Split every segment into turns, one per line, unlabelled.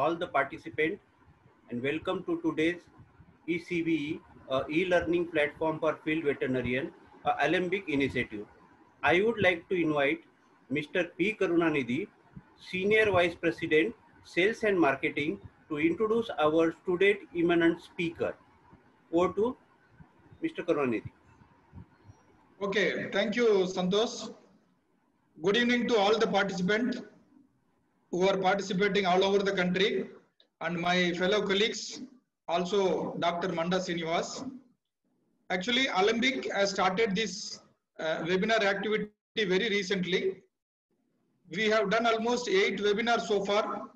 all the participants and welcome to today's ECVE, uh, e-learning platform for field veterinarian, uh, Alembic initiative. I would like to invite Mr. P. Karunanidhi, Senior Vice President, Sales and Marketing to introduce our student eminent speaker. Over to Mr. Karunanidhi.
Okay, thank you, Santosh. Good evening to all the participants who are participating all over the country and my fellow colleagues, also Dr. Manda Srinivas. Actually, Alembic has started this uh, webinar activity very recently. We have done almost eight webinars so far.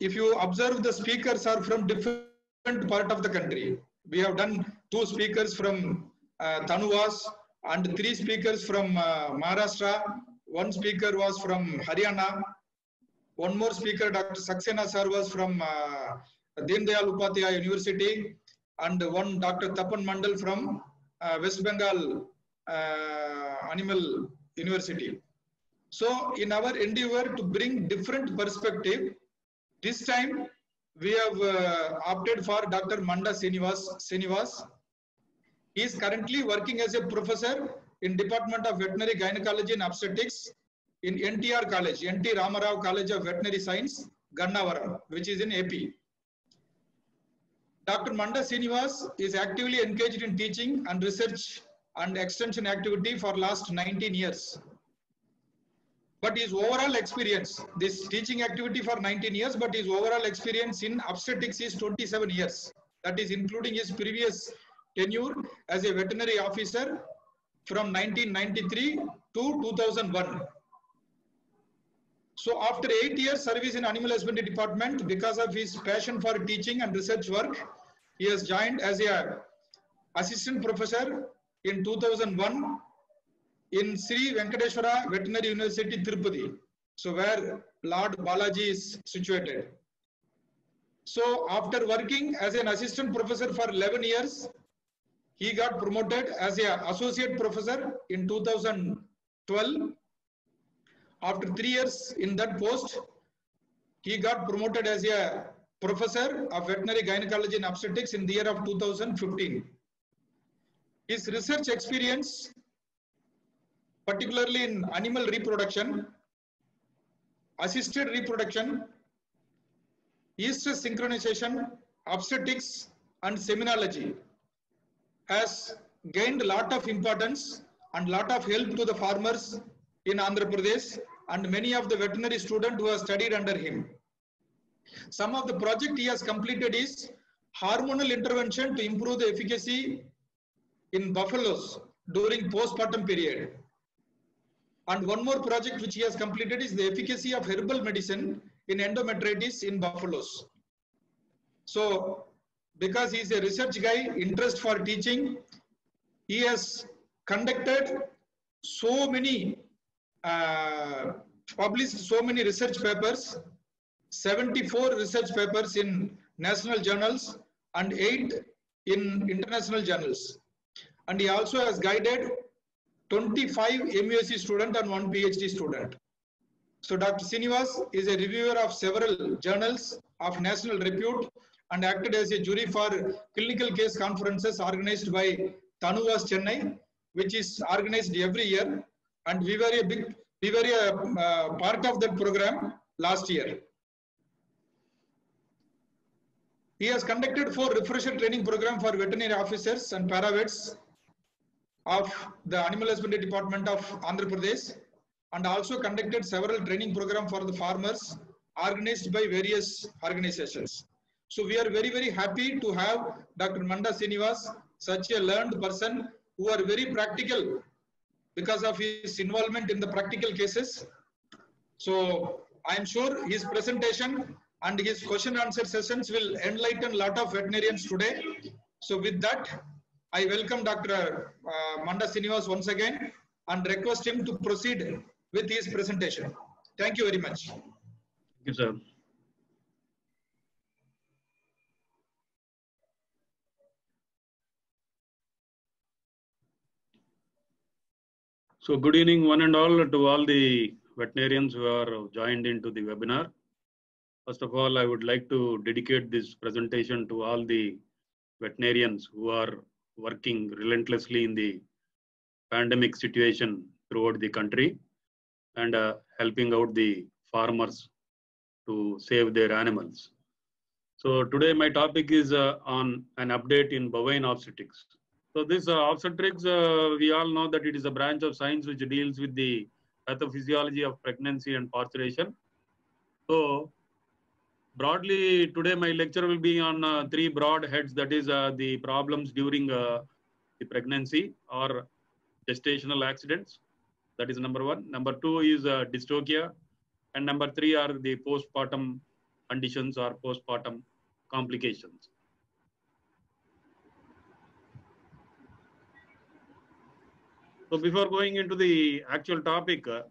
If you observe, the speakers are from different part of the country. We have done two speakers from uh, Tanuvas and three speakers from uh, Maharashtra. One speaker was from Haryana. One more speaker, Dr. Saxena sir, was from uh, Dayal Upadhyaya University, and one Dr. Tapan Mandal from uh, West Bengal uh, Animal University. So, in our endeavor to bring different perspective, this time we have uh, opted for Dr. Manda Senivas. Senivas. He is currently working as a professor in Department of Veterinary Gynecology and Obstetrics in NTR College, NT Ramarao College of Veterinary Science, Gannavaram, which is in AP. Dr. Manda Srinivas is actively engaged in teaching and research and extension activity for last 19 years. But his overall experience, this teaching activity for 19 years, but his overall experience in obstetrics is 27 years. That is including his previous tenure as a veterinary officer from 1993 to 2001. So after eight years service in animal husbandry department, because of his passion for teaching and research work, he has joined as a assistant professor in 2001 in Sri Venkateswara Veterinary University, Tirupati. So where Lord Balaji is situated. So after working as an assistant professor for 11 years, he got promoted as an associate professor in 2012 after three years in that post, he got promoted as a professor of veterinary gynecology and obstetrics in the year of 2015. His research experience, particularly in animal reproduction, assisted reproduction, estrus synchronization, obstetrics, and seminology, has gained a lot of importance and lot of help to the farmers in Andhra Pradesh and many of the veterinary students who have studied under him. Some of the project he has completed is hormonal intervention to improve the efficacy in buffaloes during postpartum period. And one more project which he has completed is the efficacy of herbal medicine in endometritis in buffaloes. So because he is a research guy, interest for teaching, he has conducted so many uh, published so many research papers, 74 research papers in national journals and 8 in international journals. And he also has guided 25 MVSc student and one PhD student. So Dr. Srinivas is a reviewer of several journals of national repute and acted as a jury for clinical case conferences organized by Tanuvas Chennai, which is organized every year and we were a big we were a uh, part of that program last year. He has conducted four refresher training program for veterinary officers and paravets of the animal husbandry department of andhra pradesh and also conducted several training program for the farmers organized by various organizations. So we are very very happy to have dr manda srinivas such a learned person who are very practical because of his involvement in the practical cases. So I am sure his presentation and his question answer sessions will enlighten lot of veterinarians today. So with that, I welcome Dr. Uh, Manda Srinivas once again and request him to proceed with his presentation. Thank you very much.
Thank you, sir. So good evening one and all to all the veterinarians who are joined into the webinar. First of all, I would like to dedicate this presentation to all the veterinarians who are working relentlessly in the pandemic situation throughout the country and uh, helping out the farmers to save their animals. So today my topic is uh, on an update in bovine obstetrics. So this uh, obstetrics, uh, we all know that it is a branch of science which deals with the pathophysiology of pregnancy and parturition. So broadly today my lecture will be on uh, three broad heads that is uh, the problems during uh, the pregnancy or gestational accidents. That is number one. Number two is uh, dystocia. And number three are the postpartum conditions or postpartum complications. So before going into the actual topic, uh,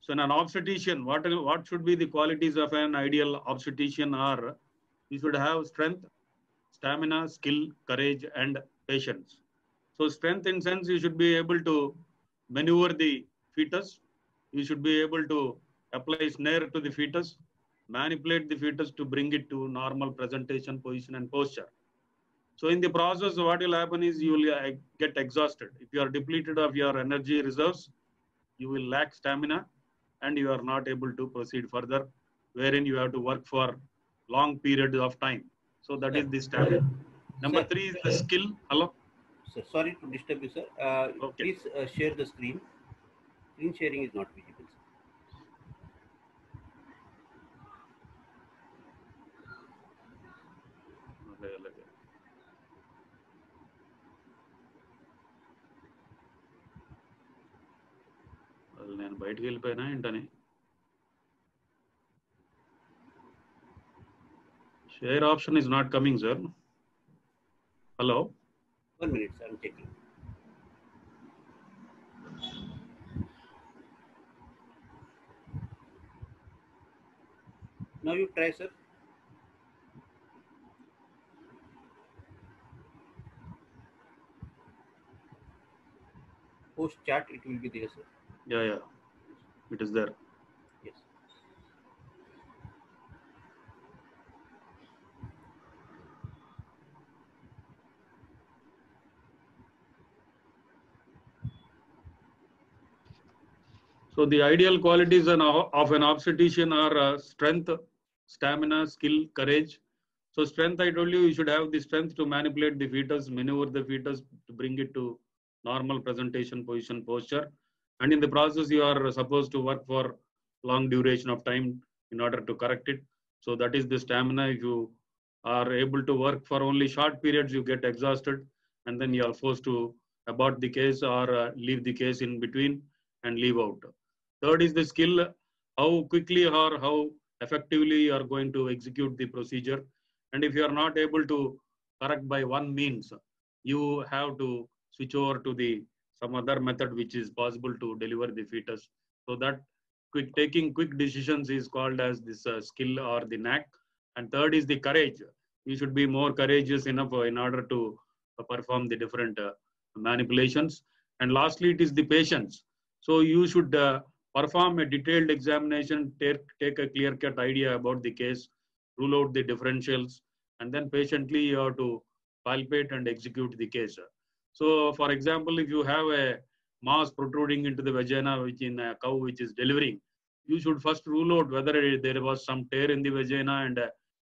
so in an obstetrician, what, what should be the qualities of an ideal obstetrician are you should have strength, stamina, skill, courage, and patience. So strength in sense you should be able to maneuver the fetus. You should be able to apply snare to the fetus, manipulate the fetus to bring it to normal presentation, position, and posture. So in the process, what will happen is you will uh, get exhausted. If you are depleted of your energy reserves, you will lack stamina and you are not able to proceed further, wherein you have to work for long periods of time. So that is the stamina. Number
Sir.
three is the skill. Hello.
Sir, sorry to disturb you, sir. Uh,
Okay.
Please uh, share the screen. Screen sharing is not visible.
నేను బయటికి వెళ్ళిపోయినా ఏంటని share option is not coming sir hello
One minute, sir. I'm checking. Now you try, sir. Post chat, it will be there, sir.
Yeah, yeah. It is there.
Yes.
So the ideal qualities of an obstetrician are uh, strength, stamina, skill, courage. So strength, I told you, you should have the strength to manipulate the fetus, maneuver the fetus to bring it to normal presentation, position, posture. And in the process, you are supposed to work for long duration of time in order to correct it. So that is the stamina. If you are able to work for only short periods, you get exhausted, and then you are forced to abort the case or uh, leave the case in between and leave out. Third is the skill, how quickly or how effectively you are going to execute the procedure. And if you are not able to correct by one means, you have to switch over to the some other method which is possible to deliver the fetus. So that quick taking quick decisions is called as this uh, skill or the knack. And third is the courage. You should be more courageous enough uh, in order to uh, perform the different uh, manipulations. And lastly, it is the patience. So you should uh, perform a detailed examination, take, take a clear-cut idea about the case, rule out the differentials, and then patiently you have to palpate and execute the case. So, for example, if you have a mass protruding into the vagina, which in a cow which is delivering, you should first rule out whether there was some tear in the vagina and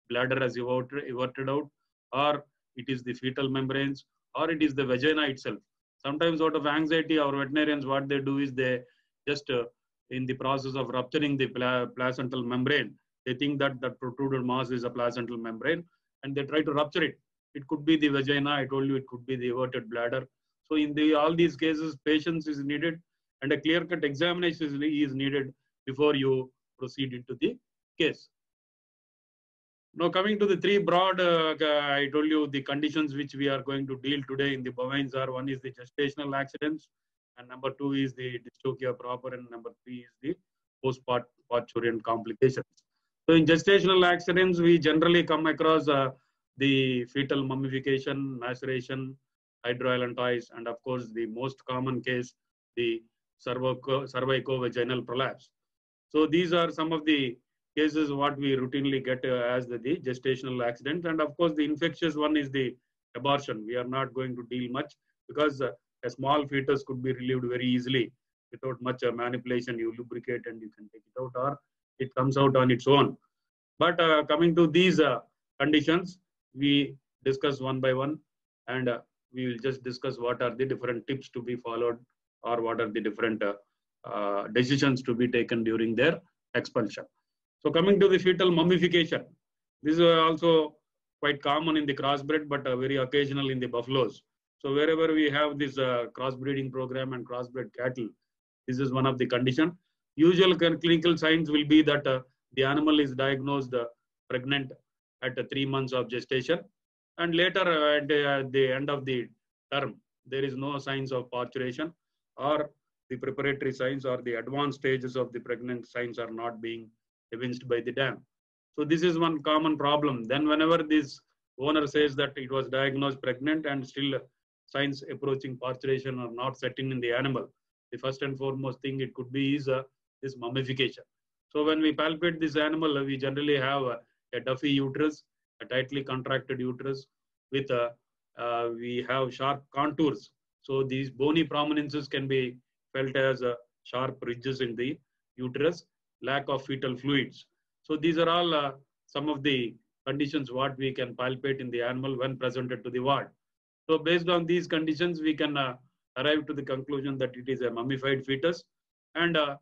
bladder has everted, out, or it is the fetal membranes, or it is the vagina itself. Sometimes, out of anxiety, our veterinarians what they do is they just uh, in the process of rupturing the pla- placental membrane, they think that that protruded mass is a placental membrane, and they try to rupture it. It could be the vagina. I told you it could be the everted bladder. So in the all these cases, patience is needed, and a clear-cut examination is, needed before you proceed into the case. Now coming to the three broad, uh, I told you the conditions which we are going to deal today in the bovines are one is the gestational accidents, and number two is the dystocia proper, and number three is the postpartum complications. So in gestational accidents, we generally come across uh, the fetal mummification, maceration, hydroallantois, and of course the most common case, the cervico- cervicovaginal prolapse. So these are some of the cases what we routinely get uh, as the, the gestational accident. And of course, the infectious one is the abortion. We are not going to deal much because uh, a small fetus could be relieved very easily without much uh, manipulation. You lubricate and you can take it out or it comes out on its own. But uh, coming to these uh, conditions, we discuss one by one and uh, we will just discuss what are the different tips to be followed or what are the different uh, uh, decisions to be taken during their expulsion. So coming to the fetal mummification, this is also quite common in the crossbred, but uh, very occasional in the buffaloes. So wherever we have this uh, crossbreeding program and crossbred cattle, this is one of the condition. Usual clinical signs will be that the animal is diagnosed pregnant at the three months of gestation, and later uh, at uh, the end of the term, there is no signs of parturition or the preparatory signs or the advanced stages of the pregnant signs are not being evinced by the dam. So this is one common problem. Then whenever this owner says that it was diagnosed pregnant and still signs approaching parturition are not setting in the animal, the first and foremost thing it could be is uh, this mummification. So when we palpate this animal, we generally have a, a Duffy uterus, a tightly contracted uterus with a, uh, we have sharp contours. So these bony prominences can be felt as uh, sharp ridges in the uterus, lack of fetal fluids. So these are all uh, some of the conditions what we can palpate in the animal when presented to the ward. So based on these conditions, we can uh, arrive to the conclusion that it is a mummified fetus and uh,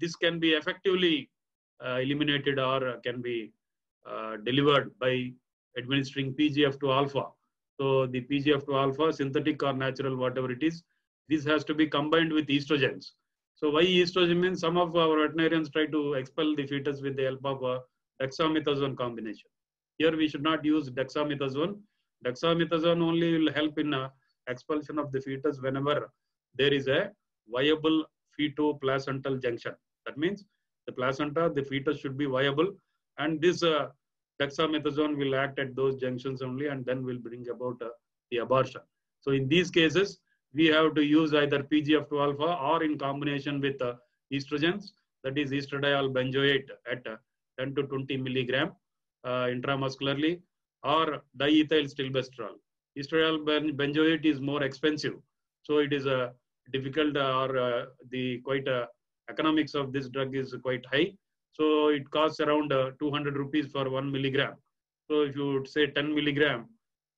this can be effectively uh, eliminated or can be uh, delivered by administering PGF2 alpha. So the PGF2 alpha, synthetic or natural, whatever it is, this has to be combined with estrogens. So why estrogen means some of our veterinarians try to expel the fetus with the help of a dexamethasone combination. Here we should not use dexamethasone. Dexamethasone only will help in uh, expulsion of the fetus whenever there is a viable feto-placental junction. That means the placenta, the fetus should be viable and this uh, dexamethasone will act at those junctions only and then will bring about uh, the abortion. So in these cases, we have to use either PGF2 alpha or in combination with uh, estrogens, that is estradiol benzoate at uh, 10 to 20 milligram uh, intramuscularly or diethyl stilbestrol. Estradiol ben benzoate is more expensive. So it is a difficult or uh, the quite uh, economics of this drug is quite high. So it costs around uh, 200 rupees for one milligram. So if you would say 10 milligram,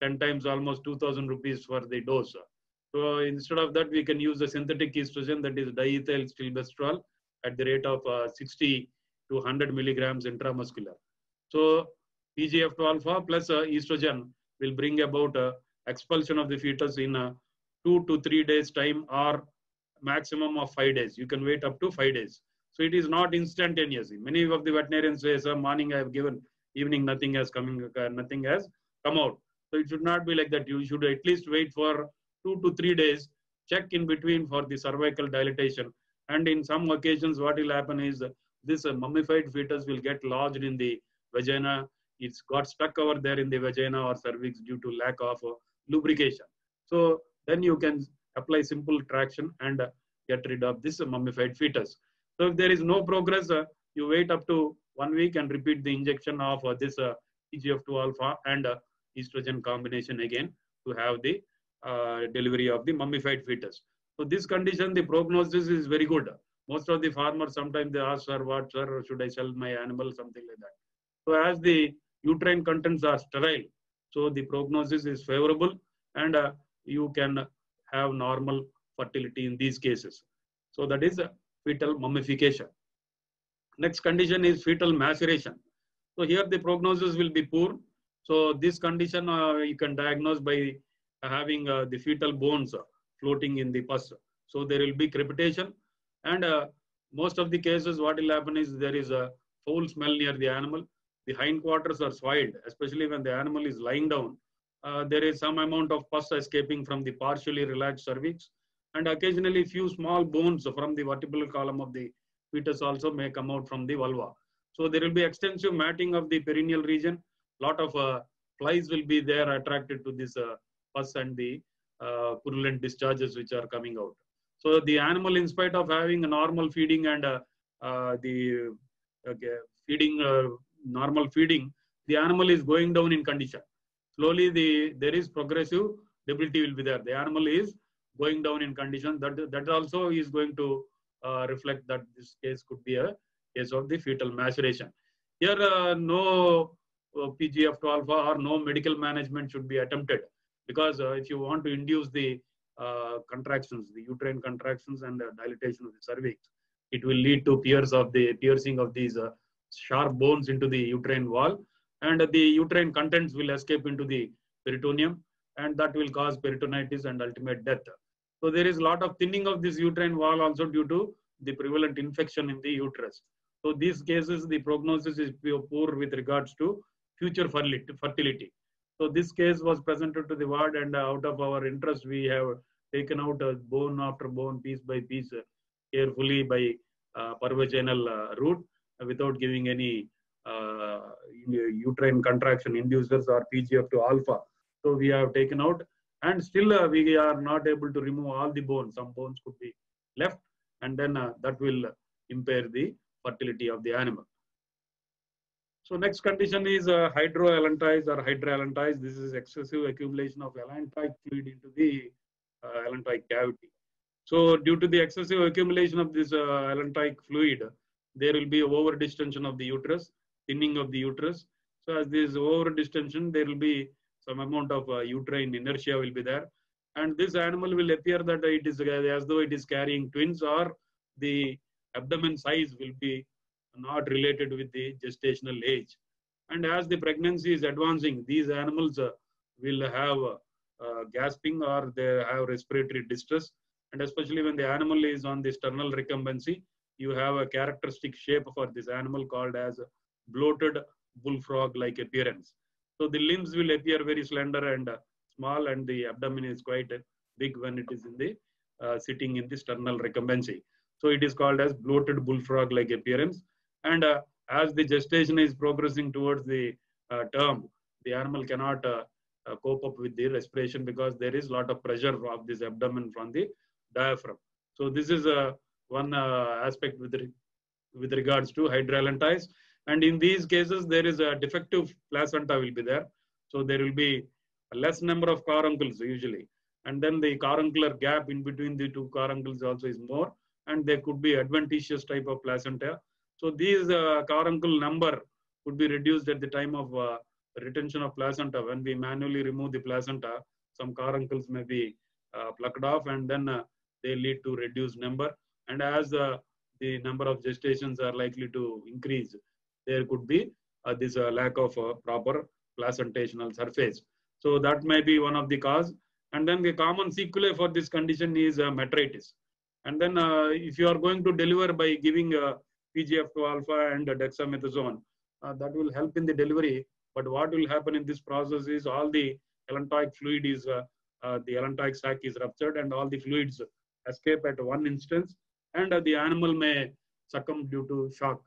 10 times almost 2000 rupees for the dose. So instead of that, we can use the synthetic estrogen that is diethyl stilbestrol at the rate of uh, 60 to 100 milligrams intramuscular. So PGF2 alpha plus uh, estrogen will bring about uh, expulsion of the fetus in uh, two to three days time or maximum of five days. You can wait up to five days. So it is not instantaneous. Many of the veterinarians say, sir, morning I have given, evening nothing has coming, uh, nothing has come out. So it should not be like that. You should at least wait for two to three days, check in between for the cervical dilatation. And in some occasions, what will happen is this uh, mummified fetus will get lodged in the vagina. It's got stuck over there in the vagina or cervix due to lack of uh, lubrication. So then you can apply simple traction and uh, get rid of this mummified fetus. So if there is no progress, uh, you wait up to one week and repeat the injection of uh, this uh, PGF2 alpha and uh, estrogen combination again to have the uh, delivery of the mummified fetus. So this condition, the prognosis is very good. Most of the farmers sometimes they ask, sir, what, sir, should I sell my animal, something like that. So as the uterine contents are sterile, so the prognosis is favorable and uh, you can have normal fertility in these cases. So that is fetal mummification. Next condition is fetal maceration. So here the prognosis will be poor. So this condition uh, you can diagnose by having uh, the fetal bones floating in the pus. So there will be crepitation and uh, most of the cases what will happen is there is a foul smell near the animal. The hindquarters are soiled, especially when the animal is lying down. Uh, there is some amount of pus escaping from the partially relaxed cervix and occasionally few small bones from the vertebral column of the fetus also may come out from the vulva. So there will be extensive matting of the perineal region. Lot of uh, flies will be there attracted to this uh, pus and the uh, purulent discharges which are coming out. So the animal, in spite of having a normal feeding and uh, uh, the feeding, uh, normal feeding, the animal is going down in condition. Slowly, the there is progressive debility will be there. The animal is going down in condition. That that also is going to uh, reflect that this case could be a case of the fetal maceration. Here, uh, no uh, PGF2 alpha or no medical management should be attempted because uh, if you want to induce the uh, contractions, the uterine contractions and the dilatation of the cervix, it will lead to pierce of the piercing of these uh, sharp bones into the uterine wall, and the uterine contents will escape into the peritoneum, and that will cause peritonitis and ultimate death. So there is a lot of thinning of this uterine wall also due to the prevalent infection in the uterus. So these cases, the prognosis is poor with regards to future fertility. So this case was presented to the ward and out of our interest, we have taken out a bone after bone, piece by piece, carefully by uh, pervaginal uh, route without giving any uh, uterine contraction inducers or PGF2 alpha. So we have taken out and still uh, we are not able to remove all the bones. Some bones could be left and then uh, that will impair the fertility of the animal. So next condition is uh, hydroallantois or hydrallantois. This is excessive accumulation of allantoic fluid into the uh, cavity. So due to the excessive accumulation of this uh, allantoic fluid, there will be over distension of the uterus, thinning of the uterus. So as this over distension, there will be some amount of uh, uterine inertia will be there. And this animal will appear that it is as though it is carrying twins or the abdomen size will be not related with the gestational age. And as the pregnancy is advancing, these animals uh, will have uh, gasping or they have respiratory distress. And especially when the animal is on the sternal recumbency, you have a characteristic shape for this animal called as bloated bullfrog-like appearance. So the limbs will appear very slender and uh, small and the abdomen is quite big when it is in the uh, sitting in the sternal recumbency. So it is called as bloated bullfrog-like appearance. And uh, as the gestation is progressing towards the uh, term, the animal cannot uh, uh, cope up with the respiration because there is a lot of pressure of this abdomen from the diaphragm. So this is one aspect with, re with regards to hydrallantois. And in these cases, there is a defective placenta will be there. So there will be a less number of caruncles usually. And then the caruncular gap in between the two caruncles also is more. And there could be adventitious type of placenta so these uh, caruncle number could be reduced at the time of uh, retention of placenta. When we manually remove the placenta, some caruncles may be uh, plucked off and then uh, they lead to reduced number. And as uh, the number of gestations are likely to increase, there could be uh, this lack of proper placentational surface. So that may be one of the cause. And then the common sequelae for this condition is metritis. And then if you are going to deliver by giving PGF2 alpha and dexamethasone. Uh, that will help in the delivery. But what will happen in this process is all the allantoic fluid is, uh, uh, the allantoic sac is ruptured and all the fluids escape at one instance and uh, the animal may succumb due to shock.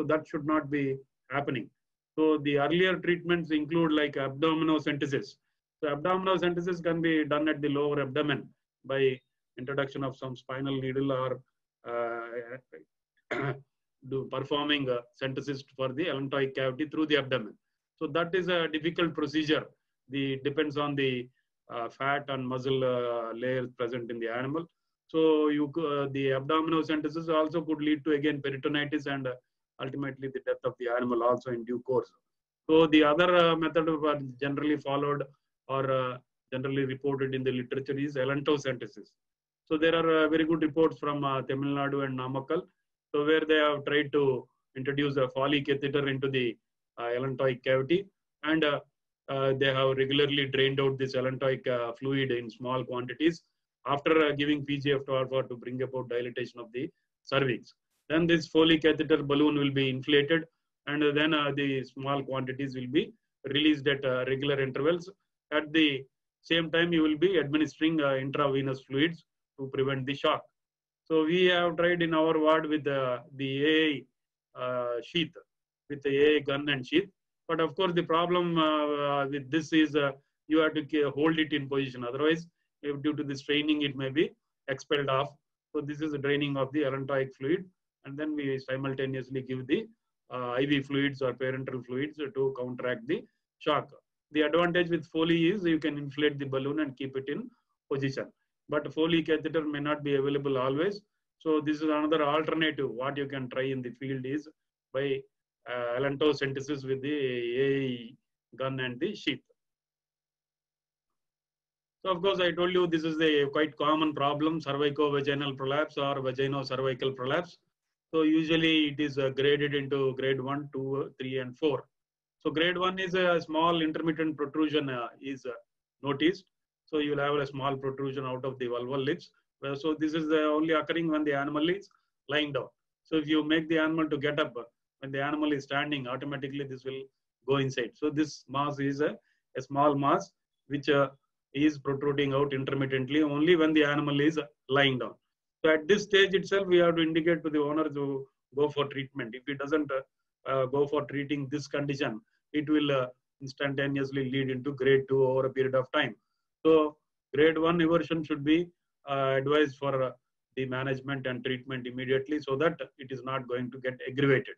So that should not be happening. So the earlier treatments include like abdominocentesis. So abdominocentesis can be done at the lower abdomen by introduction of some spinal needle or uh, do performing a centesis for the allantoic cavity through the abdomen. So that is a difficult procedure. The depends on the uh, fat and muscle uh, layers present in the animal. So you uh, the abdominocentesis also could lead to again peritonitis and uh, ultimately the death of the animal also in due course. So the other uh, method generally followed or uh, generally reported in the literature is allantocentesis. So there are very good reports from Tamil Nadu and Namakkal so where they have tried to introduce a Foley catheter into the uh, allantoic cavity and uh, uh, they have regularly drained out this allantoic uh, fluid in small quantities after uh, giving PGF2 alpha to bring about dilatation of the cervix. Then this Foley catheter balloon will be inflated and then uh, the small quantities will be released at regular intervals. At the same time, you will be administering intravenous fluids to prevent the shock. So we have tried in our ward with the, the AI uh, sheath, with the AI gun and sheath. But of course, the problem uh, with this is uh, you have to hold it in position. Otherwise, due to the straining, it may be expelled off. So this is the draining of the allantoic fluid. And then we simultaneously give the uh, IV fluids or parenteral fluids to counteract the shock. The advantage with Foley is you can inflate the balloon and keep it in position. But Foley catheter may not be available always. So this is another alternative. What you can try in the field is by uh, with the AI gun and the sheath. So of course, I told you this is a quite common problem, cervico-vaginal prolapse or vagino-cervical prolapse. So usually it is uh, graded into grade 1, 2, 3 and 4. So grade 1 is a small intermittent protrusion uh, is uh, noticed. So you will have a small protrusion out of the vulval lips. So this is only occurring when the animal is lying down. So if you make the animal to get up, when the animal is standing, automatically this will go inside. So this mass is a, a small mass which uh, is protruding out intermittently only when the animal is lying down. So at this stage itself, we have to indicate to the owner to go for treatment. If he doesn't uh, uh, go for treating this condition, it will uh, instantaneously lead into grade two over a period of time. So grade one eversion should be uh, advised for uh, the management and treatment immediately so that it is not going to get aggravated.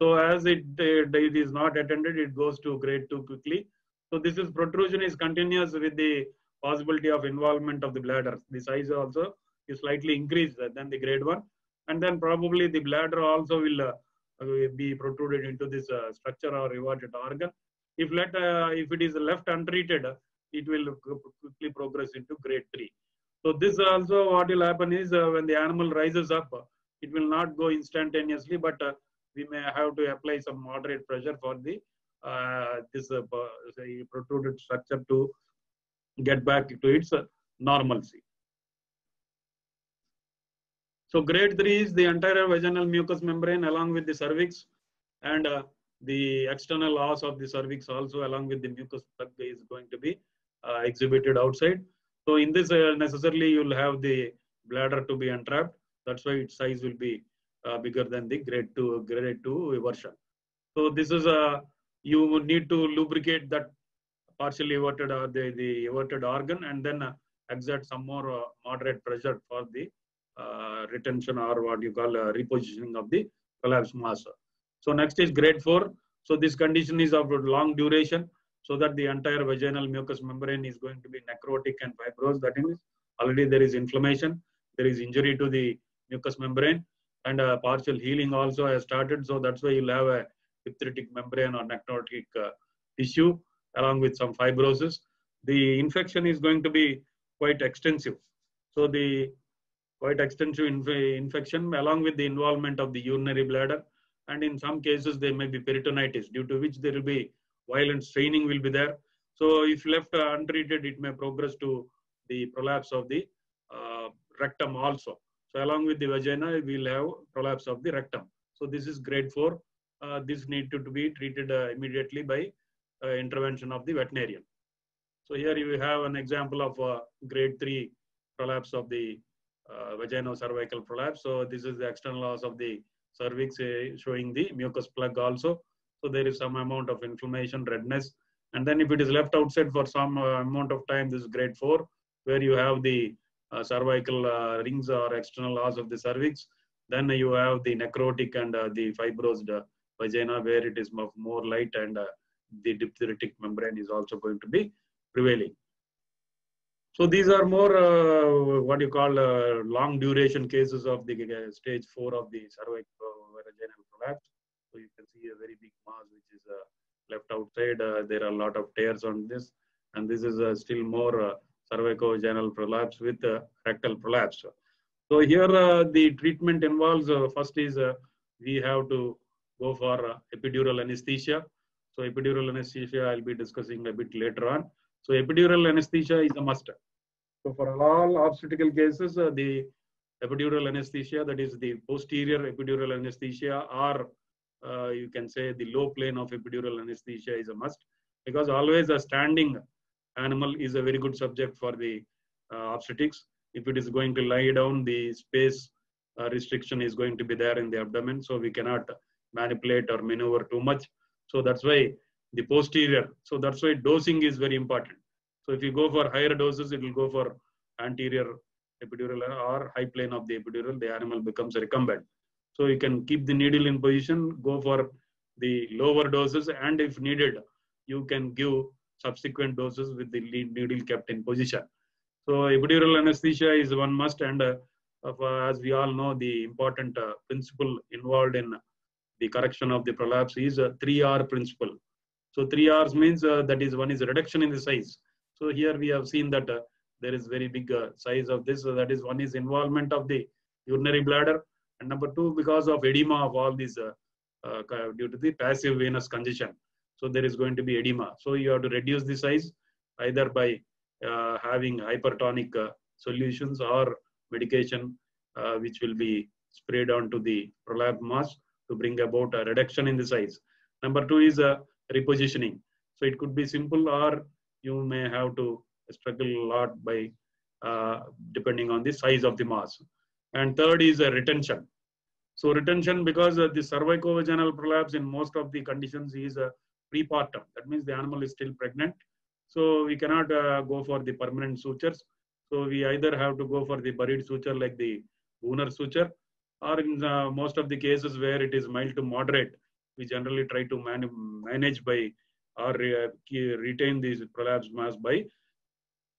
So as it, it is not attended, it goes to grade two quickly. So this is protrusion is continuous with the possibility of involvement of the bladder. The size also is slightly increased than the grade one. And then probably the bladder also will uh, be protruded into this uh, structure or reverted organ. If let uh, if it is left untreated, it will quickly progress into grade three. So this also what will happen is uh, when the animal rises up, it will not go instantaneously, but uh, we may have to apply some moderate pressure for the uh, this protruded structure to get back to its normalcy. So grade three is the entire vaginal mucous membrane along with the cervix and uh, the external os of the cervix also along with the mucous plug is going to be uh, exhibited outside. So in this uh, necessarily you'll have the bladder to be entrapped. That's why its size will be uh, bigger than the grade two grade two version. So this is a you need to lubricate that partially everted uh, the, the everted organ and then uh, exert some more uh, moderate pressure for the uh, retention or what you call uh, repositioning of the collapsed mass. So next is grade 4. So this condition is of long duration so that the entire vaginal mucous membrane is going to be necrotic and fibrous. That means already there is inflammation, there is injury to the mucous membrane and uh, partial healing also has started. So that's why you'll have a diphtheritic membrane or necrotic uh, tissue along with some fibrosis. The infection is going to be quite extensive. So the quite extensive inf infection along with the involvement of the urinary bladder. And in some cases, there may be peritonitis due to which there will be violent straining will be there. So if left untreated, it may progress to the prolapse of the uh, rectum also. So along with the vagina, we'll have prolapse of the rectum. So this is grade four. Uh, this need to, to be treated uh, immediately by uh, intervention of the veterinarian. So here you have an example of uh, grade three prolapse of the uh, vagino-cervical prolapse. So this is the external os of the cervix uh, showing the mucous plug also. So there is some amount of inflammation, redness. And then if it is left outside for some uh, amount of time, this is grade four, where you have the uh, cervical rings or external os of the cervix. Then you have the necrotic and the fibrosed vagina, where it is more light and the diphtheritic membrane is also going to be prevailing. So these are more uh, what you call uh, long duration cases of the uh, stage four of the cervicovaginal uh, prolapse. So you can see a very big mass which is uh, left outside. Uh, there are a lot of tears on this, and this is still more cervicovaginal prolapse with rectal prolapse. So here the treatment involves first is we have to go for epidural anesthesia. So epidural anesthesia I'll be discussing a bit later on. So epidural anesthesia is a must. So for all obstetrical cases, uh, the epidural anesthesia, that is the posterior epidural anesthesia, or uh, you can say the low plane of epidural anesthesia is a must, because always a standing animal is a very good subject for the uh, obstetrics. If it is going to lie down, the space uh, restriction is going to be there in the abdomen, so we cannot manipulate or maneuver too much. So that's why the posterior. So that's why dosing is very important. So if you go for higher doses, it will go for anterior epidural or high plane of the epidural. The animal becomes recumbent. So you can keep the needle in position, go for the lower doses and if needed, you can give subsequent doses with the needle kept in position. So epidural anesthesia is one must and uh, uh, as we all know, the important uh, principle involved in the correction of the prolapse is a 3R principle. So 3Rs means uh, that is one is reduction in the size. So here we have seen that uh, there is very big uh, size of this. So that is one is involvement of the urinary bladder and number two because of edema of all these due to the passive venous congestion. So there is going to be edema. So you have to reduce the size either by having hypertonic solutions or medication uh, which will be sprayed onto the prolapse mass to bring about a reduction in the size. Number two is repositioning. So it could be simple or you may have to struggle a lot by uh, depending on the size of the mass. And third is a retention. So retention because uh, the cervicovaginal prolapse in most of the conditions is a prepartum. That means the animal is still pregnant. So we cannot uh, go for the permanent sutures. So we either have to go for the buried suture like the Buhner suture or in the, most of the cases where it is mild to moderate, we generally try to man manage by or uh, retain these prolapse mass by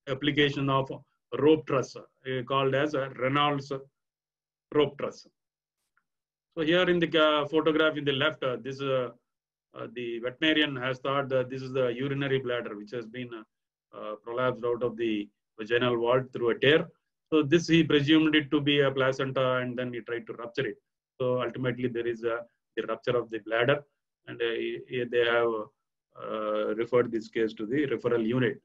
application of rope truss uh, called as a Reynolds rope truss. So here in the uh, photograph in the left, uh, this uh, the veterinarian has thought that this is the urinary bladder which has been uh, prolapsed out of the vaginal wall through a tear. So this he presumed it to be a placenta and then he tried to rupture it. So ultimately there is a the rupture of the bladder and uh, they have uh, referred this case to the referral unit.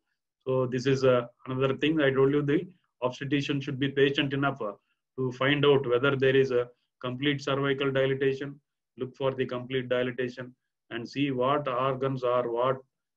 So this is uh, another thing I told you the obstetrician should be patient enough uh, to find out whether there is a complete cervical dilatation, look for the complete dilatation and see what organs are, what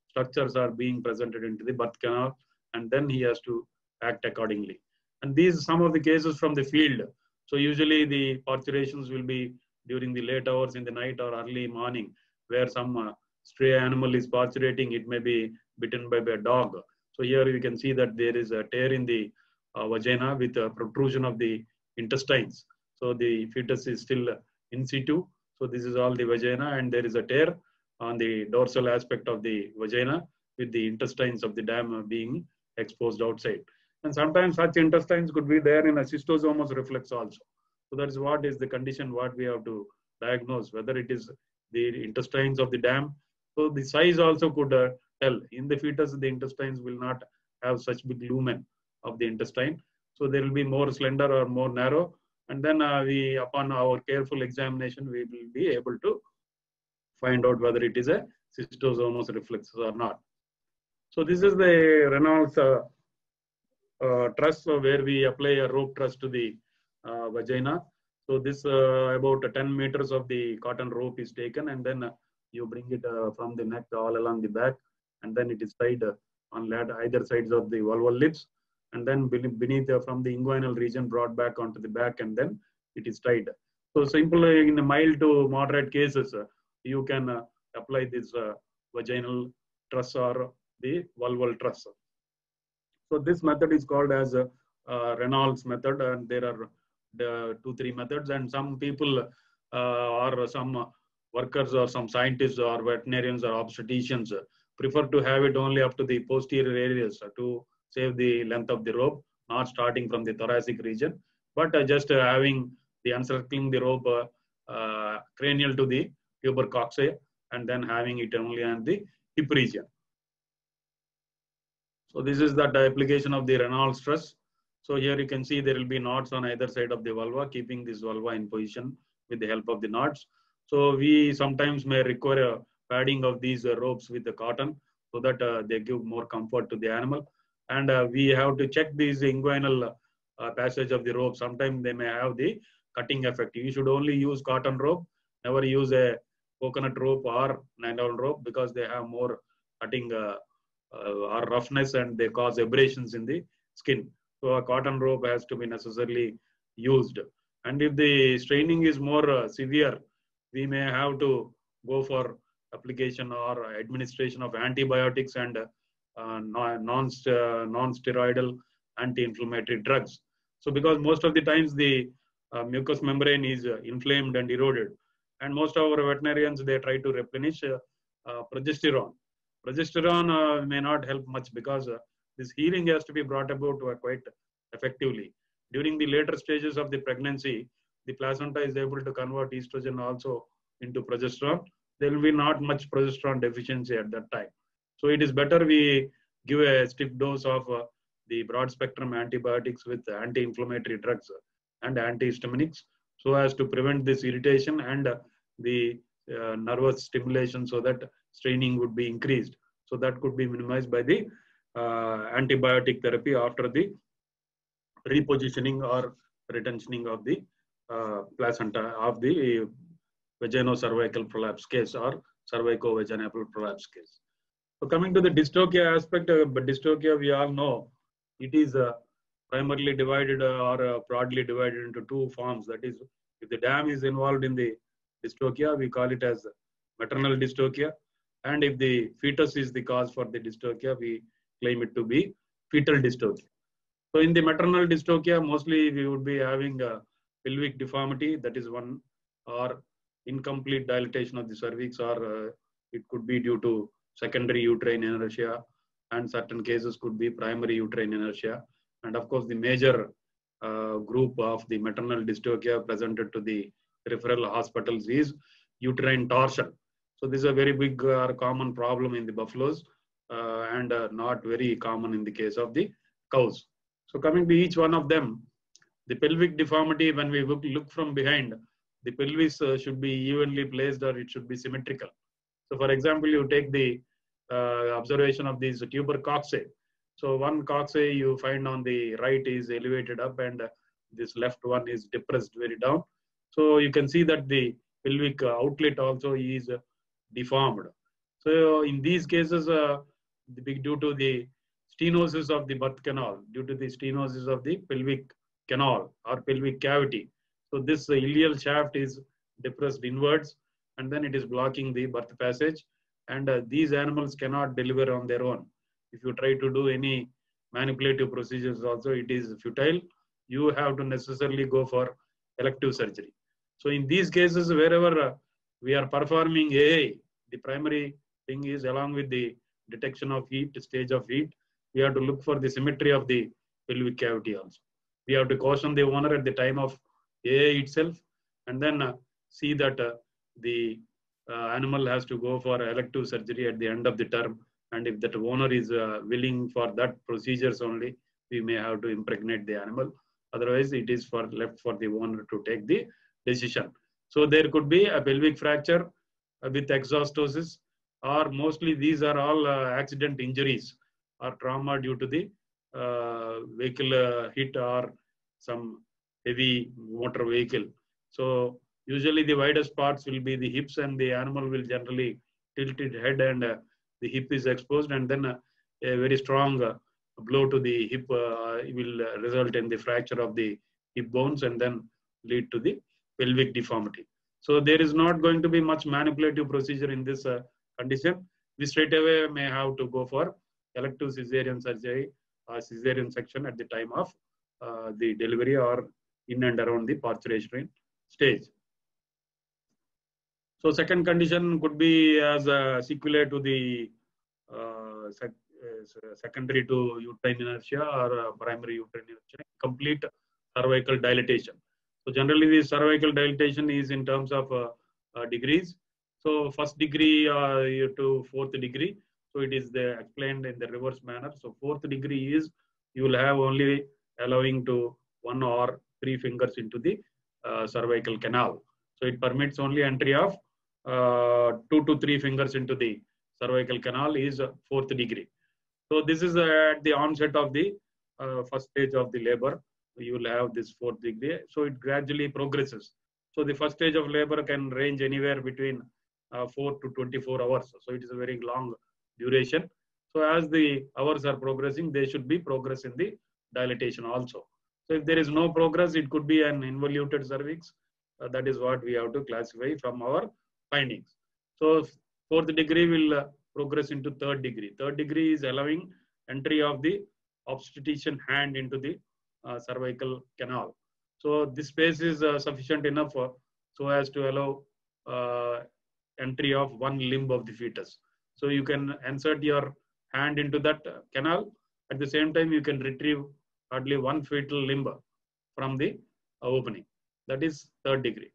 structures are being presented into the birth canal and then he has to act accordingly. And these some of the cases from the field. So usually the parturations will be during the late hours in the night or early morning, where some uh, stray animal is parturating. It may be bitten by, a dog. So here you can see that there is a tear in the uh, vagina with a protrusion of the intestines. So the fetus is still in situ. So this is all the vagina and there is a tear on the dorsal aspect of the vagina with the intestines of the dam being exposed outside. And sometimes such intestines could be there in a schistosomus reflexus also. So that's what is the condition what we have to diagnose, whether it is the intestines of the dam. So the size also could uh, tell. In the fetus, the intestines will not have such big lumen of the intestine. So they will be more slender or more narrow. And then uh, we, upon our careful examination, we will be able to find out whether it is a schistosomus reflexus or not. So this is the Reynolds uh, uh, truss where we apply a rope truss to the uh, vagina. So this uh, about 10 meters of the cotton rope is taken and then uh, you bring it uh, from the neck all along the back and then it is tied uh, on either sides of the vulval lips and then beneath uh, from the inguinal region brought back onto the back and then it is tied. So simple uh, in the mild to moderate cases, you can apply this vaginal truss or the vulval truss. So this method is called as uh, Reynolds method, and there are the two, three methods, and some people uh, or some workers or some scientists or veterinarians or obstetricians prefer to have it only up to the posterior areas to save the length of the rope, not starting from the thoracic region, but uh, just uh, having the encircling the rope uh, cranial to the coxae and then having it only on the hip region. So this is the application of the Reynolds truss. So here you can see there will be knots on either side of the vulva, keeping this vulva in position with the help of the knots. So we sometimes may require a padding of these uh, ropes with the cotton so that uh, they give more comfort to the animal. And uh, we have to check these inguinal passage of the rope. Sometimes they may have the cutting effect. You should only use cotton rope, never use a coconut rope or nylon rope because they have more cutting uh, uh, or roughness and they cause abrasions in the skin. So a cotton rope has to be necessarily used. And if the straining is more uh, severe, we may have to go for application or administration of antibiotics and uh, non, uh, non-steroidal anti-inflammatory drugs. So because most of the times the uh, mucous membrane is uh, inflamed and eroded. And most of our veterinarians, they try to replenish uh, progesterone. Progesterone may not help much because this healing has to be brought about quite effectively. During the later stages of the pregnancy, the placenta is able to convert estrogen also into progesterone. There will be not much progesterone deficiency at that time. So it is better we give a stiff dose of uh, the broad spectrum antibiotics with anti-inflammatory drugs and antihistaminics so as to prevent this irritation and uh, the uh, nervous stimulation so that straining would be increased. So that could be minimized by the uh, antibiotic therapy after the repositioning or retentioning of the uh, placenta of the vaginocervical prolapse case or cervico-vaginal prolapse case. So coming to the dystocia aspect, uh, but dystocia we all know it is uh, primarily divided uh, or uh, broadly divided into two forms. That is, if the dam is involved in the dystocia, we call it as maternal dystocia. And if the fetus is the cause for the dystocia, we claim it to be fetal dystocia. So in the maternal dystocia, mostly we would be having a pelvic deformity, that is one, or incomplete dilatation of the cervix, or uh, it could be due to secondary uterine inertia, and certain cases could be primary uterine inertia. And of course, the major uh, group of the maternal dystocia presented to the referral hospitals is uterine torsion. So this is a very big or uh, common problem in the buffaloes uh, and uh, not very common in the case of the cows. So coming to each one of them, the pelvic deformity, when we look, look from behind, the pelvis uh, should be evenly placed or it should be symmetrical. So for example, you take the uh, observation of these tuber coxae. So one coxae you find on the right is elevated up and uh, this left one is depressed very down. So you can see that the pelvic uh, outlet also is deformed. So in these cases, uh, due to the stenosis of the birth canal, due to the stenosis of the pelvic canal or pelvic cavity. So this ileal shaft is depressed inwards and then it is blocking the birth passage and uh, these animals cannot deliver on their own. If you try to do any manipulative procedures also, it is futile. You have to necessarily go for elective surgery. So in these cases, wherever uh, we are performing AI, the primary thing is along with the detection of heat, stage of heat, we have to look for the symmetry of the pelvic cavity also. We have to caution the owner at the time of AI itself and then uh, see that uh, the uh, animal has to go for elective surgery at the end of the term. And if that owner is uh, willing for that procedures only, we may have to impregnate the animal. Otherwise, it is for left for the owner to take the decision. So there could be a pelvic fracture uh, with exostosis, or mostly these are all uh, accident injuries or trauma due to the vehicle uh, hit or some heavy motor vehicle. So usually the widest parts will be the hips and the animal will generally tilt its head and uh, the hip is exposed and then uh, a very strong uh, blow to the hip will result in the fracture of the hip bones and then lead to the pelvic deformity. So there is not going to be much manipulative procedure in this uh, condition. We straight away may have to go for elective cesarean surgery cesarean section at the time of uh, the delivery or in and around the parturition stage. So second condition could be as a sequelae to the uh, sec uh, secondary to uterine inertia or primary uterine inertia, complete cervical dilatation. So generally the cervical dilatation is in terms of uh, uh, degrees. So first degree uh, to fourth degree. So it is the explained in the reverse manner. So fourth degree is you will have only allowing to one or three fingers into the uh, cervical canal. So it permits only entry of uh, two to three fingers into the cervical canal is fourth degree. So this is at the onset of the uh, first stage of the labor you will have this fourth degree. So it gradually progresses. So the first stage of labor can range anywhere between uh, 4 to 24 hours. So it is a very long duration. So as the hours are progressing, there should be progress in the dilatation also. So if there is no progress, it could be an involuted cervix. Uh, that is what we have to classify from our findings. So fourth degree will uh, progress into third degree. Third degree is allowing entry of the obstetrician hand into the uh, cervical canal. So this space is uh, sufficient enough so as to allow uh, entry of one limb of the fetus. So you can insert your hand into that canal. At the same time, you can retrieve hardly one fetal limb from the uh, opening. That is third degree.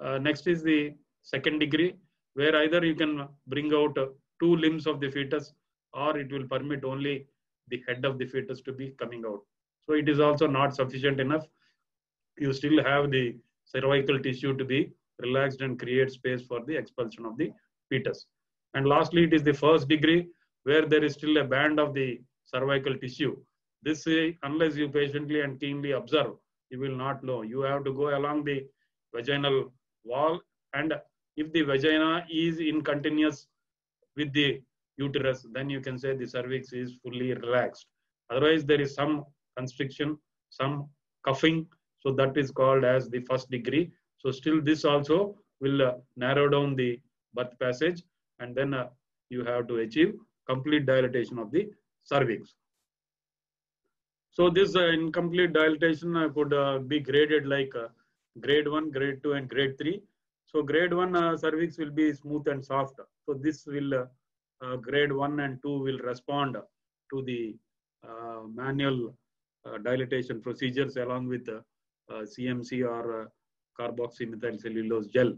Uh, next is the second degree, where either you can bring out uh, two limbs of the fetus or it will permit only the head of the fetus to be coming out. So it is also not sufficient enough. You still have the cervical tissue to be relaxed and create space for the expulsion of the fetus. And lastly, it is the first degree where there is still a band of the cervical tissue. This, unless you patiently and keenly observe, you will not know. You have to go along the vaginal wall and if the vagina is in continuous with the uterus, then you can say the cervix is fully relaxed. Otherwise, there is some constriction, some cuffing. So that is called as the first degree. So still this also will uh, narrow down the birth passage and then uh, you have to achieve complete dilatation of the cervix. So this uh, incomplete dilatation uh, could uh, be graded like uh, grade 1, grade 2 and grade 3. So grade 1 uh, cervix will be smooth and soft. So this will uh, grade 1 and 2 will respond to the manual dilatation procedures along with CMC or uh, carboxymethylcellulose gel.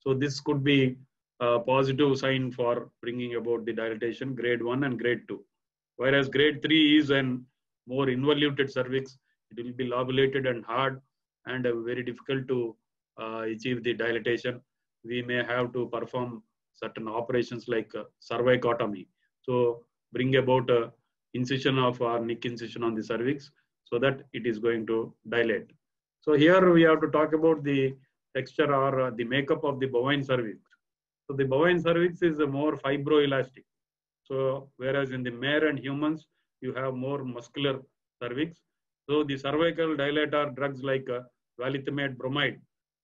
So this could be positive sign for bringing about the dilatation grade 1 and grade 2. Whereas grade 3 is an more involuted cervix. It will be lobulated and hard and uh, very difficult to uh, achieve the dilatation. We may have to perform certain operations like uh, cervicotomy. So bring about a incision of our nick incision on the cervix so that it is going to dilate. So here we have to talk about the texture or uh, the makeup of the bovine cervix. So the bovine cervix is more fibroelastic. So whereas in the mare and humans, you have more muscular cervix. So the cervical dilator drugs like uh, bromide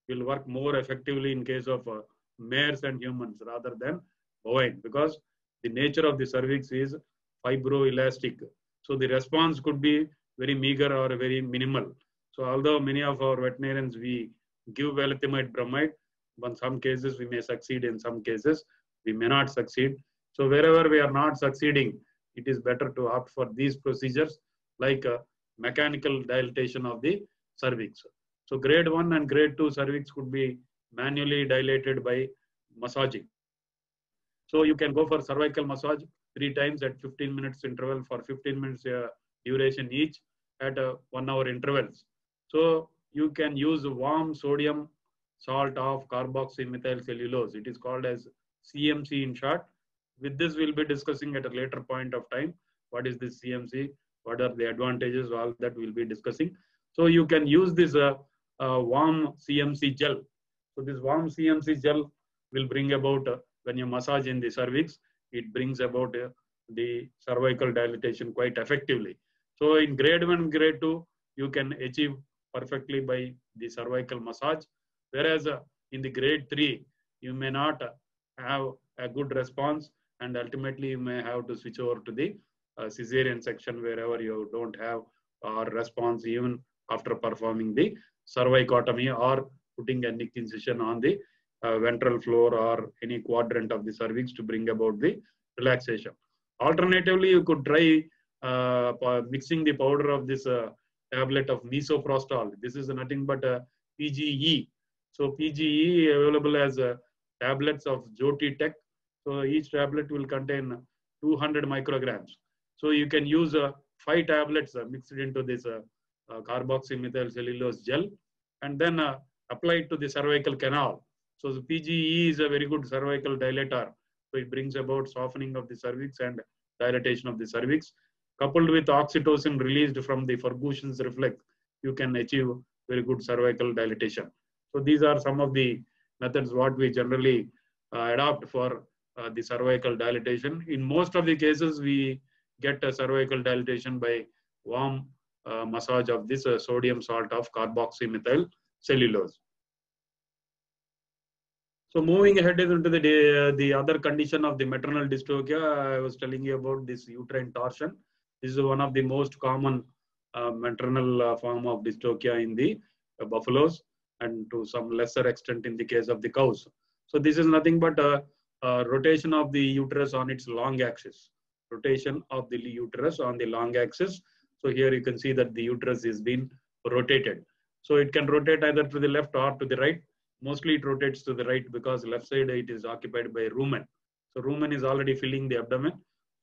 will work more effectively in case of uh, mares and humans rather than bovine because the nature of the cervix is fibroelastic. So the response could be very meager or very minimal. So although many of our veterinarians, we give valethamate bromide, in some cases we may succeed, in some cases we may not succeed. So wherever we are not succeeding, it is better to opt for these procedures like mechanical dilatation of the cervix. So grade 1 and grade 2 cervix could be manually dilated by massaging. So you can go for cervical massage three times at 15 minutes interval for 15 minutes uh, duration each at uh, one hour intervals. So you can use warm sodium salt of carboxymethyl cellulose. It is called as CMC in short. With this, we'll be discussing at a later point of time. What is this CMC? What are the advantages? All that we'll be discussing. So you can use this uh, uh, warm CMC gel. So this warm CMC gel will bring about, uh, when you massage in the cervix, it brings about uh, the cervical dilatation quite effectively. So in grade 1, grade 2, you can achieve perfectly by the cervical massage. Whereas uh, in the grade 3, you may not have a good response and ultimately you may have to switch over to the uh, cesarean section wherever you don't have or response even after performing the cervicotomy or putting a nick incision on the uh, ventral floor or any quadrant of the cervix to bring about the relaxation. Alternatively, you could try uh, mixing the powder of this uh, tablet of misoprostol. This is nothing but a PGE. So PGE available as uh, tablets of Cytotec. So each tablet will contain 200 micrograms. So you can use uh, five tablets uh, mixed into this uh, uh, carboxymethylcellulose gel and then uh, apply it to the cervical canal. So the PGE is a very good cervical dilator. So it brings about softening of the cervix and dilatation of the cervix. Coupled with oxytocin released from the Ferguson's reflex, you can achieve very good cervical dilatation. So these are some of the methods what we generally uh, adopt for uh, the cervical dilatation. In most of the cases, we get a cervical dilatation by warm uh, massage of this uh, sodium salt of carboxymethyl cellulose. So moving ahead into the, uh, the other condition of the maternal dystocia, I was telling you about this uterine torsion. This is one of the most common uh, maternal form of dystocia in the buffaloes and to some lesser extent in the case of the cows. So this is nothing but a, a rotation of the uterus on its long axis. Rotation of the uterus on the long axis. So here you can see that the uterus is being rotated. So it can rotate either to the left or to the right. Mostly it rotates to the right because left side it is occupied by rumen. So rumen is already filling the abdomen.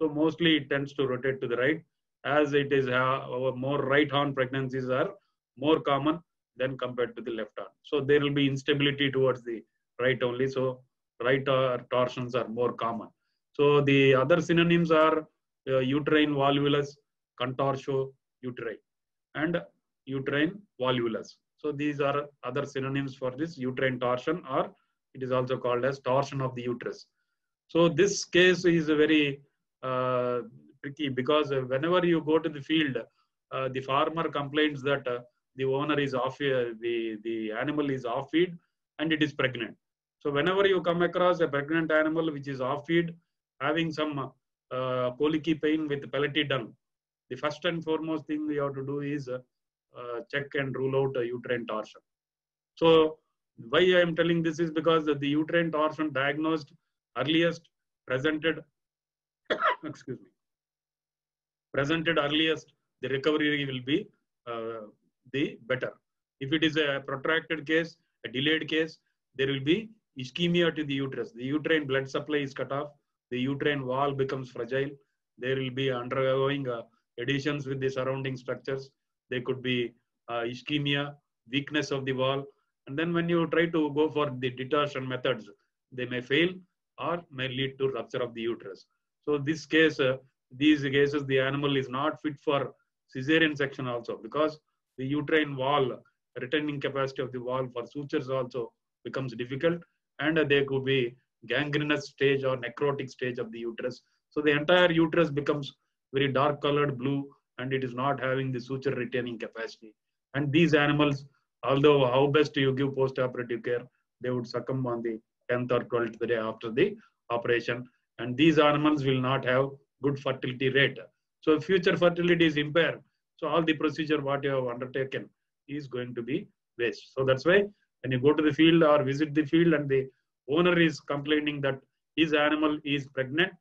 So mostly it tends to rotate to the right as it is uh, more right horn pregnancies are more common than compared to the left arm. So there will be instability towards the right only. So right torsions are more common. So the other synonyms are uh, uterine volvulus, contortio uteri, and uterine volvulus. So these are other synonyms for this uterine torsion or it is also called as torsion of the uterus. So this case is very uh, tricky because whenever you go to the field, uh, the farmer complains that uh, the owner is off, uh, the, the animal is off feed and it is pregnant. So whenever you come across a pregnant animal which is off feed, having some uh, colicky pain with pellety dung, the first and foremost thing we have to do is uh, uh, check and rule out uterine torsion. So why I am telling this is because the uterine torsion diagnosed earliest presented, excuse me, presented earliest, the recovery will be uh, the better. If it is a protracted case, a delayed case, there will be ischemia to the uterus. The uterine blood supply is cut off. The uterine wall becomes fragile. There will be undergoing uh, adhesions with the surrounding structures. There could be uh, ischemia, weakness of the wall. And then when you try to go for the detorsion methods, they may fail or may lead to rupture of the uterus. So this case, uh, these cases, the animal is not fit for cesarean section also because the uterine wall, retaining capacity of the wall for sutures also becomes difficult and there could be gangrenous stage or necrotic stage of the uterus. So the entire uterus becomes very dark colored blue and it is not having the suture retaining capacity. And these animals, although how best you give post-operative care, they would succumb on the 10th or 12th day after the operation. And these animals will not have good fertility rate. So future fertility is impaired. So all the procedure what you have undertaken is going to be waste. So that's why when you go to the field or visit the field and the owner is complaining that his animal is pregnant,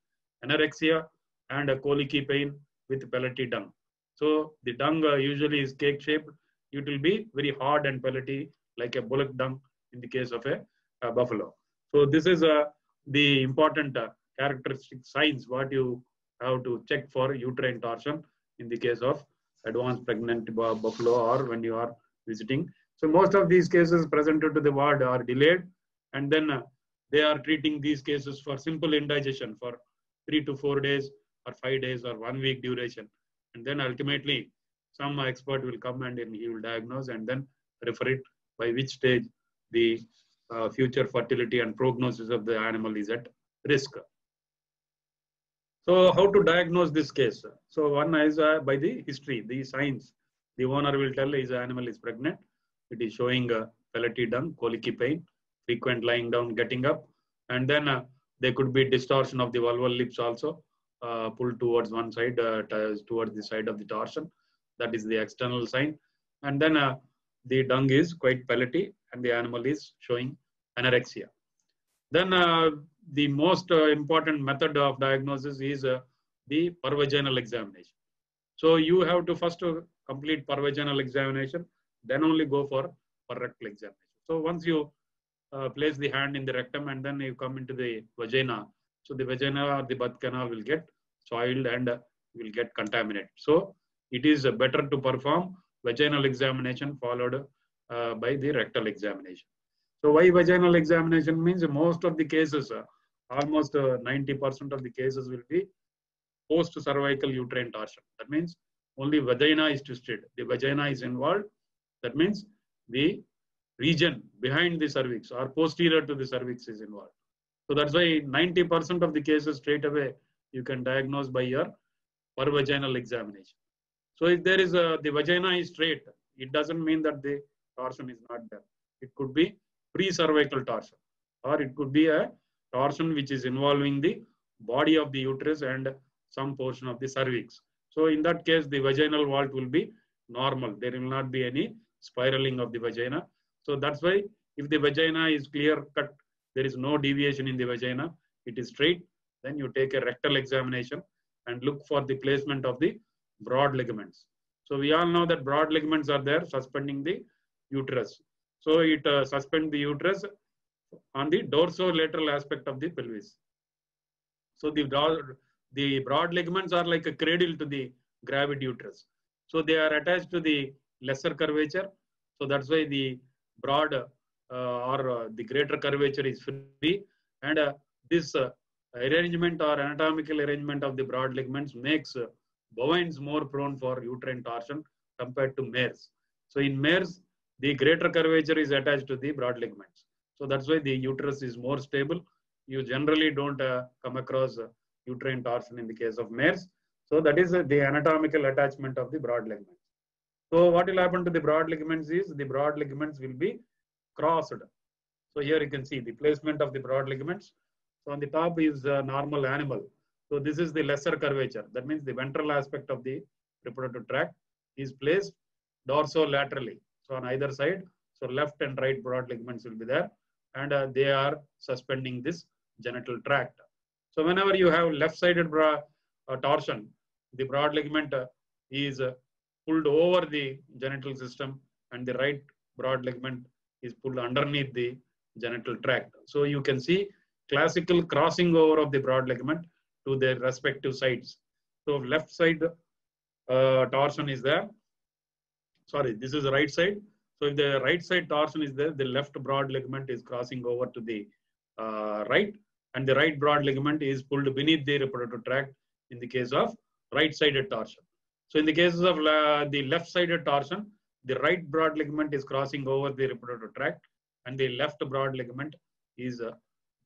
anorexia, and a colicky pain with pellety dung. So the dung uh, usually is cake shaped. It will be very hard and pellety like a bullock dung in the case of a, a buffalo. So this is uh, the important uh, characteristic signs what you have to check for uterine torsion in the case of advanced pregnant buffalo or when you are visiting. So most of these cases presented to the ward are delayed and then uh, they are treating these cases for simple indigestion for three to four days or five days or one week duration. And then ultimately some expert will come and he will diagnose and then refer it by which stage the uh, future fertility and prognosis of the animal is at risk. So how to diagnose this case? So one is uh, by the history, the signs. The owner will tell his animal is pregnant. It is showing uh, pellety dung, colicky pain, frequent lying down, getting up. And then uh, there could be distortion of the vulval lips also, uh, pulled towards one side, uh, towards the side of the torsion. That is the external sign. And then uh, the dung is quite pellety and the animal is showing anorexia. Then uh, the most uh, important method of diagnosis is uh, the pervaginal examination. So you have to first complete pervaginal examination, then only go for rectal examination. So once you uh, place the hand in the rectum and then you come into the vagina, so the vagina or the birth canal will get soiled and uh, will get contaminated. So it is better to perform vaginal examination followed uh, by the rectal examination. So why vaginal examination means most of the cases, uh, almost 90% uh, of the cases will be post-cervical uterine torsion. That means only vagina is twisted. The vagina is involved. That means the region behind the cervix or posterior to the cervix is involved. So that's why 90% of the cases straight away you can diagnose by your per vaginal examination. So if there is a, the vagina is straight, it doesn't mean that the torsion is not there. It could be pre-cervical torsion or it could be a torsion which is involving the body of the uterus and some portion of the cervix. So in that case, the vaginal vault will be normal. There will not be any spiraling of the vagina. So that's why if the vagina is clear cut there is no deviation in the vagina, it is straight, then you take a rectal examination and look for the placement of the broad ligaments. So we all know that broad ligaments are there suspending the uterus. So it uh, suspends the uterus on the dorsolateral aspect of the pelvis. So the, the broad ligaments are like a cradle to the gravid uterus. So they are attached to the lesser curvature. So that's why the broad uh, or uh, the greater curvature is free. And uh, this uh, arrangement or anatomical arrangement of the broad ligaments makes uh, bovines more prone for uterine torsion compared to mares. So in mares, the greater curvature is attached to the broad ligaments. So that's why the uterus is more stable. You generally don't uh, come across uh, uterine torsion in the case of mares. So that is uh, the anatomical attachment of the broad ligaments. So what will happen to the broad ligaments is the broad ligaments will be crossed. So here you can see the placement of the broad ligaments. So on the top is a normal animal. So this is the lesser curvature. That means the ventral aspect of the reproductive tract is placed dorsolaterally. On either side, so left and right broad ligaments will be there and uh, they are suspending this genital tract. So whenever you have left-sided bra uh, torsion, the broad ligament uh, is uh, pulled over the genital system and the right broad ligament is pulled underneath the genital tract. So you can see classical crossing over of the broad ligament to their respective sides. So left side uh, torsion is there. Sorry, this is the right side. So if the right side torsion is there, the left broad ligament is crossing over to the uh, right and the right broad ligament is pulled beneath the reproductive tract in the case of right-sided torsion. So in the cases of uh, the left-sided torsion, the right broad ligament is crossing over the reproductive tract and the left broad ligament is uh,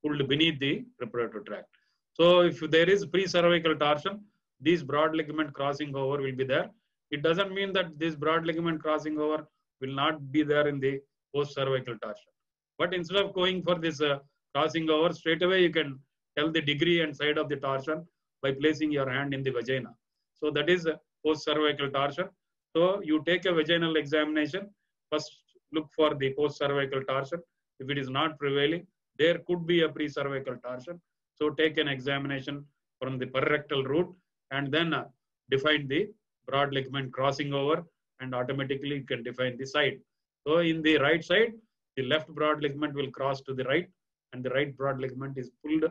pulled beneath the reproductive tract. So if there is pre-cervical torsion, these broad ligament crossing over will be there. It doesn't mean that this broad ligament crossing over will not be there in the post-cervical torsion. But instead of going for this uh, crossing over, straight away you can tell the degree and side of the torsion by placing your hand in the vagina. So that is uh, post-cervical torsion. So you take a vaginal examination, first look for the post-cervical torsion. If it is not prevailing, there could be a pre-cervical torsion. So take an examination from the perirectal route and then uh, define the broad ligament crossing over and automatically you can define the side. So in the right side, the left broad ligament will cross to the right and the right broad ligament is pulled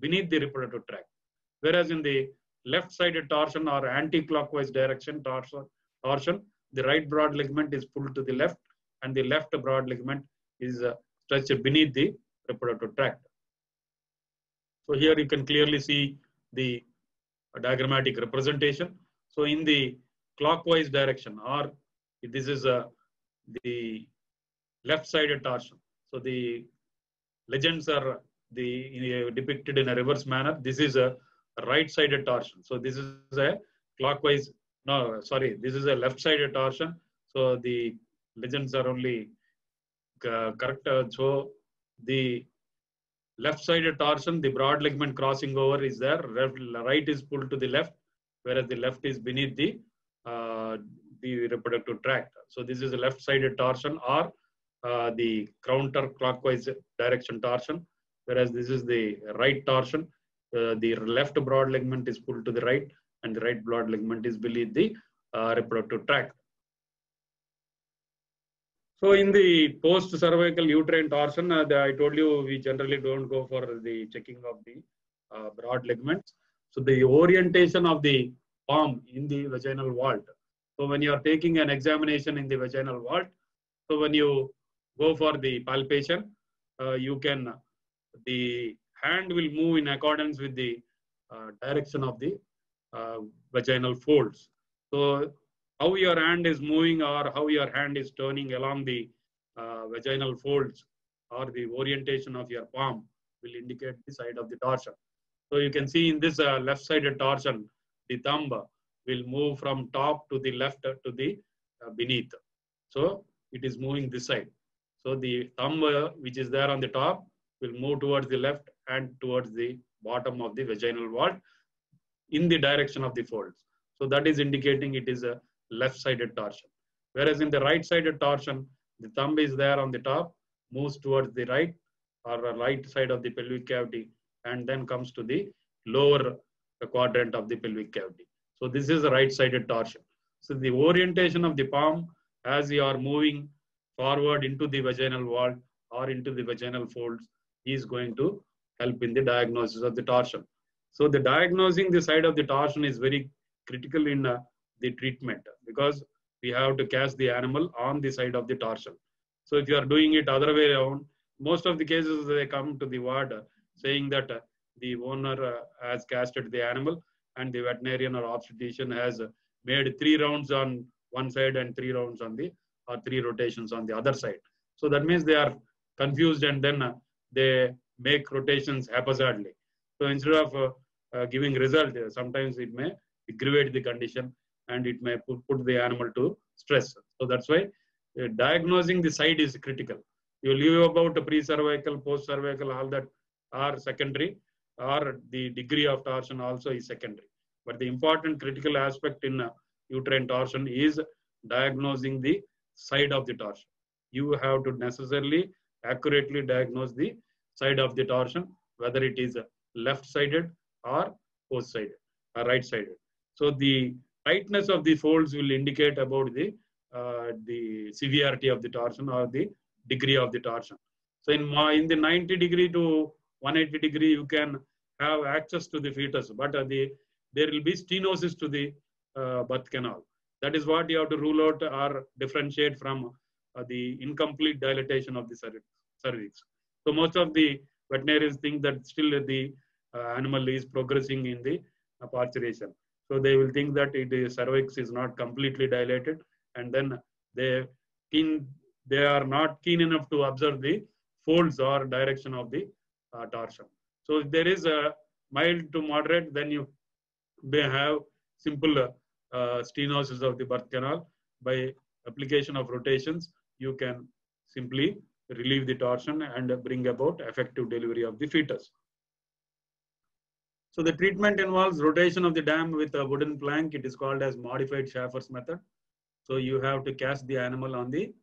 beneath the reproductive tract. Whereas in the left-sided torsion or anti-clockwise direction torsion, torsion, the right broad ligament is pulled to the left and the left broad ligament is uh, stretched beneath the reproductive tract. So here you can clearly see the diagrammatic representation. So in the clockwise direction or this is uh, the left-sided torsion. So the legends are the uh, depicted in a reverse manner. This is a right-sided torsion. So this is a clockwise, no, sorry, this is a left-sided torsion. So the legends are only uh, correct. Uh, so the left-sided torsion, the broad ligament crossing over is there. right is pulled to the left, whereas the left is beneath the uh, the reproductive tract. So this is a left-sided torsion or uh, the counter-clockwise direction torsion, whereas this is the right torsion. Uh, the left broad ligament is pulled to the right, and the right broad ligament is beneath the uh, reproductive tract. So in the post-cervical uterine torsion, uh, I told you we generally don't go for the checking of the uh, broad ligaments. So the orientation of the palm in the vaginal vault. So when you are taking an examination in the vaginal vault, so when you go for the palpation, uh, you can, the hand will move in accordance with the uh, direction of the uh, vaginal folds. So how your hand is moving or how your hand is turning along the uh, vaginal folds or the orientation of your palm will indicate the side of the torsion. So you can see in this uh, left-sided torsion, the thumb will move from top to the left to the uh, beneath. So it is moving this side. So the thumb uh, which is there on the top will move towards the left and towards the bottom of the vaginal wall in the direction of the folds. So that is indicating it is a left-sided torsion. Whereas in the right-sided torsion, the thumb is there on the top, moves towards the right, or right side of the pelvic cavity and then comes to the lower quadrant of the pelvic cavity. So this is the right-sided torsion. So the orientation of the palm as you are moving forward into the vaginal wall or into the vaginal folds is going to help in the diagnosis of the torsion. So the diagnosing the side of the torsion is very critical in uh, the treatment because we have to cast the animal on the side of the torsion. So if you are doing it other way around, most of the cases they come to the ward saying that uh, the owner uh, has casted the animal and the veterinarian or obstetrician has made three rounds on one side and three rounds on the or three rotations on the other side. So that means they are confused and then uh, they make rotations haphazardly. So instead of uh, uh, giving result, uh, sometimes it may aggravate the condition and it may put, put the animal to stress. So that's why diagnosing the side is critical. You leave about pre-cervical, post-cervical, all that are secondary or the degree of torsion also is secondary. But the important critical aspect in uh, uterine torsion is diagnosing the side of the torsion. You have to necessarily accurately diagnose the side of the torsion, whether it is left-sided or post-sided or right-sided. So the tightness of the folds will indicate about the uh, the severity of the torsion or the degree of the torsion. So in my, in the 90 degree to 180 degree, you can have access to the fetus, but the there will be stenosis to the uh, birth canal. That is what you have to rule out or differentiate from uh, the incomplete dilatation of the cervix. So most of the veterinarians think that still the uh, animal is progressing in the uh, parturition. So they will think that it is cervix is not completely dilated, and then they keen, they are not keen enough to observe the folds or direction of the uh, torsion. So if there is a mild to moderate, then you may have simple uh, stenosis of the birth canal. By application of rotations, you can simply relieve the torsion and bring about effective delivery of the fetus. So the treatment involves rotation of the dam with a wooden plank. It is called as modified Schaffer's method. So you have to cast the animal on the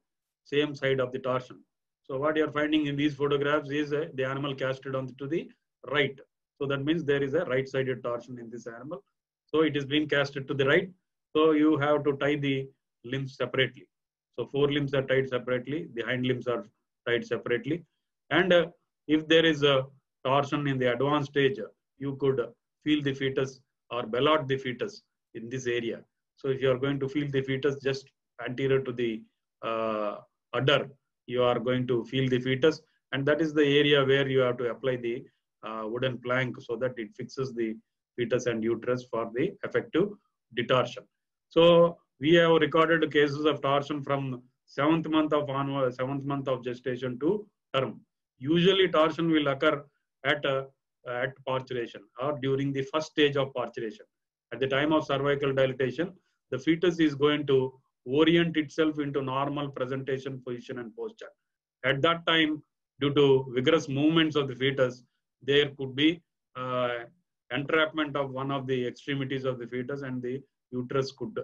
same side of the torsion. So what you are finding in these photographs is uh, the animal casted on to the right. So that means there is a right-sided torsion in this animal. So it is being casted to the right. So you have to tie the limbs separately. So four limbs are tied separately. The hind limbs are tied separately. And uh, if there is a torsion in the advanced stage, you could feel the fetus or ballot the fetus in this area. So if you are going to feel the fetus just anterior to the uh, udder, you are going to feel the fetus. And that is the area where you have to apply the uh, wooden plank so that it fixes the fetus and uterus for the effective detorsion. So we have recorded cases of torsion from seventh month of onward, seventh month of gestation to term. Usually torsion will occur at uh, at parturition or during the first stage of parturition. At the time of cervical dilatation, the fetus is going to orient itself into normal presentation position and posture. At that time, due to vigorous movements of the fetus, there could be uh, entrapment of one of the extremities of the fetus and the uterus could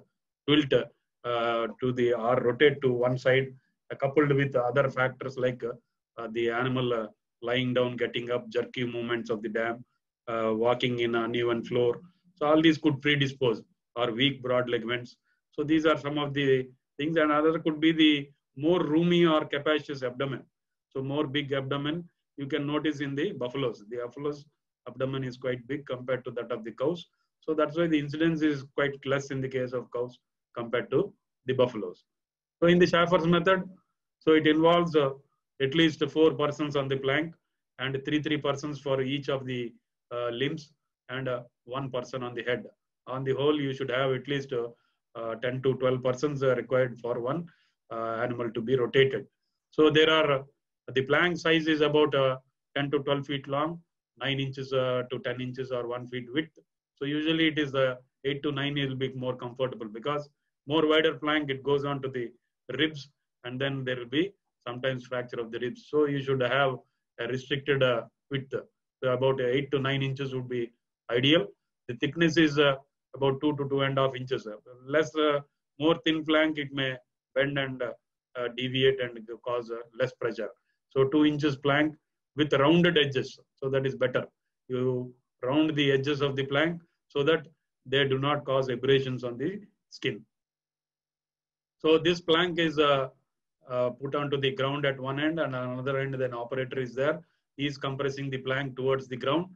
tilt uh, to the or rotate to one side uh, coupled with other factors like uh, the animal uh, lying down getting up jerky movements of the dam uh, walking in uneven floor so all these could predispose or weak broad ligaments so these are some of the things and other could be the more roomy or capacious abdomen so more big abdomen you can notice in the buffaloes. The buffaloes abdomen is quite big compared to that of the cows. So that's why the incidence is quite less in the case of cows compared to the buffaloes. So in the Schafer's method, so it involves uh, at least four persons on the plank and three three persons for each of the uh, limbs and uh, one person on the head. On the whole, you should have at least uh, 10 to 12 persons are required for one uh, animal to be rotated. So there are the plank size is about uh, 10 to 12 feet long, 9 inches uh, to 10 inches or 1 feet width. So usually it is uh, 8 to 9 will be more comfortable because more wider plank, it goes on to the ribs and then there will be sometimes fracture of the ribs. So you should have a restricted uh, width. So about 8 to 9 inches would be ideal. The thickness is uh, about 2 to 2 and a half inches. Less, uh, more thin flank, it may bend and deviate and cause less pressure. So two inches plank with rounded edges. So that is better. You round the edges of the plank so that they do not cause abrasions on the skin. So this plank is uh, uh, put onto the ground at one end and another end then operator is there. He is compressing the plank towards the ground.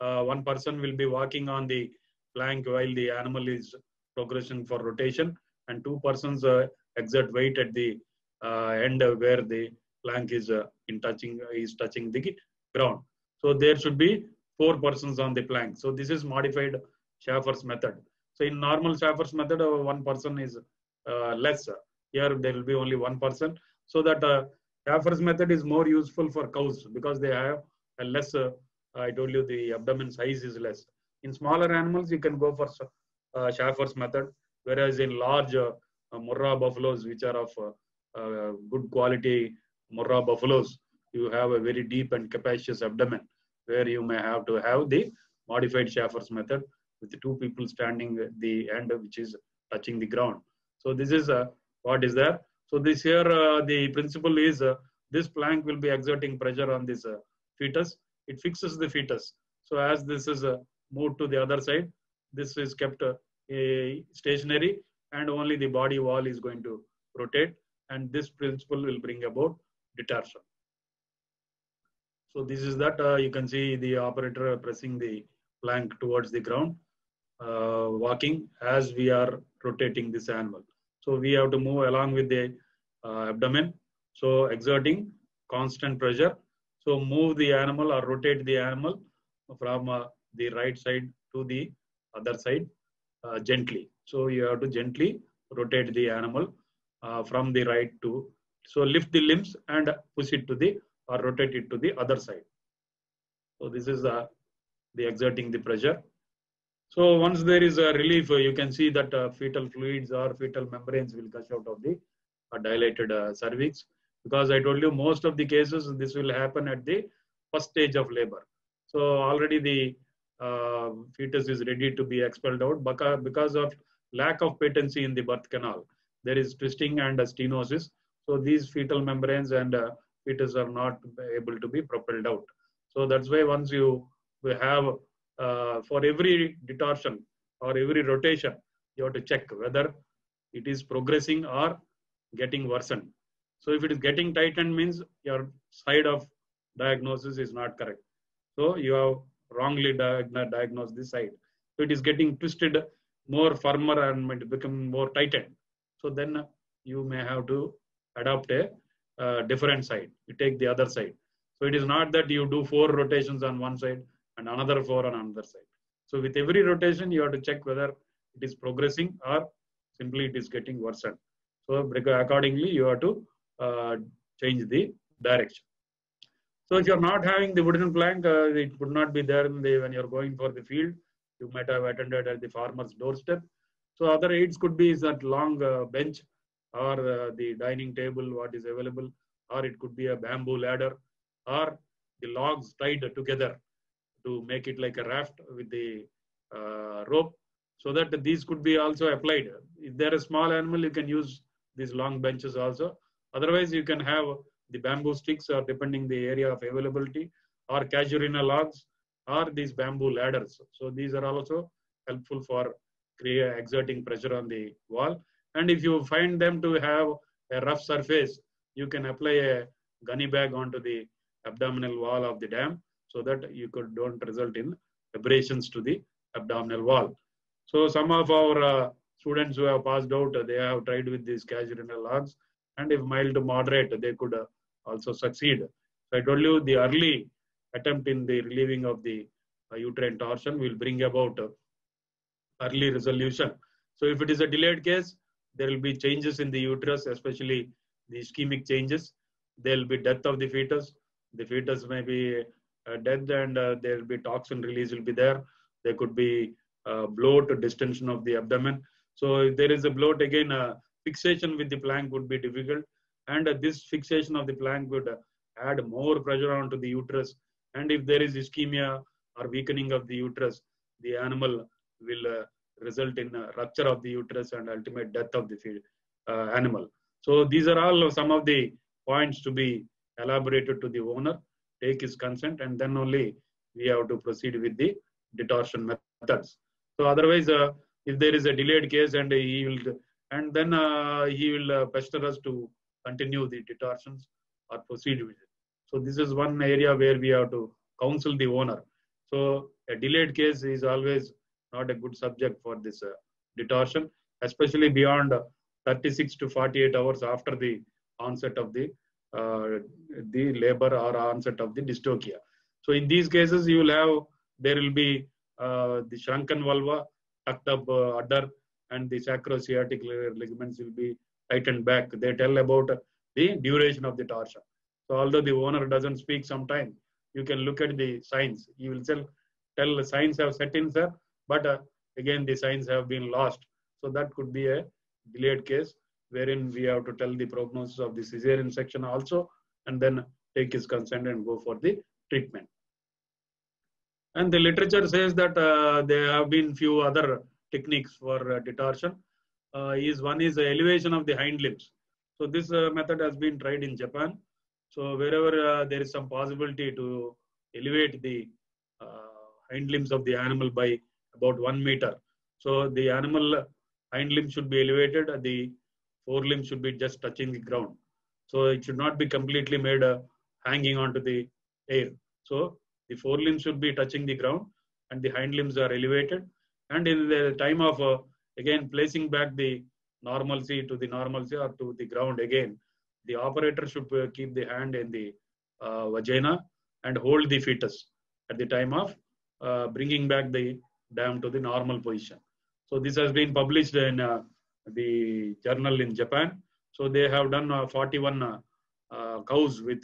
Uh, one person will be walking on the plank while the animal is progressing for rotation and two persons uh, exert weight at the uh, end where the plank is uh, in touching is touching the ground. So there should be four persons on the plank. So this is modified Schafer's method. So in normal Schafer's method, uh, one person is uh, less. Here there will be only one person. So that uh, Schafer's method is more useful for cows because they have a less, uh, I told you the abdomen size is less. In smaller animals, you can go for uh, Schafer's method, whereas in large uh, Murrah buffaloes, which are of uh, uh, good quality Murrah buffaloes, you have a very deep and capacious abdomen where you may have to have the modified Schafer's method with the two people standing at the end which is touching the ground. So this is uh, what is there. So this here, uh, the principle is uh, this plank will be exerting pressure on this uh, fetus. It fixes the fetus. So as this is uh, moved to the other side, this is kept uh, stationary and only the body wall is going to rotate and this principle will bring about detorsion. So this is that uh, you can see the operator pressing the plank towards the ground, uh, walking as we are rotating this animal. So we have to move along with the uh, abdomen. So exerting constant pressure. So move the animal or rotate the animal from uh, the right side to the other side uh, gently. So you have to gently rotate the animal uh, from the right to, so lift the limbs and push it to the or rotate it to the other side. So this is uh, the exerting the pressure. So once there is a relief, you can see that uh, fetal fluids or fetal membranes will gush out of the uh, dilated uh, cervix. Because I told you most of the cases, this will happen at the first stage of labor. So already the fetus is ready to be expelled out because of lack of patency in the birth canal. There is twisting and stenosis. So these fetal membranes and fetus are not able to be propelled out. So that's why once you have uh, for every detorsion or every rotation, you have to check whether it is progressing or getting worsened. So if it is getting tightened means your side of diagnosis is not correct. So you have wrongly diagnosed this side. So it is getting twisted more firmer and might become more tightened. So then you may have to adopt a uh, different side. You take the other side. So it is not that you do four rotations on one side and another four on another side. So with every rotation, you have to check whether it is progressing or simply it is getting worsened. So accordingly, you have to uh, change the direction. So if you're not having the wooden plank, uh, it would not be there the, when you're going for the field. You might have attended at the farmer's doorstep. So other aids could be that long uh, bench or uh, the dining table what is available or it could be a bamboo ladder or the logs tied together to make it like a raft with the uh, rope so that these could be also applied if they're a small animal you can use these long benches also otherwise you can have the bamboo sticks or depending the area of availability or casuarina logs or these bamboo ladders. So these are also helpful for create exerting pressure on the wall. And if you find them to have a rough surface, you can apply a gunny bag onto the abdominal wall of the dam so that you could don't result in abrasions to the abdominal wall. So some of our uh, students who have passed out, they have tried with these casuarina logs. And if mild to moderate, they could uh, also succeed. So I told you the early attempt in the relieving of the uh, uterine torsion will bring about uh, early resolution. So if it is a delayed case, there will be changes in the uterus, especially the ischemic changes. There will be death of the fetus. The fetus may be uh, dead and uh, there will be toxin release will be there. There could be uh, bloat, distension of the abdomen. So if there is a bloat, again, uh, fixation with the plank would be difficult. And uh, this fixation of the plank would uh, add more pressure onto the uterus. And if there is ischemia or weakening of the uterus, the animal will result in rupture of the uterus and ultimate death of the uh, animal. So these are all some of the points to be elaborated to the owner take his consent, and then only we have to proceed with the detorsion methods. So otherwise, uh, if there is a delayed case and he will, and then uh, he will uh, pester us to continue the detorsions or proceed with it. So this is one area where we have to counsel the owner. So a delayed case is always not a good subject for this uh, detortion, especially beyond 36 to 48 hours after the onset of the uh, the labor or onset of the dystocia. So in these cases, you will have there will be uh, the shrunken vulva, tucked up uh, udder, and the sacroiliac ligaments will be tightened back. They tell about the duration of the torsion. So although the owner doesn't speak sometime, you can look at the signs. You will tell, tell the signs have set in, sir, but uh, again the signs have been lost. So that could be a delayed case wherein we have to tell the prognosis of the cesarean section also, and then take his consent and go for the treatment. And the literature says that uh, there have been few other techniques for uh, detortion. Uh, is one is the elevation of the hind limbs. So this uh, method has been tried in Japan. So wherever uh, there is some possibility to elevate the uh, hind limbs of the animal by about one meter. So the animal hind limb should be elevated. The forelimb should be just touching the ground. So it should not be completely made hanging onto the air. So the forelimbs should be touching the ground and the hind limbs are elevated. And in the time of, uh, again, placing back the normalcy to the normalcy or to the ground again, the operator should uh, keep the hand in the uh, vagina and hold the fetus at the time of uh, bringing back the dam to the normal position. So this has been published in uh, the journal in Japan. So they have done uh, 41 cows with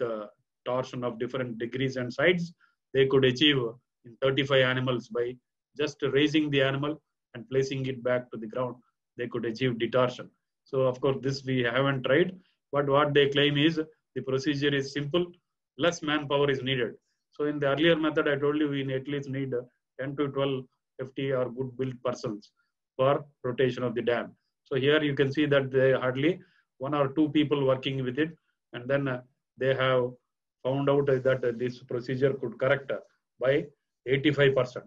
torsion of different degrees and sides they could achieve in 35 animals by just raising the animal and placing it back to the ground. They could achieve detortion. So of course, this we haven't tried, but what they claim is the procedure is simple, less manpower is needed. So in the earlier method, I told you we at least need 10 to 12 FT or good built persons for rotation of the dam. So here you can see that they hardly one or two people working with it, and then they have found out that this procedure could correct by 85%.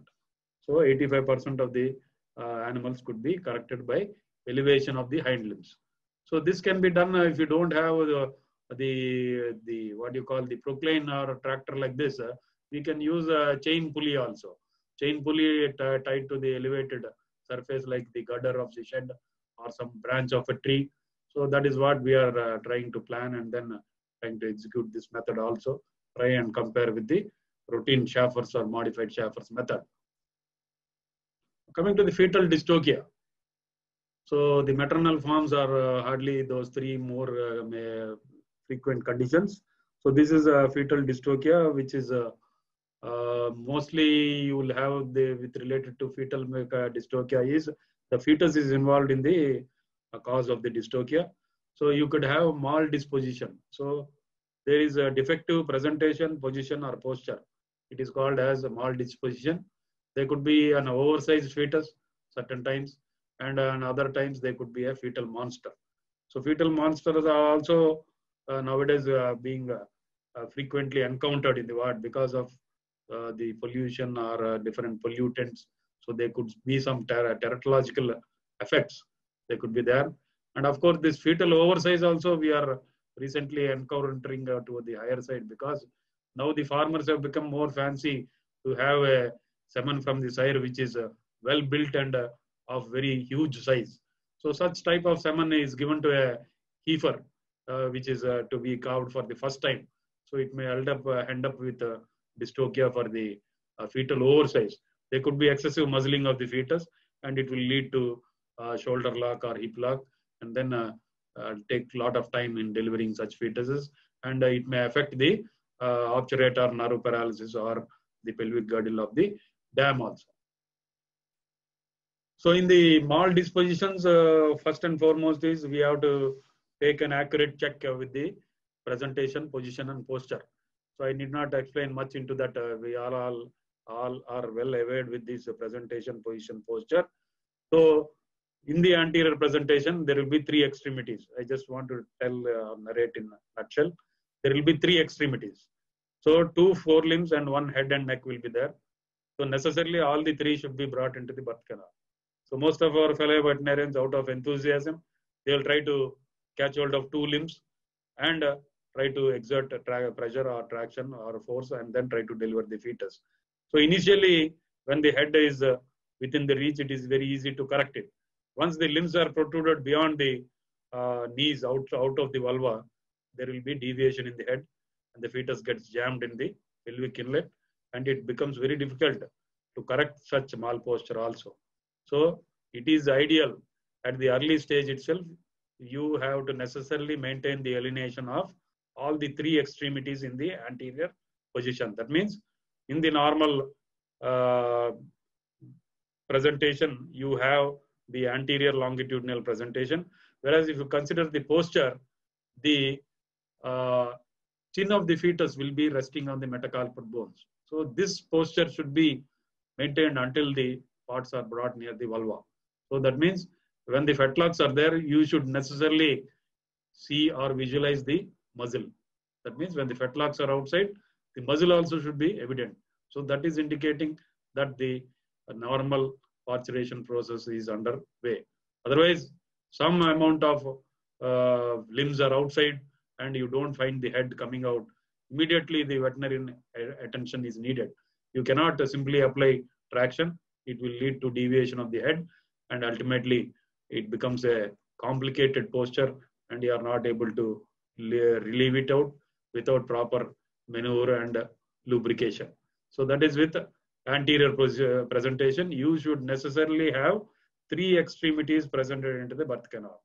So 85% of the animals could be corrected by elevation of the hind limbs. So this can be done if you don't have the, the, the what you call the proclaim or tractor like this. Uh, we can use a chain pulley also. Chain pulley tied to the elevated surface like the girder of the shed or some branch of a tree. So that is what we are uh, trying to plan and then trying to execute this method also, try and compare with the routine Schaffer's or modified Schaffer's method. Coming to the fetal dystocia. So the maternal forms are uh, hardly those three more uh, frequent conditions. So this is a fetal dystocia, which is uh, uh, mostly you will have the with related to fetal dystocia is the fetus is involved in the uh, cause of the dystocia. So you could have mal-disposition. So there is a defective presentation, position, or posture. It is called as a mal-disposition. There could be an oversized fetus certain times, and on other times there could be a fetal monster. So fetal monsters are also uh, nowadays uh, being uh, uh frequently encountered in the ward because of uh, the pollution or uh, different pollutants. So there could be some ter teratological effects. They could be there. And of course, this fetal oversize also we are recently encountering uh, the higher side because now the farmers have become more fancy to have a semen from the sire which is uh, well built and uh, of very huge size. So such type of semen is given to a heifer uh, which is to be carved for the first time. So it may end up, end up with dystocia for the fetal oversize. There could be excessive muscling of the fetus and it will lead to shoulder lock or hip lock and then uh, uh, take a lot of time in delivering such fetuses and uh, it may affect the obturator nerve paralysis or the pelvic girdle of the dam also. So in the mal dispositions, uh, first and foremost is we have to take an accurate check with the presentation, position and posture. So I need not explain much into that. Uh, we all, all, all are well aware with this presentation, position, posture. So in the anterior presentation, there will be three extremities. I just want to tell, uh, narrate in a nutshell. There will be three extremities. So two forelimbs and one head and neck will be there. So necessarily all the three should be brought into the birth canal. So most of our fellow veterinarians out of enthusiasm, they will try to catch hold of two limbs and uh, try to exert pressure or traction or force and then try to deliver the fetus. So initially, when the head is uh, within the reach, it is very easy to correct it. Once the limbs are protruded beyond the uh, knees out, out of the vulva, there will be deviation in the head and the fetus gets jammed in the pelvic inlet and it becomes very difficult to correct such malposture also. So it is ideal at the early stage itself, you have to necessarily maintain the alienation of all the three extremities in the anterior position. That means in the normal uh, presentation, you have the anterior longitudinal presentation. Whereas if you consider the posture, the uh, chin of the fetus will be resting on the metacarpal bones. So this posture should be maintained until the parts are brought near the vulva. So that means when the fetlocks are there, you should necessarily see or visualize the muzzle. That means when the fetlocks are outside, the muzzle also should be evident. So that is indicating that the normal parturition process is underway. Otherwise, some amount of uh, limbs are outside and you don't find the head coming out. Immediately, the veterinarian attention is needed. You cannot simply apply traction. It will lead to deviation of the head and ultimately it becomes a complicated posture and you are not able to relieve it out without proper maneuver and lubrication. So that is with anterior presentation, you should necessarily have three extremities presented into the birth canal.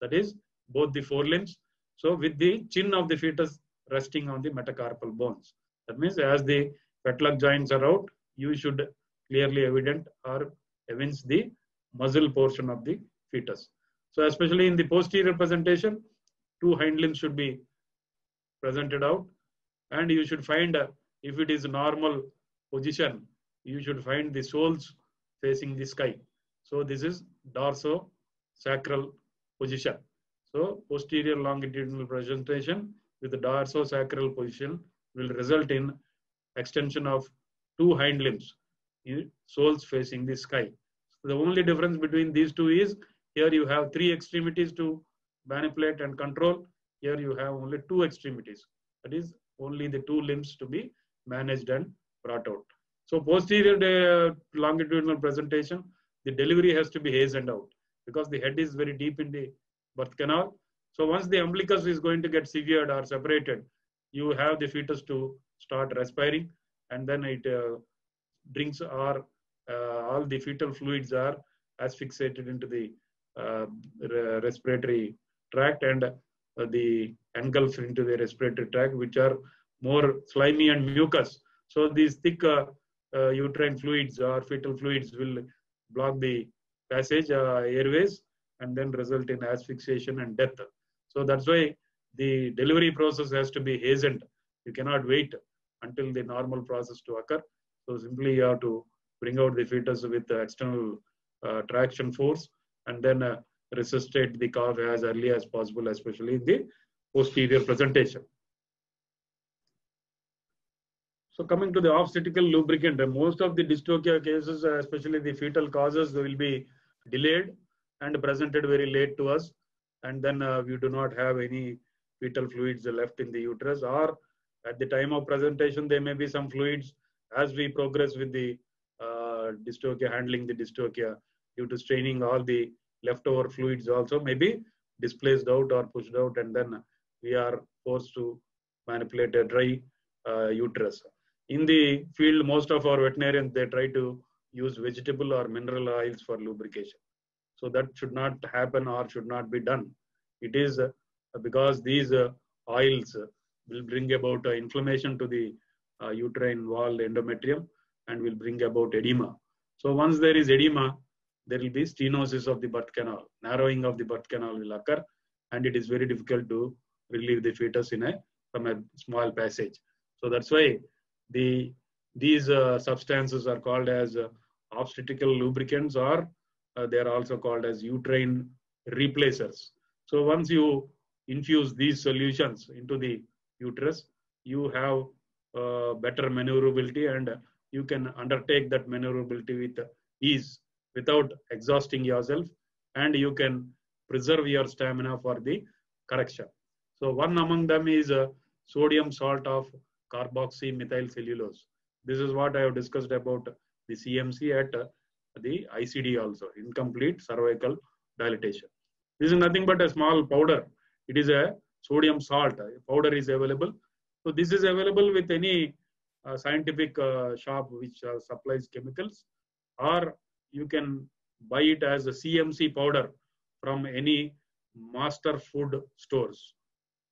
That is both the forelimbs. So with the chin of the fetus resting on the metacarpal bones. That means as the fetlock joints are out, you should clearly evident or evince the muzzle portion of the fetus. So especially in the posterior presentation, two hind limbs should be presented out and you should find uh, if it is normal position, you should find the soles facing the sky. So this is dorso-sacral position. So posterior longitudinal presentation with the dorso-sacral position will result in extension of two hind limbs, soles facing the sky. So the only difference between these two is here you have three extremities to manipulate and control. Here you have only two extremities. That is only the two limbs to be managed and brought out. So posterior uh, longitudinal presentation, the delivery has to be hastened out because the head is very deep in the birth canal. So once the umbilicus is going to get severed or separated, you have the fetus to start respiring and then it uh, drinks or uh, all the fetal fluids are asphyxiated into the uh, respiratory tract and uh, the engulfed into the respiratory tract, which are more slimy and mucus. So these thick uh, uterine fluids or fetal fluids will block the passage airways and then result in asphyxiation and death. So that's why the delivery process has to be hastened. You cannot wait until the normal process to occur. So simply you have to bring out the fetus with the external uh, traction force and then uh, resuscitate the calf as early as possible, especially in the posterior presentation. So coming to the obstetrical lubricant, most of the dystocia cases, especially the fetal causes, will be delayed and presented very late to us. And then uh, we do not have any fetal fluids left in the uterus or at the time of presentation, there may be some fluids as we progress with the uh, dystocia, handling the dystocia due to straining all the leftover fluids also may be displaced out or pushed out and then we are forced to manipulate a dry uh, uterus. In the field, most of our veterinarians, they try to use vegetable or mineral oils for lubrication. So that should not happen or should not be done. It is uh, because these uh, oils will bring about uh, inflammation to the uh, uterine wall endometrium and will bring about edema. So once there is edema, there will be stenosis of the birth canal, narrowing of the birth canal will occur, and it is very difficult to relieve the fetus in a from a small passage. So that's why the these uh, substances are called as uh, obstetrical lubricants, or uh, they are also called as uterine replacers. So once you infuse these solutions into the uterus, you have uh, better maneuverability and you can undertake that maneuverability with ease without exhausting yourself and you can preserve your stamina for the correction. So one among them is uh, sodium salt of carboxymethyl cellulose. This is what I have discussed about the CMC at the ICD also, incomplete cervical dilatation. This is nothing but a small powder. It is a sodium salt. Powder is available. So this is available with any uh, scientific uh, shop which uh, supplies chemicals or you can buy it as a CMC powder from any master food stores.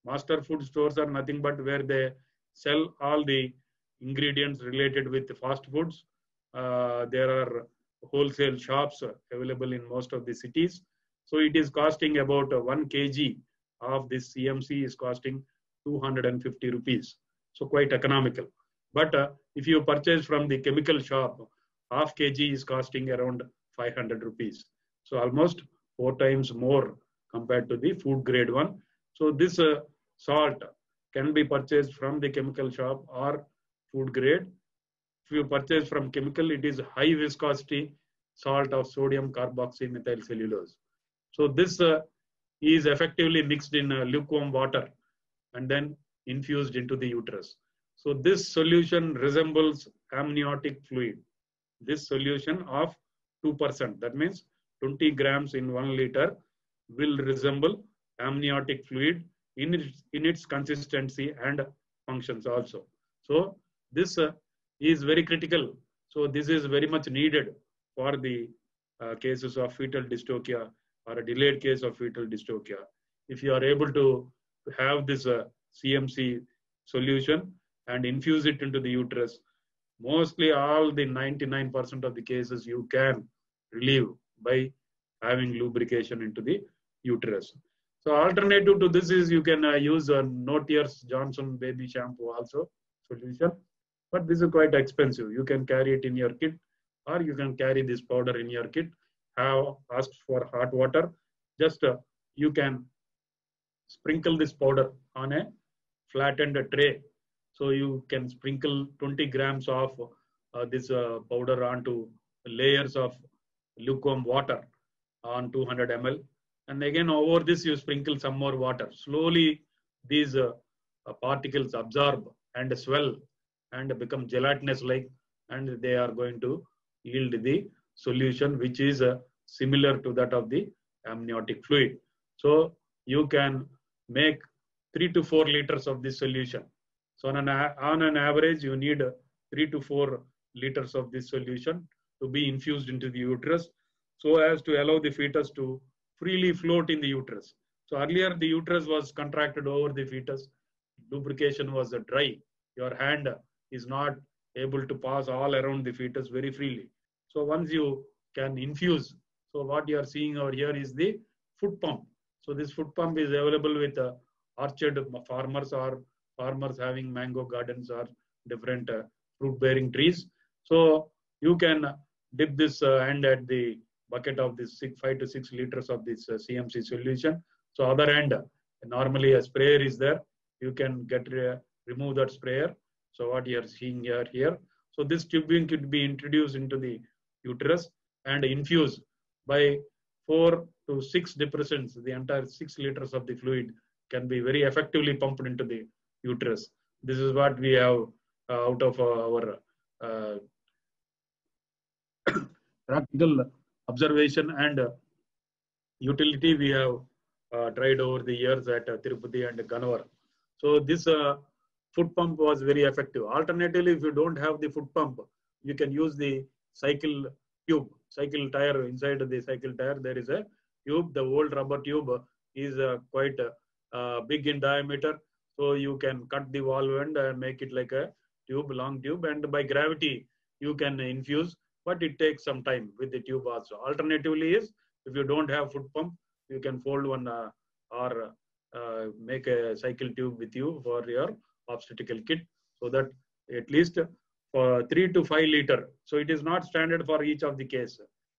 Master food stores are nothing but where they sell all the ingredients related with fast foods. Uh, there are wholesale shops available in most of the cities. So it is costing about uh, 1 kg of this CMC is costing 250 rupees. So quite economical. But uh, if you purchase from the chemical shop, half kg is costing around 500 rupees. So almost four times more compared to the food grade one. So this uh, salt can be purchased from the chemical shop or food grade. If you purchase from chemical, it is high viscosity salt of sodium carboxymethyl cellulose. So this uh, is effectively mixed in uh, lukewarm water and then infused into the uterus. So this solution resembles amniotic fluid. This solution of 2%, that means 20 grams in one liter will resemble amniotic fluid in its, in its consistency and functions also. So this uh, is very critical. So this is very much needed for the uh, cases of fetal dystocia or a delayed case of fetal dystocia. If you are able to have this uh, CMC solution and infuse it into the uterus, mostly all the 99% of the cases you can relieve by having lubrication into the uterus. So alternative to this is you can uh, use a no tears Johnson baby shampoo also solution, but this is quite expensive. You can carry it in your kit or you can carry this powder in your kit. Have asked for hot water. Just uh, you can sprinkle this powder on a flattened tray. So you can sprinkle 20 grams of uh, this uh, powder onto layers of lukewarm water on 200 ml. And again, over this, you sprinkle some more water. Slowly, these uh, uh, particles absorb and swell and become gelatinous like, and they are going to yield the solution, which is uh, similar to that of the amniotic fluid. So you can make three to four liters of this solution. So on an, on an average, you need three to four liters of this solution to be infused into the uterus so as to allow the fetus to freely float in the uterus. So earlier the uterus was contracted over the fetus. Lubrication was dry. Your hand is not able to pass all around the fetus very freely. So once you can infuse, so what you are seeing over here is the foot pump. So this foot pump is available with uh, orchard farmers or farmers having mango gardens or different uh, fruit bearing trees. So you can dip this uh, end at the bucket of this six, five to six liters of this uh, CMC solution. So other end, normally a sprayer is there. You can get remove that sprayer. So what you are seeing here here. So this tubing could be introduced into the uterus and infused by four to six depressants. The entire six liters of the fluid can be very effectively pumped into the uterus. This is what we have uh, out of our uh, practical observation and uh, utility we have uh, tried over the years at uh, Tirupati and Gannavaram. So this foot pump was very effective. Alternatively, if you don't have the foot pump, you can use the cycle tube, cycle tire inside the cycle tire. There is a tube. The old rubber tube is quite big in diameter. So you can cut the valve end and make it like a tube, long tube, and by gravity you can infuse but it takes some time with the tube also. Alternatively is if you don't have foot pump, you can fold one uh, or uh, make a cycle tube with you for your obstetrical kit so that at least for three to five liter. So it is not standard for each of the case.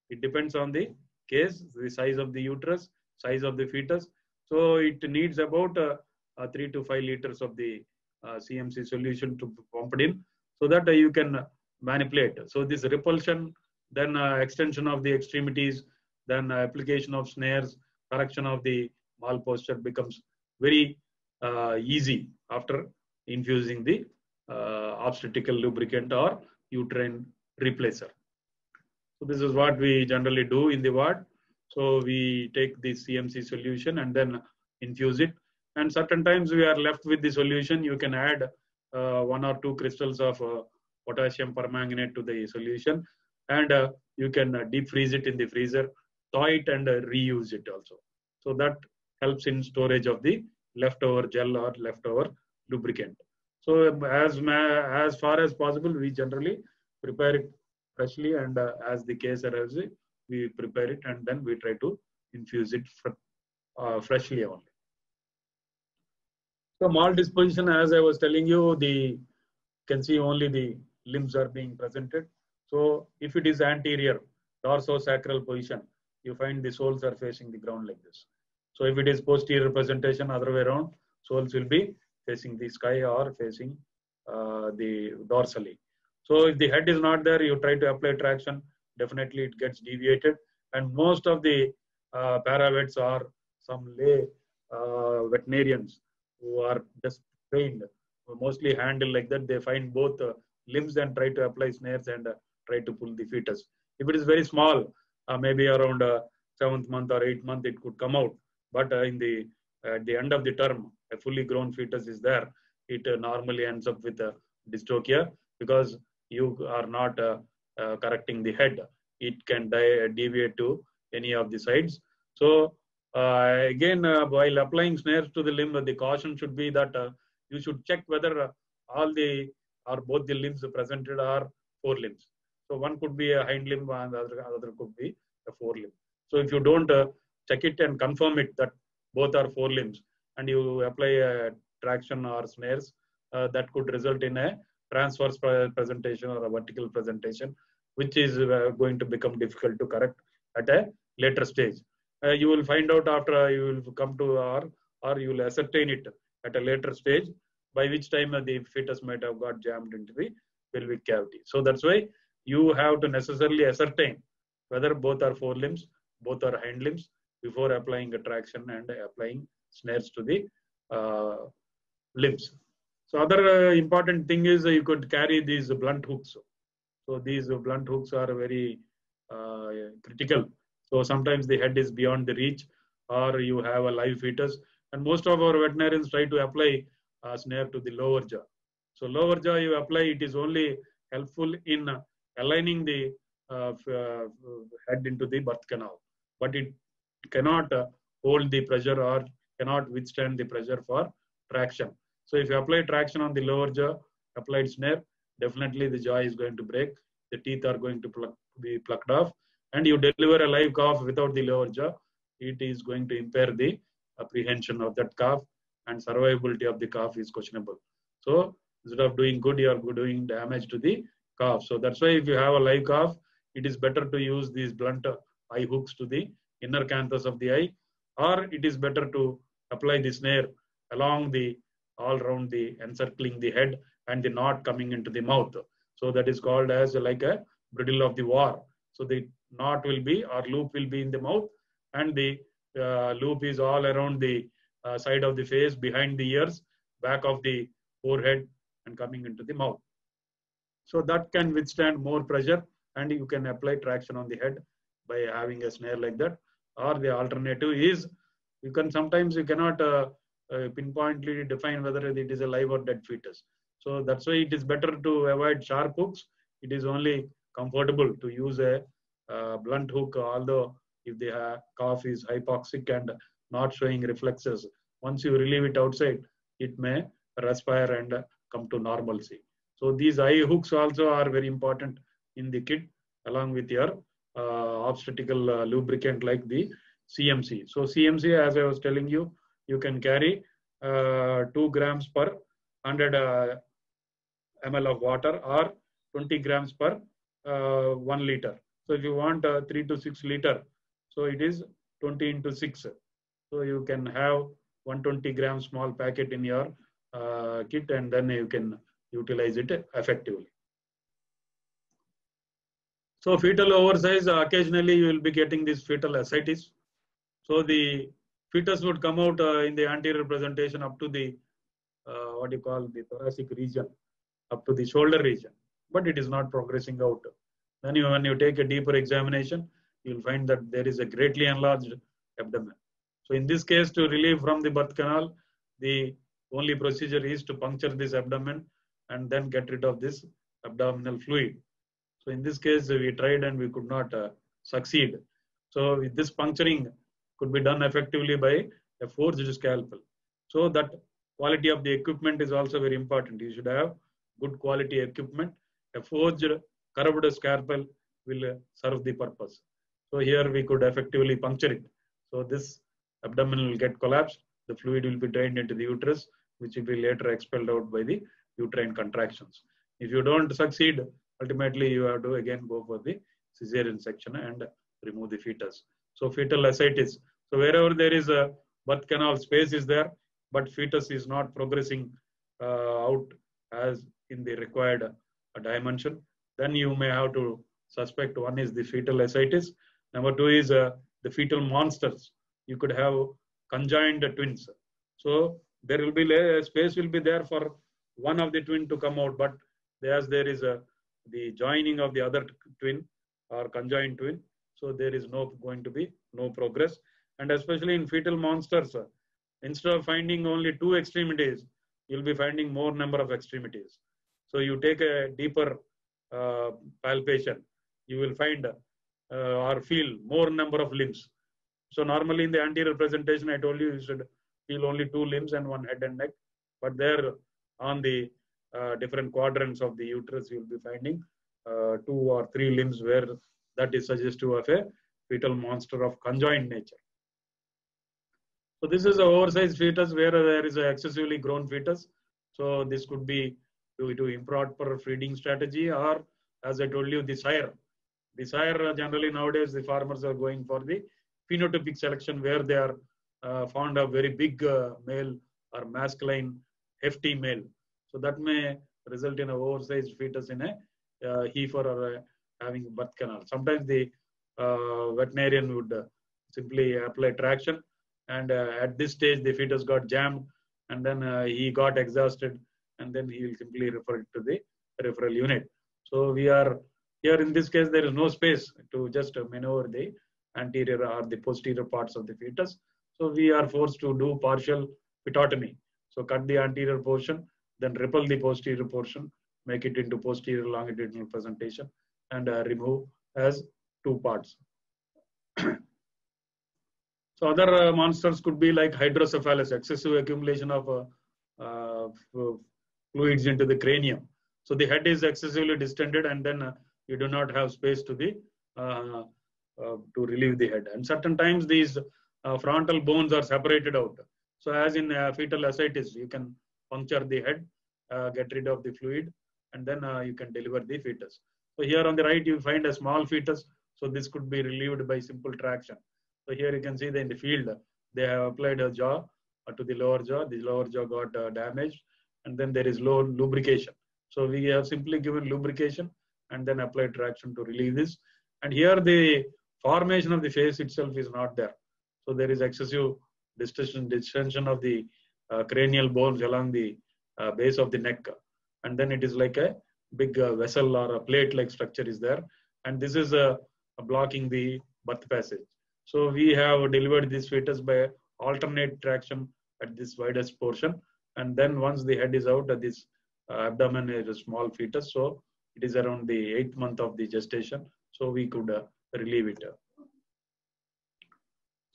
It depends on the case, the size of the uterus, size of the fetus. So it needs about uh, uh, three to five liters of the uh, CMC solution to pump it in so that uh, you can manipulate. So this repulsion, then uh, extension of the extremities, then uh, application of snares, correction of the mal posture becomes very easy after infusing the uh, obstetrical lubricant or uterine replacer. So this is what we generally do in the ward. So we take the CMC solution and then infuse it. And certain times we are left with the solution. You can add uh, one or two crystals of uh, potassium permanganate to the solution, and uh, you can uh, deep freeze it in the freezer, thaw it, and uh, reuse it also. So that helps in storage of the leftover gel or leftover lubricant. So as as far as possible, we generally prepare it freshly, and uh, as the case arises, we prepare it and then we try to infuse it fr uh, freshly only. So mal disposition, as I was telling you, the can see only the limbs are being presented. So if it is anterior, dorsosacral position, you find the soles are facing the ground like this. So if it is posterior presentation, other way around, soles will be facing the sky or facing uh, the dorsally. So if the head is not there, you try to apply traction, definitely it gets deviated. And most of the uh, paravets are some lay uh, veterinarians who are just trained, mostly handle like that. They find both uh, limbs and try to apply snares and uh, try to pull the fetus. If it is very small, uh, maybe around uh, seventh month or eighth month, it could come out. But in the at the end of the term, a fully grown fetus is there. It normally ends up with a dystocia because you are not correcting the head. It can die, deviate to any of the sides. So uh, again, uh, while applying snares to the limb, the caution should be that uh, you should check whether all the or both the limbs presented are forelimbs. So one could be a hind limb and the other, other could be a forelimb. So if you don't check it and confirm it that both are forelimbs and you apply a traction or snares, that could result in a transverse presentation or a vertical presentation, which is going to become difficult to correct at a later stage. Uh, you will find out after uh, you will come to or or you will ascertain it at a later stage by which time uh, the fetus might have got jammed into the pelvic cavity. So that's why you have to necessarily ascertain whether both are forelimbs both are hind limbs before applying a traction and applying snares to the uh, limbs so other uh, important thing is uh, you could carry these blunt hooks so these blunt hooks are very critical so sometimes the head is beyond the reach or you have a live fetus. And most of our veterinarians try to apply a snare to the lower jaw. So lower jaw you apply, it is only helpful in aligning the uh, uh, head into the birth canal. But it cannot uh, hold the pressure or cannot withstand the pressure for traction. So if you apply traction on the lower jaw, applied snare, definitely the jaw is going to break. The teeth are going to pluck, be plucked off and you deliver a live calf without the lower jaw, it is going to impair the apprehension of that calf and survivability of the calf is questionable. So instead of doing good, you are doing damage to the calf. So that's why if you have a live calf, it is better to use these blunt eye hooks to the inner canthus of the eye, or it is better to apply the snare along the all around the encircling the head and the knot coming into the mouth. So that is called as like a bridle of the war. So the knot will be or loop will be in the mouth and the uh, loop is all around the uh, side of the face, behind the ears, back of the forehead and coming into the mouth. So that can withstand more pressure and you can apply traction on the head by having a snare like that. Or the alternative is you can sometimes you cannot uh, uh, pinpointly define whether it is a live or dead fetus. So that's why it is better to avoid sharp hooks. It is only comfortable to use a uh, blunt hook, although if the calf is hypoxic and not showing reflexes, once you relieve it outside, it may respire and come to normalcy. So these eye hooks also are very important in the kit along with your uh, obstetrical uh, lubricant like the CMC. So CMC, as I was telling you, you can carry uh, 2 grams per 100 uh, ml of water or 20 grams per uh, 1 liter. So if you want a 3 to 6 liter, so it is 20 into 6. So you can have 120 gram small packet in your uh, kit and then you can utilize it effectively. So fetal oversize, occasionally you will be getting this fetal ascites. So the fetus would come out uh, in the anterior presentation up to the, uh, what you call the thoracic region, up to the shoulder region, but it is not progressing out. Then you, when you take a deeper examination, you will find that there is a greatly enlarged abdomen. So in this case, to relieve from the birth canal, the only procedure is to puncture this abdomen and then get rid of this abdominal fluid. So in this case, we tried and we could not uh, succeed. So this puncturing could be done effectively by a forged scalpel. So that quality of the equipment is also very important. You should have good quality equipment. A forged curved scalpel will serve the purpose. So here we could effectively puncture it. So this abdomen will get collapsed. The fluid will be drained into the uterus, which will be later expelled out by the uterine contractions. If you don't succeed, ultimately you have to again go for the cesarean section and remove the fetus. So fetal ascites. So wherever there is a birth canal space is there, but fetus is not progressing uh, out as in the required uh, dimension, then you may have to suspect one is the fetal ascites. Number two is uh, the fetal monsters. You could have conjoined twins. So there will be a space will be there for one of the twin to come out, but as there is a the joining of the other twin or conjoined twin, so there is no going to be no progress. And especially in fetal monsters, instead of finding only two extremities, you'll be finding more number of extremities. So you take a deeper uh, palpation, you will find uh, or feel more number of limbs. So normally in the anterior presentation, I told you you should feel only two limbs and one head and neck. But there on the different quadrants of the uterus, you'll be finding uh, two or three limbs where that is suggestive of a fetal monster of conjoined nature. So this is an oversized fetus where there is an excessively grown fetus. So this could be due to improper feeding strategy or as I told you, the sire. The sire generally nowadays the farmers are going for the phenotypic selection where they are uh, found a very big uh, male or masculine hefty male. So that may result in an oversized fetus in a uh, heifer or a, having birth canal. Sometimes the uh, veterinarian would uh, simply apply traction and uh, at this stage the fetus got jammed and then he got exhausted and then he will simply refer it to the referral unit. So we are here in this case there is no space to just maneuver the anterior or the posterior parts of the fetus. So we are forced to do partial fetotomy. So cut the anterior portion, then repel the posterior portion, make it into posterior longitudinal presentation and uh, remove as two parts. so other uh, monsters could be like hydrocephalus, excessive accumulation of uh, uh fluids into the cranium. So the head is excessively distended and then uh, you do not have space to the uh, to relieve the head. And certain times these frontal bones are separated out. So as in fetal ascites, you can puncture the head, get rid of the fluid, and then you can deliver the fetus. So here on the right, you find a small fetus. So this could be relieved by simple traction. So here you can see that in the field, they have applied a jaw to the lower jaw. The lower jaw got uh, damaged and then there is low lubrication. So we have simply given lubrication and then applied traction to relieve this. And here the formation of the face itself is not there. So there is excessive distension, distension of the uh, cranial bones along the uh, base of the neck. And then it is like a big uh, vessel or a plate like structure is there. And this is uh, blocking the birth passage. So we have delivered this fetus by alternate traction at this widest portion. And then once the head is out, this uh, abdomen is a small fetus. So it is around the eighth month of the gestation. So we could uh, relieve it.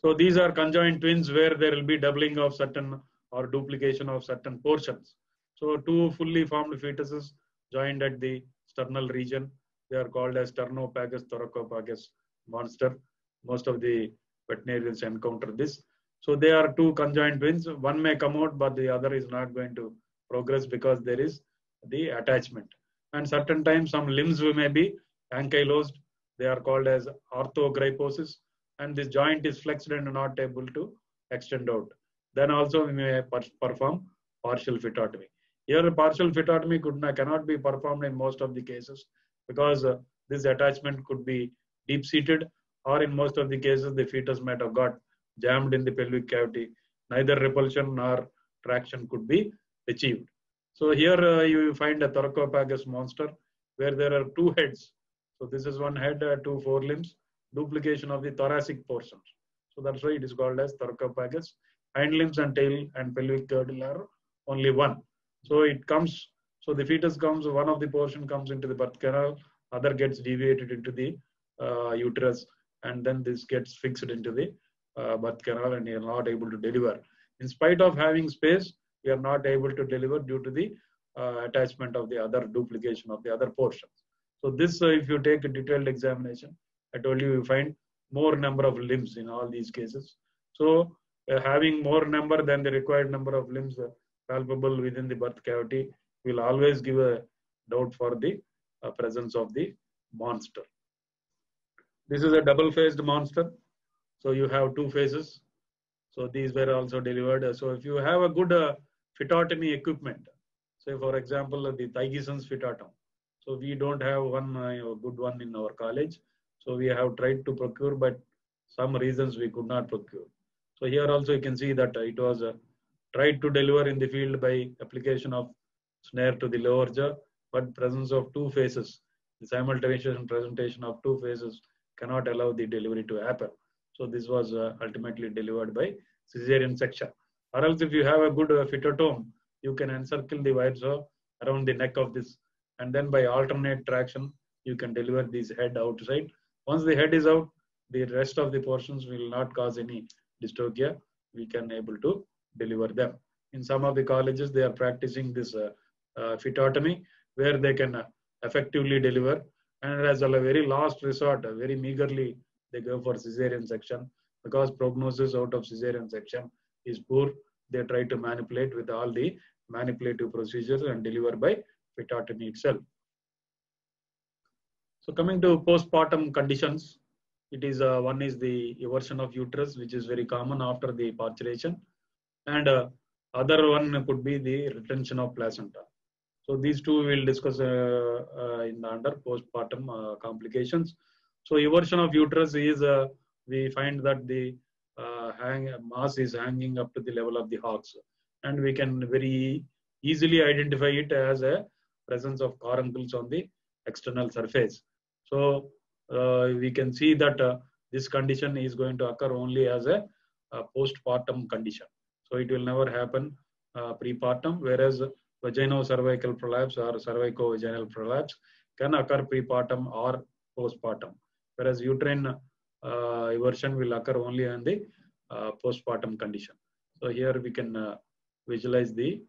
So these are conjoined twins where there will be doubling of certain or duplication of certain portions. So two fully formed fetuses joined at the sternal region. They are called as sternopagus thoracopagus monster. Most of the veterinarians encounter this. So they are two conjoined twins. One may come out, but the other is not going to progress because there is the attachment. And certain times some limbs may be ankylosed. They are called as arthrogryposis. And this joint is flexed and not able to extend out. Then also we may perform partial fetotomy. Here, partial fetotomy could not, cannot be performed in most of the cases because uh, this attachment could be deep-seated or in most of the cases, the fetus might have got jammed in the pelvic cavity. Neither repulsion nor traction could be achieved. So here uh, you find a Thoracopagus monster where there are two heads. So this is one head, uh, two forelimbs, duplication of the thoracic portions. So that's why it is called as Thoracopagus. Hind limbs and tail and pelvic girdle are only one. So it comes, so the fetus comes, one of the portion comes into the birth canal, other gets deviated into the uh, uterus, and then this gets fixed into the uh, birth canal and you're not able to deliver. In spite of having space, we are not able to deliver due to the uh, attachment of the other duplication of the other portions. So this, uh, if you take a detailed examination, I told you, you find more number of limbs in all these cases. So having more number than the required number of limbs uh, palpable within the birth cavity will always give a doubt for the uh, presence of the monster. This is a double-faced monster. So you have two faces. So these were also delivered. So if you have a good uh, fetotomy equipment, say for example, the Thygesen's fetotome. So we don't have one uh, good one in our college. So we have tried to procure, but some reasons we could not procure. So here also you can see that uh, it was uh, tried to deliver in the field by application of snare to the lower jaw, but presence of two faces, the simultaneous presentation of two faces cannot allow the delivery to happen. So this was uh, ultimately delivered by cesarean section. Or else if you have a good uh, fetotome, you can encircle the wire jaw around the neck of this and then by alternate traction, you can deliver this head outside. Once the head is out, the rest of the portions will not cause any dystocia. We can able to deliver them. In some of the colleges, they are practicing this uh, uh, fetotomy where they can uh, effectively deliver. And as a very last resort, uh, very meagerly, they go for cesarean section because prognosis out of cesarean section is poor. They try to manipulate with all the manipulative procedures and deliver by fetotomy itself. So coming to postpartum conditions, it is uh, one is the eversion of uterus, which is very common after the parturition, and uh, other one could be the retention of placenta. So these two we'll discuss uh, uh in the under postpartum uh, complications. So eversion of uterus is uh, we find that the hang mass is hanging up to the level of the hocks, and we can very easily identify it as a presence of caruncles on the external surface. So uh, we can see that uh, this condition is going to occur only as a, a postpartum condition. So it will never happen uh, prepartum, whereas vagino-cervical prolapse or cervico-vaginal prolapse can occur prepartum or postpartum, whereas uterine uh, eversion will occur only in the uh, postpartum condition. So here we can uh, visualize the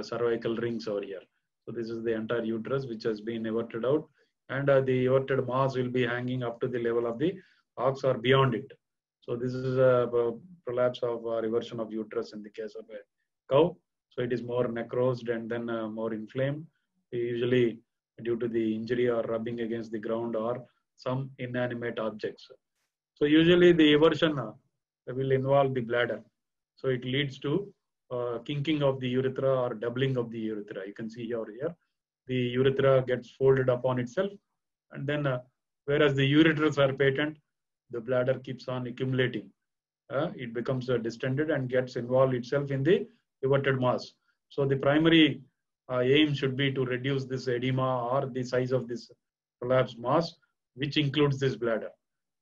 cervical rings over here. So this is the entire uterus which has been everted out and uh, the everted mass will be hanging up to the level of the hocks or beyond it. So this is a, a prolapse of uh, reversion of uterus in the case of a cow. So it is more necrosed and then uh, more inflamed, usually due to the injury or rubbing against the ground or some inanimate objects. So usually the eversion uh, will involve the bladder. So it leads to uh, kinking of the urethra or doubling of the urethra. You can see here, here the urethra gets folded upon itself and then uh, whereas the ureters are patent the bladder keeps on accumulating. Uh, it becomes uh, distended and gets involved itself in the everted mass. So the primary uh, aim should be to reduce this edema or the size of this collapsed mass which includes this bladder.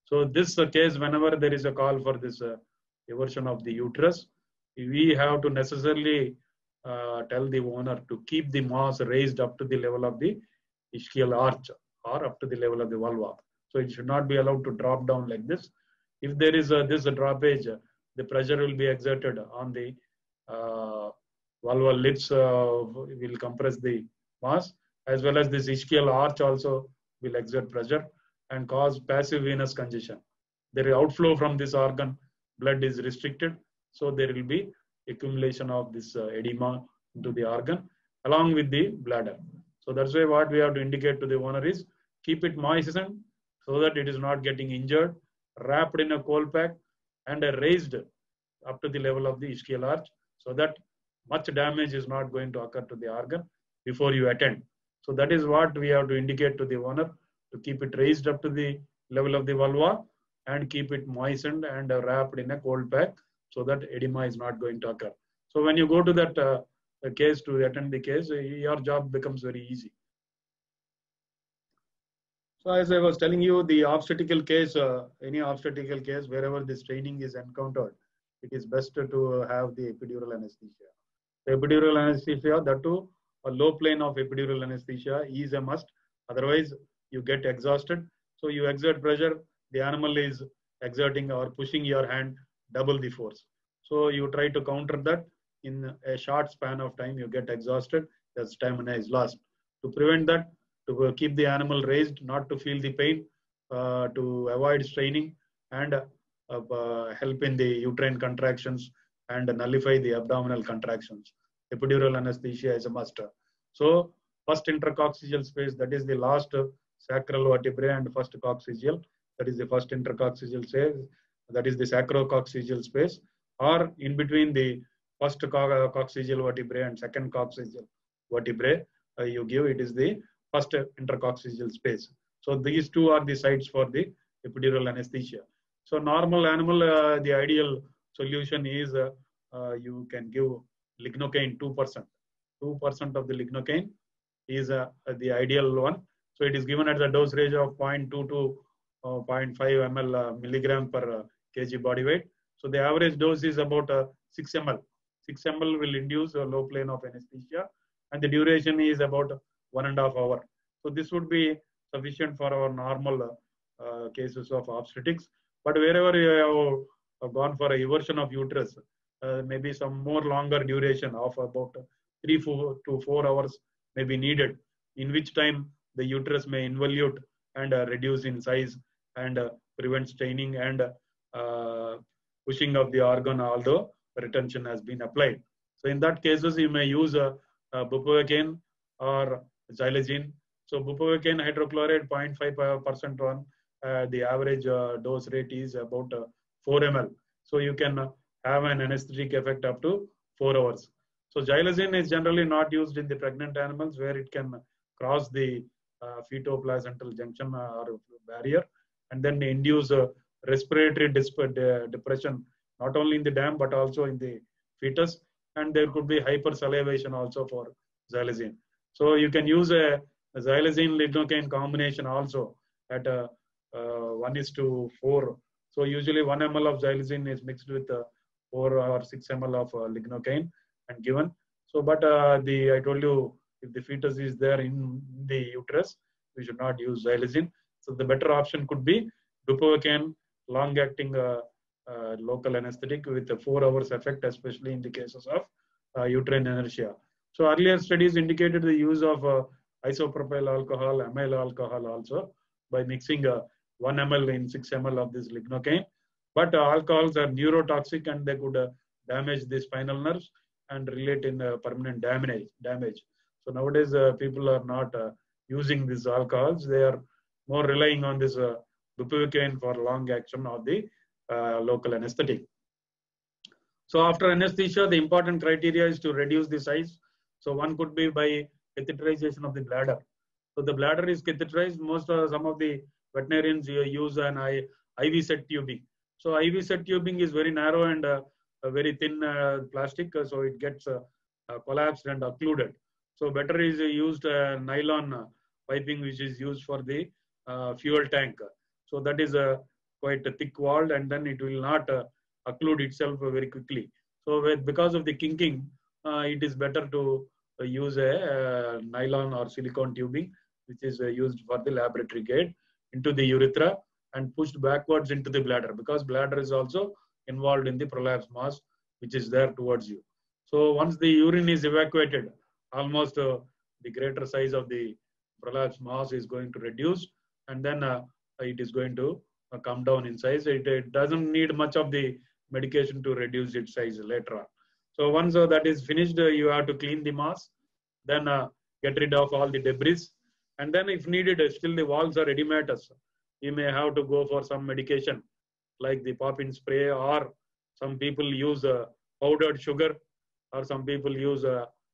So this uh, case whenever there is a call for this uh, eversion of the uterus we have to necessarily uh, tell the owner to keep the mass raised up to the level of the ischial arch or up to the level of the vulva. So it should not be allowed to drop down like this. If there is a, this droppage, the pressure will be exerted on the uh, vulval lips, uh, will compress the mass, as well as this ischial arch also will exert pressure and cause passive venous congestion. There is outflow from this organ, blood is restricted, so there will be accumulation of this uh, edema into the organ along with the bladder. So that's why what we have to indicate to the owner is keep it moistened so that it is not getting injured, wrapped in a cold pack and raised up to the level of the ischial arch so that much damage is not going to occur to the organ before you attend. So that is what we have to indicate to the owner to keep it raised up to the level of the vulva and keep it moistened and wrapped in a cold pack so that edema is not going to occur. So when you go to that uh, case to attend the case, your job becomes very easy. So as I was telling you, the obstetrical case, uh, any obstetrical case, wherever this training is encountered, it is best to have the epidural anesthesia. The epidural anesthesia, that too, a low plane of epidural anesthesia is a must. Otherwise, you get exhausted. So you exert pressure, the animal is exerting or pushing your hand double the force. So you try to counter that in a short span of time, you get exhausted, the stamina is lost. To prevent that, to keep the animal raised, not to feel the pain, uh, to avoid straining and uh, uh, help in the uterine contractions and nullify the abdominal contractions. Epidural anesthesia is a must. So first intercoccygeal space, that is the last sacral vertebrae and first coccygeal, that is the first intercoccygeal space, that is the sacrococcygeal space, or in between the first coccygeal vertebrae and second coccygeal vertebrae, uh, you give it is the first intercoccygeal space. So these two are the sites for the epidural anesthesia. So normal animal, uh, the ideal solution is uh, uh, you can give lignocaine 2%. 2% of the lignocaine is uh, the ideal one. So it is given at the dose range of 0.2 to uh, 0.5 ml uh, milligram per kg body weight. So the average dose is about 6 ml. 6 ml will induce a low plane of anesthesia and the duration is about one and a half hour. So this would be sufficient for our normal uh, cases of obstetrics. But wherever you have gone for a eversion of uterus, uh, maybe some more longer duration of about three four to four hours may be needed, in which time the uterus may involute and uh, reduce in size and prevent staining and pushing of the organ, although retention has been applied. So in that cases, you may use a, a bupivacaine or xylazine. So bupivacaine hydrochloride 0.5% on uh, the average uh, dose rate is about uh, 4 ml. So you can have an anesthetic effect up to 4 hours. So xylazine is generally not used in the pregnant animals where it can cross the uh, fetoplacental junction or barrier and then induce respiratory depression not only in the dam but also in the fetus and there could be hypersalivation also for xylazine. So you can use a, a xylazine lidocaine combination also at a, uh, 1 is to 4. So usually 1 ml of xylazine is mixed with uh, 4 or 6 ml of uh, lignocaine and given. So but uh, the I told you if the fetus is there in the uterus, we should not use xylazine. So the better option could be bupivacaine, long-acting uh, uh, local anesthetic with a 4 hours effect, especially in the cases of uterine inertia. So earlier studies indicated the use of uh, isopropyl alcohol, amyl alcohol also by mixing uh, 1 ml in 6 ml of this lignocaine. But uh, alcohols are neurotoxic and they could uh, damage the spinal nerves and relate in uh, permanent damage. damage. So nowadays uh, people are not using these alcohols. They are more relying on this bupivacaine for long action of the local anesthetic. So after anesthesia, the important criteria is to reduce the size so one could be by catheterization of the bladder. So the bladder is catheterized. Most of some of the veterinarians use an IV set tubing. So IV set tubing is very narrow and uh, very thin uh, plastic, uh, so it gets uh, uh, collapsed and occluded. So better is used uh, nylon piping, which is used for the fuel tank. So that is a quite a thick walled, and then it will not uh, occlude itself very quickly. So with, because of the kinking, uh, it is better to use a nylon or silicone tubing, which is used for the laboratory gate into the urethra and pushed backwards into the bladder because bladder is also involved in the prolapse mass, which is there towards you. So once the urine is evacuated, almost uh, the greater size of the prolapse mass is going to reduce and then uh, it is going to uh, come down in size. It, it, doesn't need much of the medication to reduce its size later on. So once uh, that is finished, uh, you have to clean the mass, then get rid of all the debris. And then if needed, still the walls are edematous. You may have to go for some medication like the poppin spray or some people use powdered sugar or some people use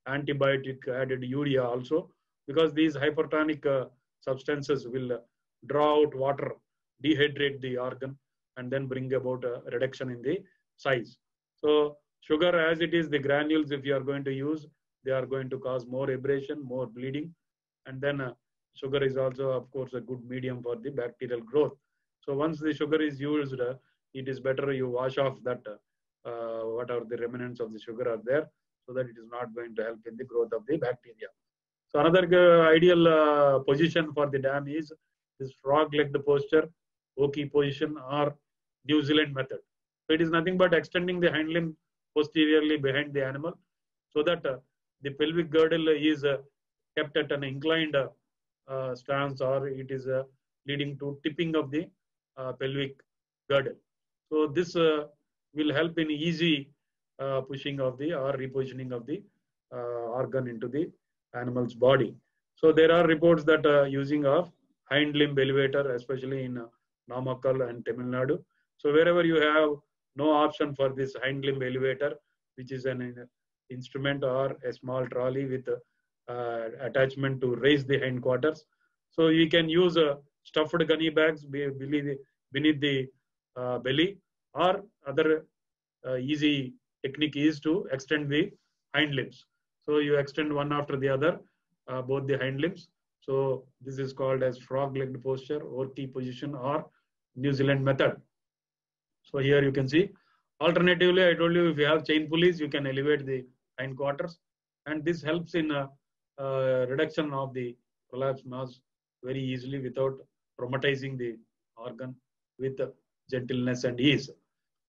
antibiotic added urea also, because these hypertonic substances will draw out water, dehydrate the organ, and then bring about a reduction in the size. So sugar as it is, the granules, if you are going to use, they are going to cause more abrasion, more bleeding. And then uh, sugar is also, of course, a good medium for the bacterial growth. So once the sugar is used, uh, it is better you wash off that uh, uh, what are the remnants of the sugar are there so that it is not going to help in the growth of the bacteria. So another uh, ideal uh, position for the dam is this frog-legged posture, Oki position or New Zealand method. So it is nothing but extending the hind limb posteriorly behind the animal so that uh, the pelvic girdle is uh, kept at an inclined uh, uh, stance or it is uh, leading to tipping of the uh, pelvic girdle. So this will help in easy pushing of the or repositioning of the organ into the animal's body. So there are reports that using of hind limb elevator, especially in uh, Namakkal and Tamil Nadu. So wherever you have no option for this hind limb elevator, which is an uh, instrument or a small trolley with uh, attachment to raise the hindquarters. So you can use uh, stuffed gunny bags beneath the, uh, belly or other uh, easy technique is to extend the hind limbs. So you extend one after the other, both the hind limbs. So this is called as frog-legged posture or T position or New Zealand method. So here you can see. Alternatively, I told you if you have chain pulleys, you can elevate the hindquarters, and this helps in uh, uh, reduction of the prolapse mass very easily without traumatizing the organ with gentleness and ease.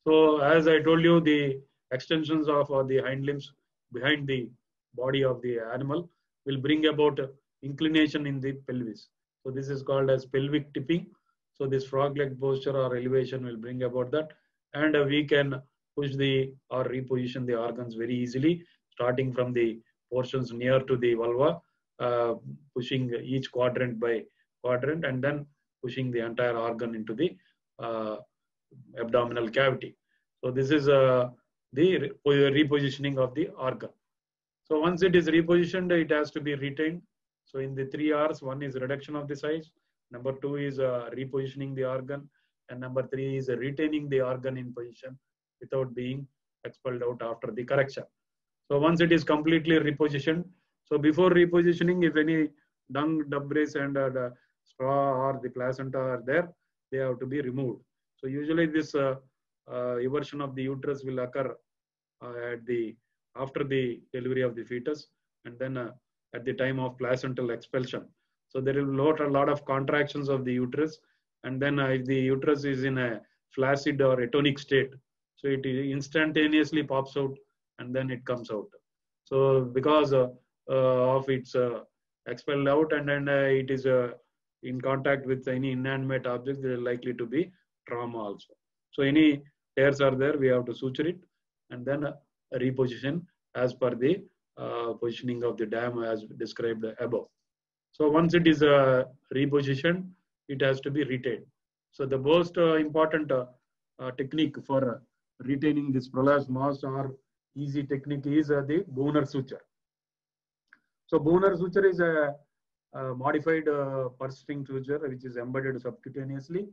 So as I told you, the extensions of uh, the hind limbs behind the body of the animal will bring about inclination in the pelvis. So this is called as pelvic tipping. So this frog leg posture or elevation will bring about that. And uh, we can push the or reposition the organs very easily, starting from the portions near to the vulva, uh, pushing each quadrant by quadrant, and then pushing the entire organ into the uh, abdominal cavity. So this is uh, the re- repositioning of the organ. So once it is repositioned, it has to be retained. So in the three R's, one is reduction of the size, number two is uh, repositioning the organ, and number three is uh, retaining the organ in position without being expelled out after the correction. So once it is completely repositioned, so before repositioning, if any dung, debris, and uh, the straw or the placenta are there, they have to be removed. So usually this uh, uh, eversion of the uterus will occur uh, at the after the delivery of the fetus, and then uh, at the time of placental expulsion. So there a lot, a lot of contractions of the uterus, and then uh, if the uterus is in a flaccid or atonic state, so it instantaneously pops out and then it comes out. So because uh, uh, of its uh, expelled out and then uh, it is uh, in contact with any inanimate object, there is likely to be trauma also. So any tears are there, we have to suture it and then reposition as per the positioning of the dam as described above. So once it is uh, repositioned, it has to be retained. So the most uh, important uh, uh, technique for uh, retaining this prolapse mass or easy technique is uh, the Buhner suture. So Buhner suture is a, a modified uh, purse string suture which is embedded subcutaneously.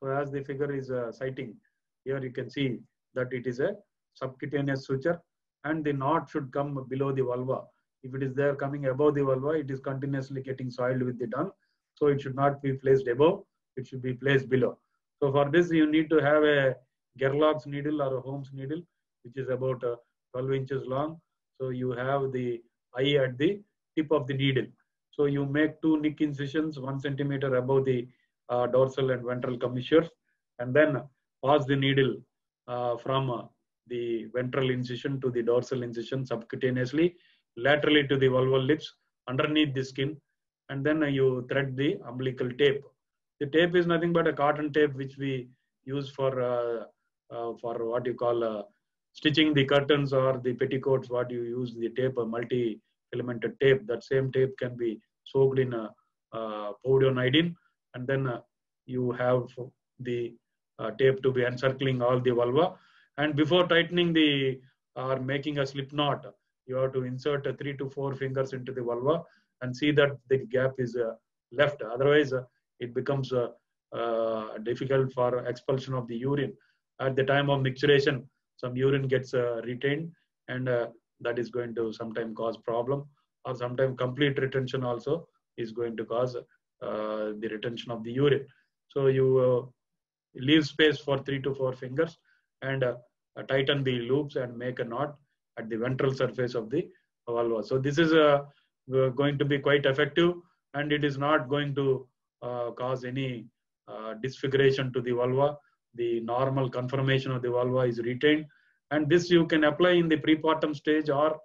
So as the figure is uh, citing, here you can see that it is a subcutaneous suture and the knot should come below the vulva. If it is there coming above the vulva, it is continuously getting soiled with the dung. So it should not be placed above, it should be placed below. So for this, you need to have a Gerlach's needle or a Holmes needle, which is about uh, 12 inches long. So you have the eye at the tip of the needle. So you make two nick incisions, one centimeter above the uh, dorsal and ventral commissures, and then pass the needle uh, from uh, the ventral incision to the dorsal incision subcutaneously, laterally to the vulval lips, underneath the skin, and then you thread the umbilical tape. The tape is nothing but a cotton tape which we use for uh, uh, for what you call uh, stitching the curtains or the petticoats. What you use the tape, a multi-filamented tape. That same tape can be soaked in a, uh, podionidine, and then uh, you have the uh, tape to be encircling all the vulva. And before tightening the or making a slip knot, you have to insert three to four fingers into the vulva and see that the gap is uh, left. Otherwise, uh, it becomes uh, difficult for expulsion of the urine. At the time of micturition, some urine gets retained and that is going to sometimes cause problem or sometimes complete retention also is going to cause uh, the retention of the urine. So you uh, leave space for three to four fingers and uh, tighten the loops and make a knot at the ventral surface of the vulva. So this is uh, going to be quite effective and it is not going to uh, cause any uh, disfiguration to the vulva. The normal conformation of the vulva is retained and this you can apply in the prepartum stage or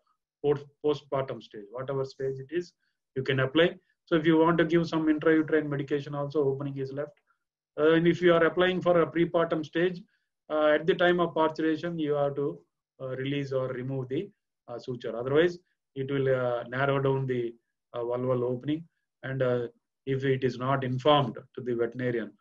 post postpartum stage, whatever stage it is, you can apply. So if you want to give some intrauterine medication also, opening is left. Uh, and if you are applying for a prepartum stage, uh, at the time of parturition, you have to uh, release or remove the uh, suture. Otherwise, it will uh, narrow down the uh, vulval opening. And uh, if it is not informed to the veterinarian,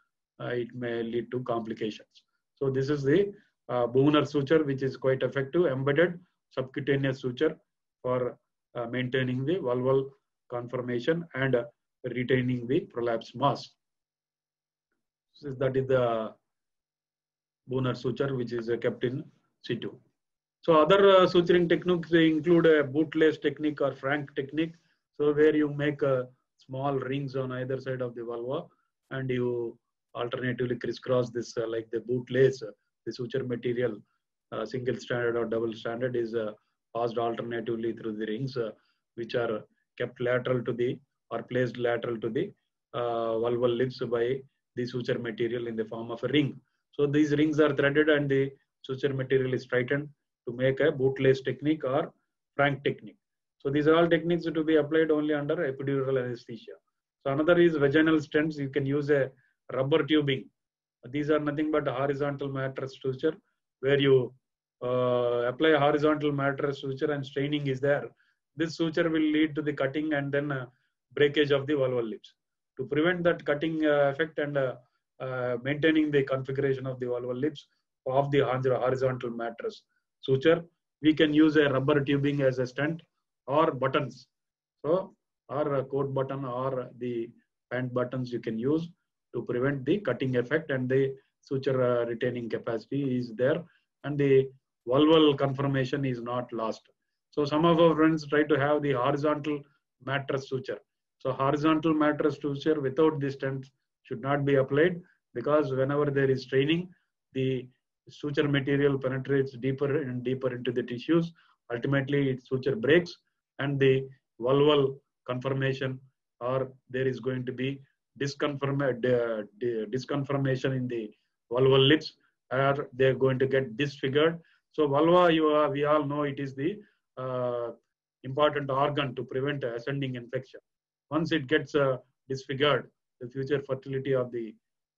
uh, it may lead to complications. So this is the uh, Buhner suture, which is quite effective, embedded subcutaneous suture for uh, maintaining the vulval conformation and uh, retaining the prolapse mass. So that is the Buhner suture, which is kept in situ. So other uh, suturing techniques they include a bootlace technique or frank technique. So where you make uh, small rings on either side of the vulva and you alternatively crisscross this uh, like the bootlace, the suture material, single stranded or double stranded is passed alternatively through the rings which are kept lateral to the or placed lateral to the uh, vulval lips by the suture material in the form of a ring. So these rings are threaded and the suture material is tightened to make a bootlace technique or frank technique. So these are all techniques to be applied only under epidural anesthesia. So another is vaginal stents. You can use a rubber tubing. These are nothing but horizontal mattress suture where you uh, apply horizontal mattress suture and straining is there. This suture will lead to the cutting and then uh, breakage of the vulval lips. To prevent that cutting uh, effect and uh, maintaining the configuration of the vulval lips of the horizontal mattress suture, we can use a rubber tubing as a stent or buttons. So, or a coat button or the pant buttons you can use to prevent the cutting effect and the suture uh, retaining capacity is there and the vulval conformation is not lost. So some of our friends try to have the horizontal mattress suture. So horizontal mattress suture without the stent should not be applied because whenever there is straining, the suture material penetrates deeper and deeper into the tissues. Ultimately, its suture breaks and the vulval conformation or there is going to be disconform uh, disconformation in the vulval lips or they're going to get disfigured. So vulva, you are, we all know it is the uh, important organ to prevent ascending infection. Once it gets uh, disfigured, the future fertility of the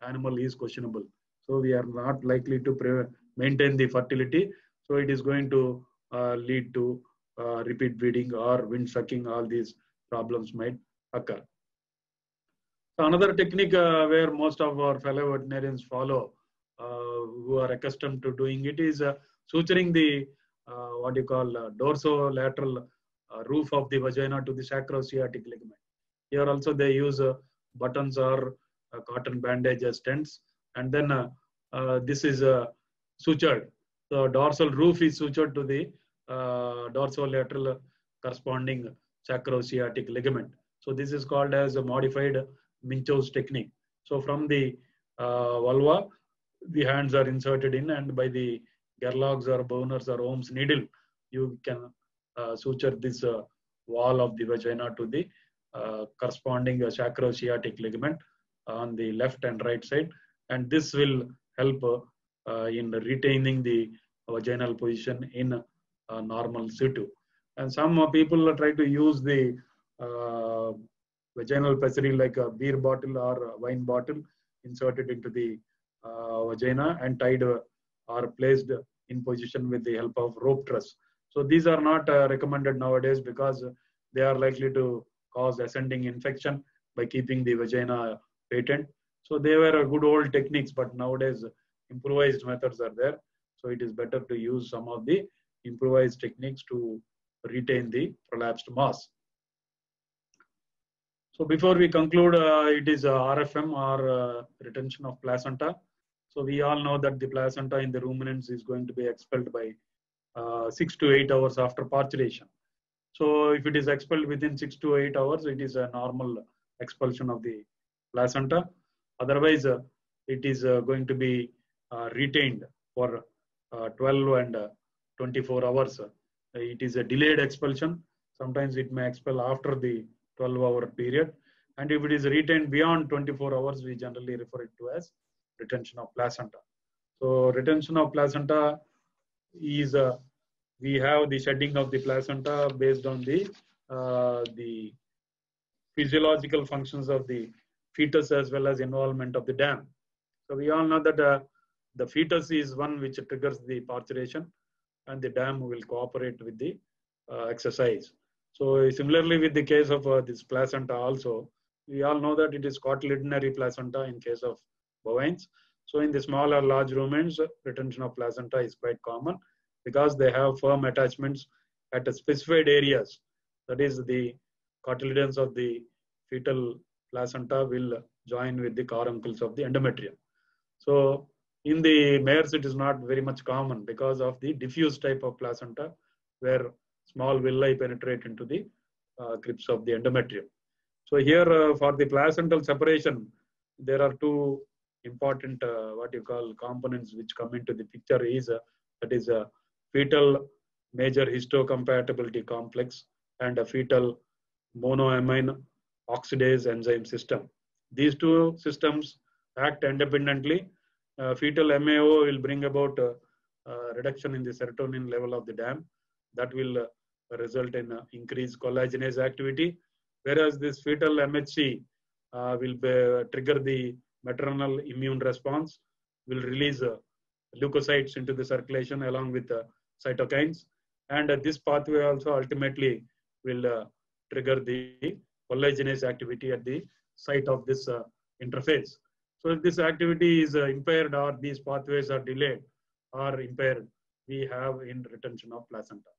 animal is questionable. So we are not likely to maintain the fertility. So it is going to uh, lead to uh, repeat breeding or wind sucking. All these problems might occur. So another technique uh, where most of our fellow veterinarians follow, uh, who are accustomed to doing it, is uh, suturing the what you call dorsolateral roof of the vagina to the sacroiliac ligament. Here also they use buttons or cotton bandage as and then this is sutured. The dorsal roof is sutured to the uh, dorsolateral corresponding sacroiliac ligament. So this is called as a modified Minchev's technique. So from the uh, vulva, the hands are inserted in and by the Gerlach's or Buhner's or Ohm's needle, you can uh, suture this uh, wall of the vagina to the uh, corresponding sacroiliac ligament on the left and right side. And this will help uh, in retaining the vaginal position in normal situ. And some people try to use the uh, vaginal pessary like a beer bottle or wine bottle inserted into the uh, vagina and tied uh, or placed in position with the help of rope truss. So these are not uh, recommended nowadays because they are likely to cause ascending infection by keeping the vagina patent. So they were good old techniques, but nowadays improvised methods are there. So it is better to use some of the improvised techniques to retain the prolapsed mass. So before we conclude, uh, it is uh, RFM or uh, retention of placenta. So we all know that the placenta in the ruminants is going to be expelled by uh, six to eight hours after parturition. So if it is expelled within six to eight hours, it is a normal expulsion of the placenta. Otherwise, uh, it is uh, going to be uh, retained for uh, 12 and uh, 24 hours. It is a delayed expulsion. Sometimes it may expel after the 12 hour period. And if it is retained beyond 24 hours, we generally refer it to as retention of placenta. So retention of placenta is uh, we have the shedding of the placenta based on the uh, the physiological functions of the fetus as well as involvement of the dam. So we all know that uh, the fetus is one which triggers the parturition and the dam will cooperate with the uh, exercise. So similarly with the case of uh, this placenta also, we all know that it is cotyledonary placenta in case of bovines. So in the small or large ruminants, retention of placenta is quite common because they have firm attachments at specified areas. That is the cotyledons of the fetal placenta will join with the caruncles of the endometrium. So in the mares, it is not very much common because of the diffuse type of placenta where small villi penetrate into the uh, crypts of the endometrium. So here uh, for the placental separation, there are two important uh, what you call components which come into the picture is that is a fetal major histocompatibility complex and a fetal monoamine oxidase enzyme system. These two systems act independently. Uh, fetal MAO will bring about uh, uh, reduction in the serotonin level of the dam. That will uh, result in uh, increased collagenase activity. Whereas this fetal MHC uh, will be, trigger the maternal immune response, will release leukocytes into the circulation along with cytokines. And this pathway also ultimately will trigger the collagenase activity at the site of this uh, interface. So if this activity is uh, impaired or these pathways are delayed or impaired, we have in retention of placenta.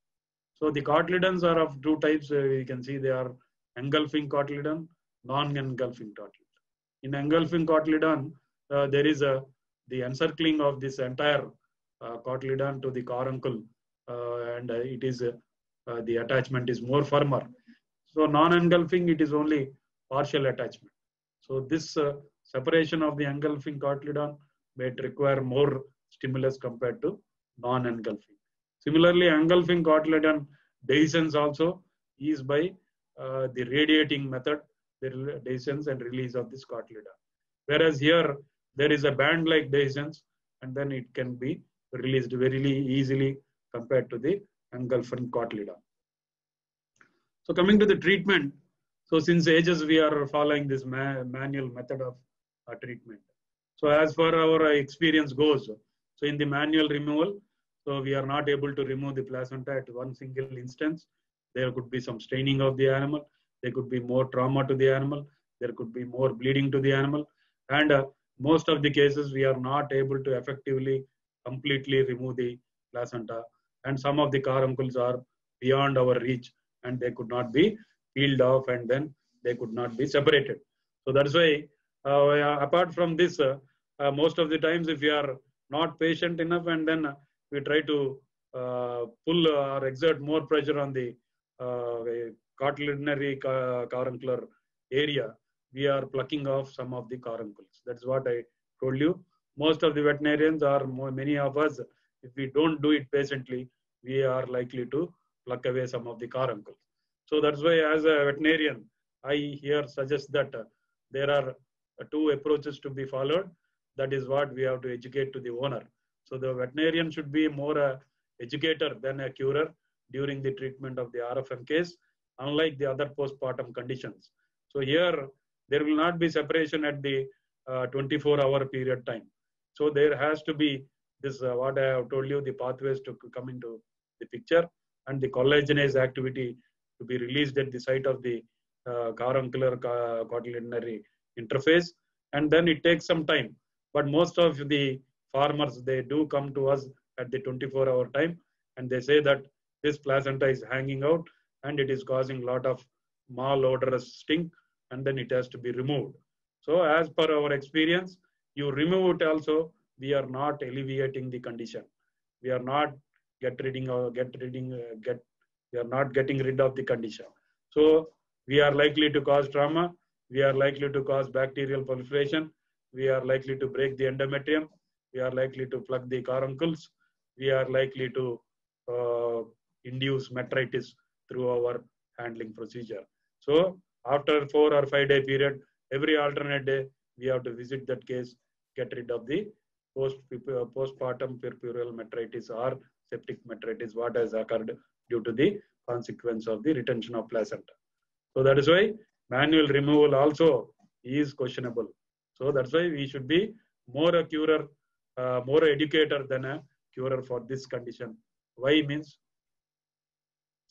So the cotyledons are of two types. Uh, you can see they are engulfing cotyledon, non-engulfing cotyledon. In engulfing cotyledon, uh, there is a the encircling of this entire uh, cotyledon to the caruncle, uh, and it is the attachment is more firmer. So non-engulfing, it is only partial attachment. So this uh, separation of the engulfing cotyledon may require more stimulus compared to non-engulfing. Similarly, engulfing cotyledon dehiscence also is by uh, the radiating method, the dehiscence and release of this cotyledon. Whereas here, there is a band-like dehiscence and then it can be released very easily compared to the engulfing cotyledon. So coming to the treatment, so since ages we are following this ma manual method of uh, treatment. So as far our experience goes, so in the manual removal, so we are not able to remove the placenta at one single instance. There could be some staining of the animal. There could be more trauma to the animal. There could be more bleeding to the animal. And uh, most of the cases, we are not able to effectively, completely remove the placenta. And some of the caruncles are beyond our reach and they could not be peeled off and then they could not be separated. So that's why, uh, apart from this, uh, uh, most of the times if you are not patient enough and then we try to uh, pull or exert more pressure on the uh, cotyledonary caruncular area, we are plucking off some of the caruncles. That's what I told you. Most of the veterinarians or many of us, if we don't do it patiently, we are likely to pluck away some of the caruncles. So that's why as a veterinarian, I here suggest that uh, there are uh, two approaches to be followed. That is what we have to educate to the owner. So the veterinarian should be more a educator than a curer during the treatment of the RFM case, unlike the other postpartum conditions. So here, there will not be separation at the uh, 24 hour period time. So there has to be this, uh, what I have told you, the pathways to come into the picture and the collagenase activity to be released at the site of the uh, caruncular cotyledonary interface. And then it takes some time. But most of the farmers, they do come to us at the 24 hour time and they say that this placenta is hanging out and it is causing a lot of malodorous stink and then it has to be removed. So as per our experience, you remove it also, we are not alleviating the condition. We are not get ridding or get ridding, uh, get, we are not getting rid of the condition. So we are likely to cause trauma. We are likely to cause bacterial proliferation. We are likely to break the endometrium. We are likely to plug the caruncles. We are likely to uh, induce metritis through our handling procedure. So after four or five day period, every alternate day, we have to visit that case, get rid of the post postpartum puerperal metritis or septic metritis, what has occurred due to the consequence of the retention of placenta. So that is why manual removal also is questionable. So that's why we should be more a curer, uh, more educator than a curer for this condition. Why means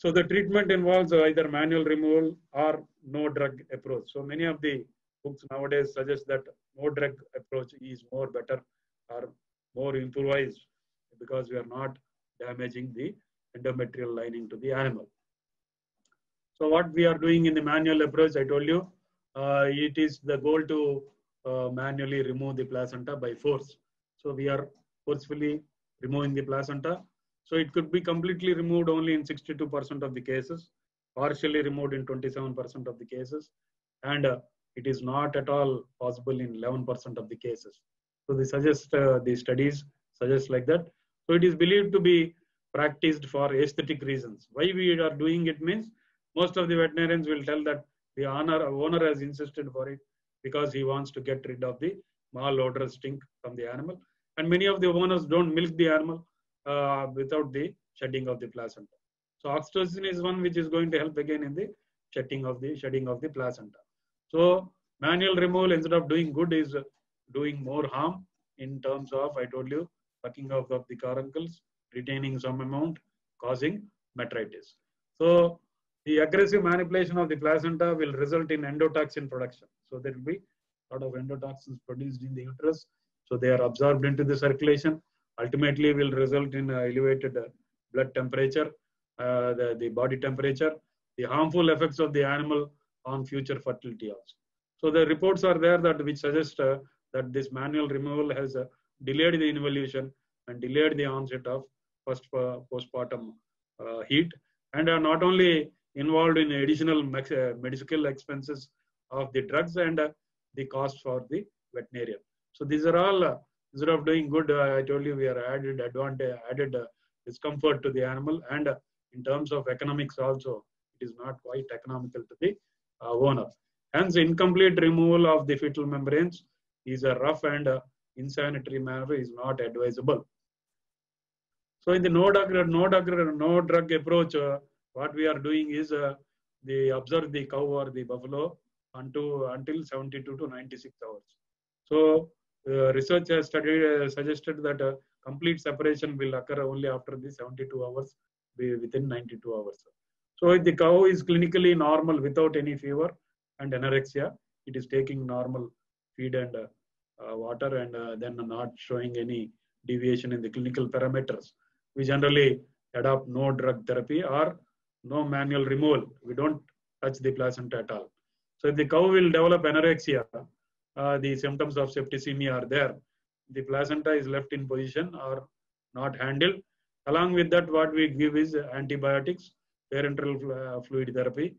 so the treatment involves either manual removal or no drug approach. So many of the books nowadays suggest that no drug approach is more better or more improvised because we are not damaging the endometrial lining to the animal. So what we are doing in the manual approach, I told you, uh, it is the goal to uh, manually remove the placenta by force. So we are forcefully removing the placenta. So it could be completely removed only in 62% of the cases, partially removed in 27% of the cases, and uh, it is not at all possible in 11% of the cases. So they suggest, uh, the studies suggest like that. So it is believed to be practiced for aesthetic reasons. Why we are doing it means most of the veterinarians will tell that the owner, owner has insisted for it because he wants to get rid of the malodorous stink from the animal. And many of the owners don't milk the animal uh, without the shedding of the placenta. So oxytocin is one which is going to help again in the shedding of the shedding of the placenta. So manual removal instead of doing good is doing more harm in terms of I told you sucking off of the caruncles, retaining some amount, causing metritis. So the aggressive manipulation of the placenta will result in endotoxin production. So there will be a lot of endotoxins produced in the uterus. So they are absorbed into the circulation. Ultimately will result in elevated blood temperature, uh, the, the body temperature, the harmful effects of the animal on future fertility also. So the reports are there that which suggest uh, that this manual removal has uh, delayed the involution and delayed the onset of first postpartum heat and are not only involved in additional medical expenses of the drugs and uh, the cost for the veterinarian. So these are all, uh, instead of doing good, uh, I told you we are added advantage, added discomfort to the animal and in terms of economics also, it is not quite economical to the owner. Hence, incomplete removal of the fetal membranes is a rough and insanitary manner is not advisable. So in the no drug, no drug, no drug approach, uh, what we are doing is uh, they observe the cow or the buffalo until, until 72 to 96 hours. So uh, research has studied, uh, suggested that uh, complete separation will occur only after the 72 hours within 92 hours. So if the cow is clinically normal without any fever and anorexia, it is taking normal feed and uh, water and uh, then not showing any deviation in the clinical parameters. We generally adopt no drug therapy or no manual removal. We don't touch the placenta at all. So if the cow will develop anorexia, uh, the symptoms of septicemia are there. The placenta is left in position or not handled. Along with that, what we give is antibiotics, parenteral uh, fluid therapy.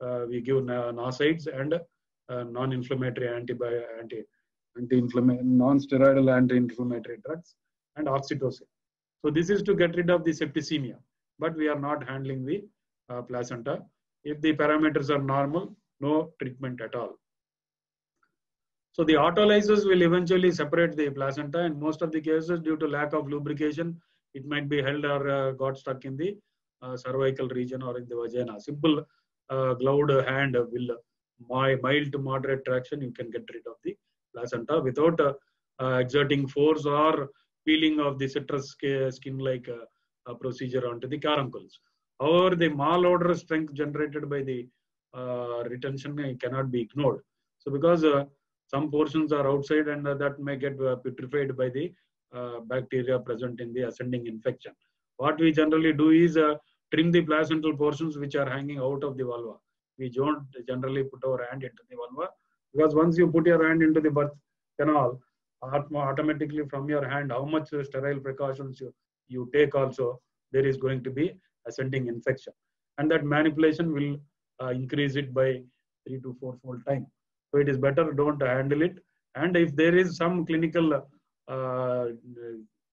Uh, we give NSAIDs and uh, non-inflammatory anti, anti, non-steroidal anti-inflammatory drugs and oxytocin. So this is to get rid of the septicemia, but we are not handling the uh, placenta. If the parameters are normal, no treatment at all. So the autolysis will eventually separate the placenta and most of the cases due to lack of lubrication, it might be held or uh, got stuck in the uh, cervical region or in the vagina. Simple uh, gloved hand will mild to moderate traction, you can get rid of the placenta without uh, uh, exerting force or peeling of the citrus skin-like uh, procedure onto the caruncles. However, the malodorous strength generated by the retention cannot be ignored. So because some portions are outside and that may get putrefied by the bacteria present in the ascending infection. What we generally do is trim the placental portions which are hanging out of the vulva. We don't generally put our hand into the vulva because once you put your hand into the birth canal, automatically from your hand, how much sterile precautions you, you take also, there is going to be ascending infection. And that manipulation will uh, increase it by three to four fold time. So it is better don't handle it. And if there is some clinical uh,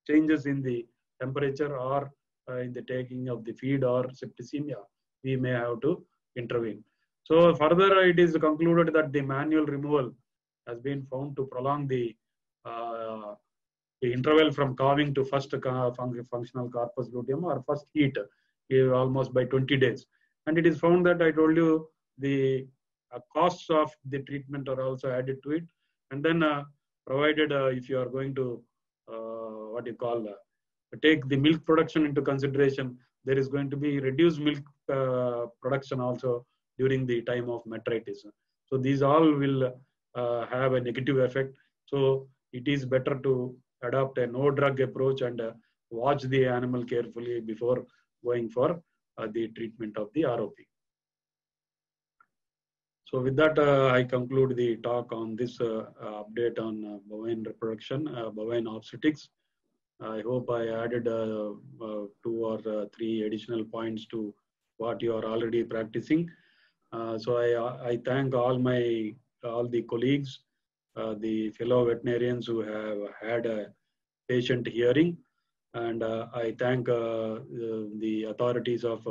changes in the temperature or uh, in the taking of the feed or septicemia, we may have to intervene. So further, it is concluded that the manual removal has been found to prolong the, uh, the interval from calving to first fun functional corpus luteum or first heat uh, almost by 20 days. And it is found that I told you the uh, costs of the treatment are also added to it. And then uh, provided if you are going to, what you call, take the milk production into consideration, there is going to be reduced milk uh, production also during the time of metritis. So these all will uh, have a negative effect. So it is better to adopt a no drug approach and uh, watch the animal carefully before going for the treatment of the ROP. So with that, uh, I conclude the talk on this uh, update on uh, bovine reproduction, bovine obstetrics. I hope I added two or three additional points to what you are already practicing. Uh, so I, uh, I thank all my all the colleagues, uh, the fellow veterinarians who have had a patient hearing, and I thank the authorities of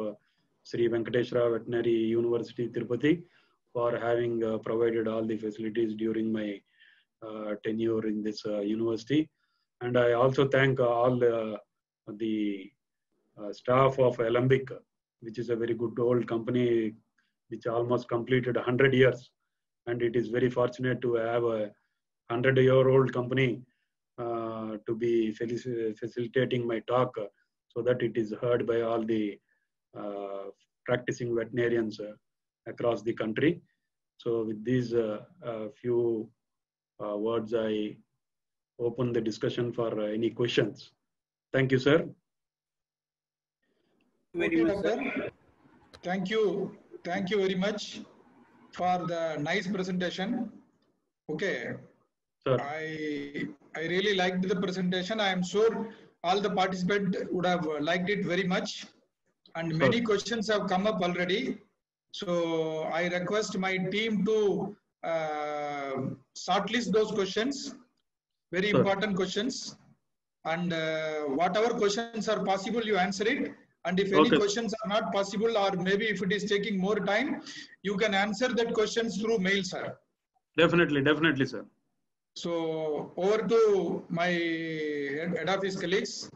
Sri Venkateswara Veterinary University, Tirupati, for having uh, provided all the facilities during my uh, tenure in this uh, university. And I also thank all the staff of Alembic, which is a very good old company which almost completed 100 years. And it is very fortunate to have a 100 year old company uh, to be facilitating my talk so that it is heard by all the uh, practicing veterinarians uh, across the country. So with these uh, uh, few uh, words, I open the discussion for any questions. Thank you, sir.
Very much, sir. Thank you. Thank you very much for the nice presentation. Okay.
Sir.
I I really liked the presentation. I am sure all the participants would have liked it very much. And many sir. questions have come up already. So I request my team to uh, shortlist those questions, very sure. important questions. And uh, whatever questions are possible, you answer it. And if any okay. questions are not possible, or maybe if it is taking more time, you can answer that questions through mail, sir.
Definitely, definitely, sir.
So over to my head office colleagues.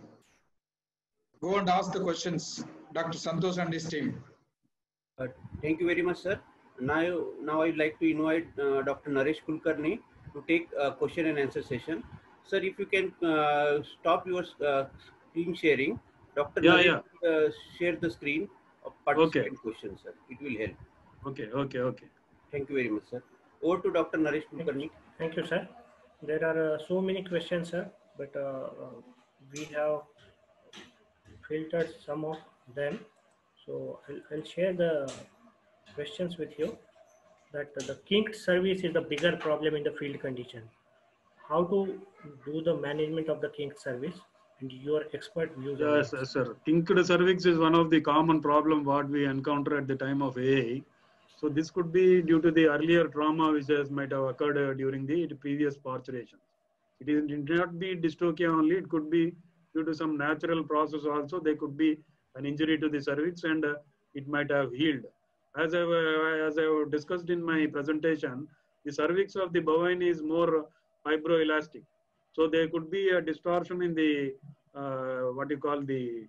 Go and ask the questions, Dr. Santos and his team.
Uh, thank you very much, sir. Now, now I'd like to invite uh, Dr. Naresh Kulkarni to take a question and answer session. Sir, if you can uh, stop your uh, screen sharing, Dr.
Yeah, Naresh,
yeah. Uh, share the screen of participant okay. questions, sir. It will help.
Okay, okay, okay.
Thank you very much, sir. Over to Dr. Naresh Kulkarni.
Thank you, sir. There are uh, so many questions, sir, but we have filtered some of them so I'll, I'll share the questions with you that the kinked service is the bigger problem in the field condition. How to do the management of the kinked cervix and your expert views.
Yes, yes, sir. Kinked cervix is one of the common problem what we encounter at the time of AA. So this could be due to the earlier trauma which has might have occurred during the previous parturition. It is it not be dystocia only. It could be due to some natural process also. There could be an injury to the cervix and uh, it might have healed. As I, uh, as I discussed in my presentation, the cervix of the bovine is more fibroelastic. So there could be a distortion in the, uh, what you call the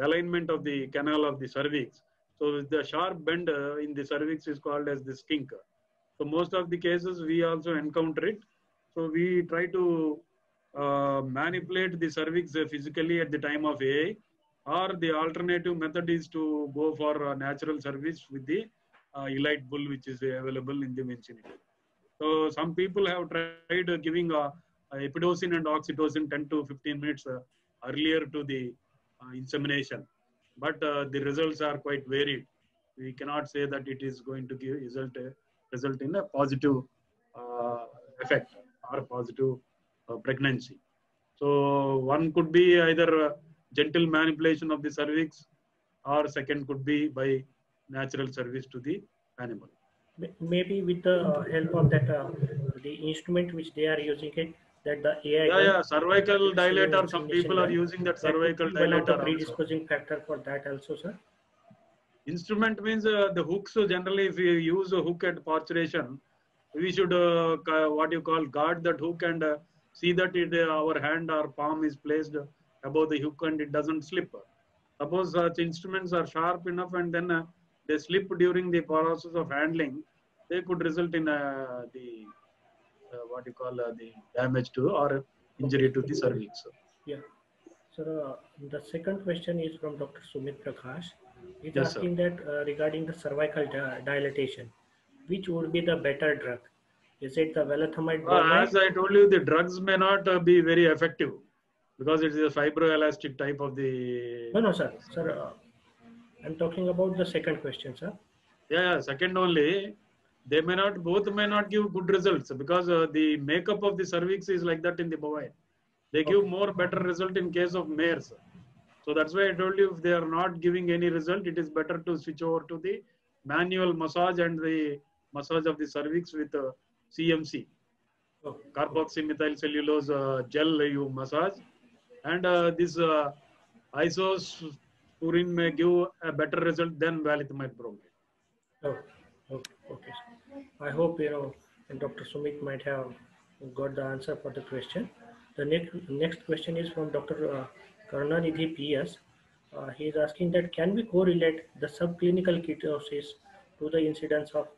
alignment of the canal of the cervix. So the sharp bend uh, in the cervix is called as the kink. So most of the cases we also encounter it. So we try to uh, manipulate the cervix physically at the time of AA or the alternative method is to go for natural cervix with the uh, elite bull which is available in the vicinity. So some people have tried giving uh, Epidosin and oxytocin 10 to 15 minutes uh, earlier to the uh, insemination. But uh, the results are quite varied. We cannot say that it is going to give result, result in a positive uh, effect or positive uh, pregnancy. So one could be either uh, gentle manipulation of the cervix or second could be by natural service to the animal.
Maybe with the uh, help of that, uh, the instrument which they are using it, that the AI.
Yeah, yeah, cervical dilator, some people are using that cervical
one
dilator also.
predisposing factor for that also, sir.
Instrument means uh, the hooks, so generally if you use a hook at parturition, we should, uh, what you call, guard that hook and uh, see that it, uh, our hand or palm is placed above the hook and it doesn't slip. Suppose such instruments are sharp enough and then uh, they slip during the process of handling, they could result in uh, the, uh, what you call, uh, the damage to or injury to the cervix.
Yeah. Sir, uh, the second question is from Dr. Sumit Prakash. He's
Yes, sir.
asking that uh, regarding the cervical di- dilatation, which would be the better drug? Is it the valethamate?
Uh, as I told you, the drugs may not uh, be very effective because it is a fibroelastic type of the.
No, no, sir. Sir, uh, I'm talking about the second question, sir.
Yeah, yeah. Second only, they may not, both may not give good results because uh, the makeup of the cervix is like that in the bovine. They give
Okay.
more better result in case of mares. So that's why I told you if they are not giving any result, it is better to switch over to the manual massage and the massage of the cervix with uh, CMC.
Oh,
carboxymethyl cellulose uh, gel you massage and uh, this uh, isoxsuprine may give a better result than valethamate bromide.
oh, okay, okay. I hope you know, and Dr. Sumit might have got the answer for the question. The next next question is from Dr. Uh, Karunanidhi PS. Uh, he is asking that can we correlate the subclinical ketosis to the incidence of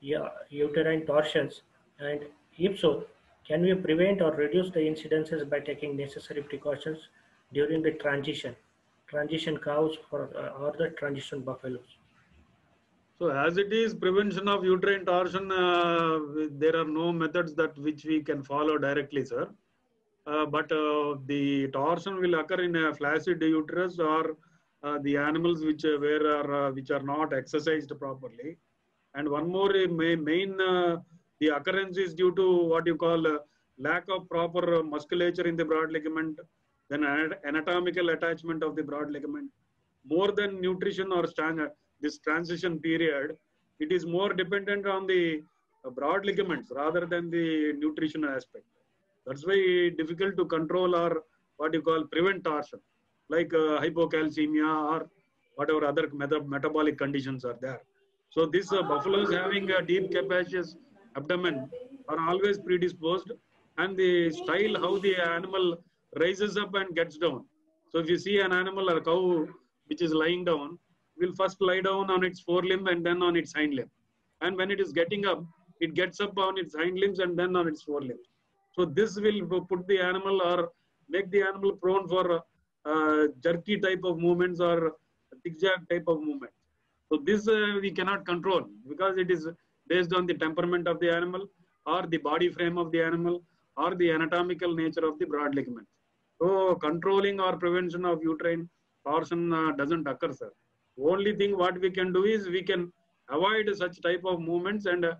uterine torsions, and if so, can we prevent or reduce the incidences by taking necessary precautions during the transition, transition cows for uh, or the transition buffaloes?
So as it is prevention of uterine torsion, uh, there are no methods that which we can follow directly, sir. Uh, but uh, the torsion will occur in a flaccid uterus or uh, the animals which uh, where are uh, which are not exercised properly. And one more main the occurrence is due to what you call lack of proper musculature in the broad ligament, then anatomical attachment of the broad ligament. More than nutrition or stand, this transition period, it is more dependent on the uh, broad ligaments rather than the nutritional aspect. That's why difficult to control or what you call prevent torsion, like uh, hypocalcemia or whatever other meta- metabolic conditions are there. So these uh, buffaloes having a deep capacious abdomen are always predisposed and the style how the animal rises up and gets down. So if you see an animal or cow which is lying down, will first lie down on its forelimb and then on its hind limb. And when it is getting up, it gets up on its hind limbs and then on its forelimb. So this will put the animal or make the animal prone for uh, jerky type of movements or zigzag type of movements. So this uh, we cannot control because it is based on the temperament of the animal or the body frame of the animal or the anatomical nature of the broad ligament. So controlling or prevention of uterine torsion uh, doesn't occur, sir. Only thing what we can do is we can avoid such type of movements and uh,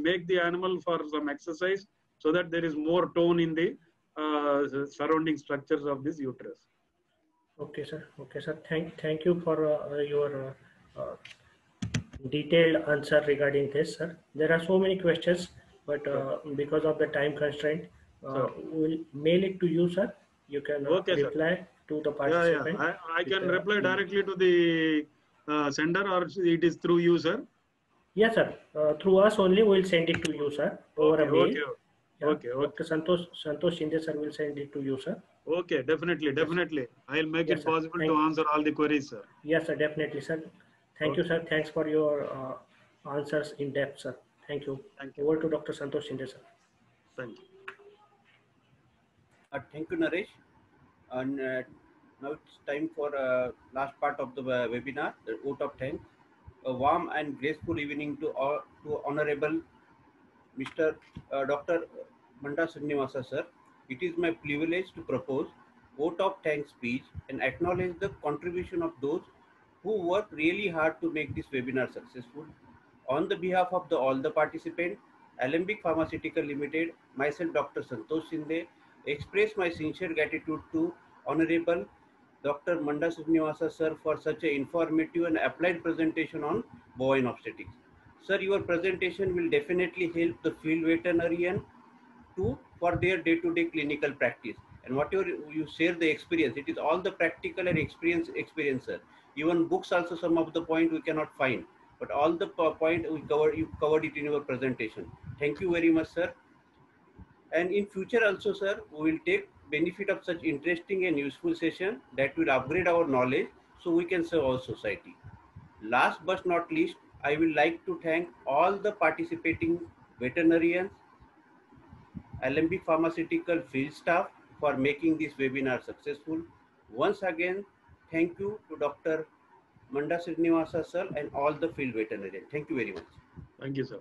make the animal for some exercise so that there is more tone in the uh, surrounding structures of this uterus.
Okay, sir. Okay, sir. Thank, thank you for uh, your uh, uh, detailed answer regarding this, sir. There are so many questions, but uh, because of the time constraint, uh, we'll mail it to you, sir. You can uh,
Okay, sir.
Reply to the
Yeah,
participant.
yeah. I, I can
with,
reply directly to the uh, sender or it is through you, sir.
Yes, sir. Uh, through us only, we'll send it to you, sir, over
Okay,
a mail.
okay,
Yeah.
okay, okay.
Dr. Santosh, Santosh Shinde, sir, will send it to you, sir.
Okay, definitely, definitely. I'll make
Yes,
it
sir.
possible
Thank
to answer all the queries, sir.
Yes, sir, definitely, sir. Thank you, sir. Thanks for your uh, answers in depth, sir. Thank you.
Thank you.
Over to Dr. Santosh Shinde, sir.
Thank you.
Uh, thank you, Naresh. And uh, now it's time for uh, last part of the uh, webinar, the vote of thanks. A warm and graceful evening to all, to Honorable Mr. Uh, Dr. Manda Srinivasa, sir. It is my privilege to propose vote of thanks speech and acknowledge the contribution of those who worked really hard to make this webinar successful. On the behalf of the, all the participants, Alembic Pharmaceutical Limited, myself Dr. Santosh Shinde, express my sincere gratitude to Honorable Dr. Manda Srinivasa sir for such an informative and applied presentation on bovine obstetrics. Sir, your presentation will definitely help the field veterinarian to for their day-to-day clinical practice. And whatever you share the experience, it is all the practical and experience experience, sir. Even books also some of the point we cannot find, but all the point we covered, you covered it in your presentation. Thank you very much, sir. And in future also, sir, we will take benefit of such interesting and useful session that will upgrade our knowledge so we can serve our society. Last but not least, I will like to thank all the participating veterinarians, Alembic Pharmaceutical field staff for making this webinar successful. Once again, thank you to Dr. Manda Srinivasa sir and all the field veterinarians. Thank you very much.
Thank you, sir.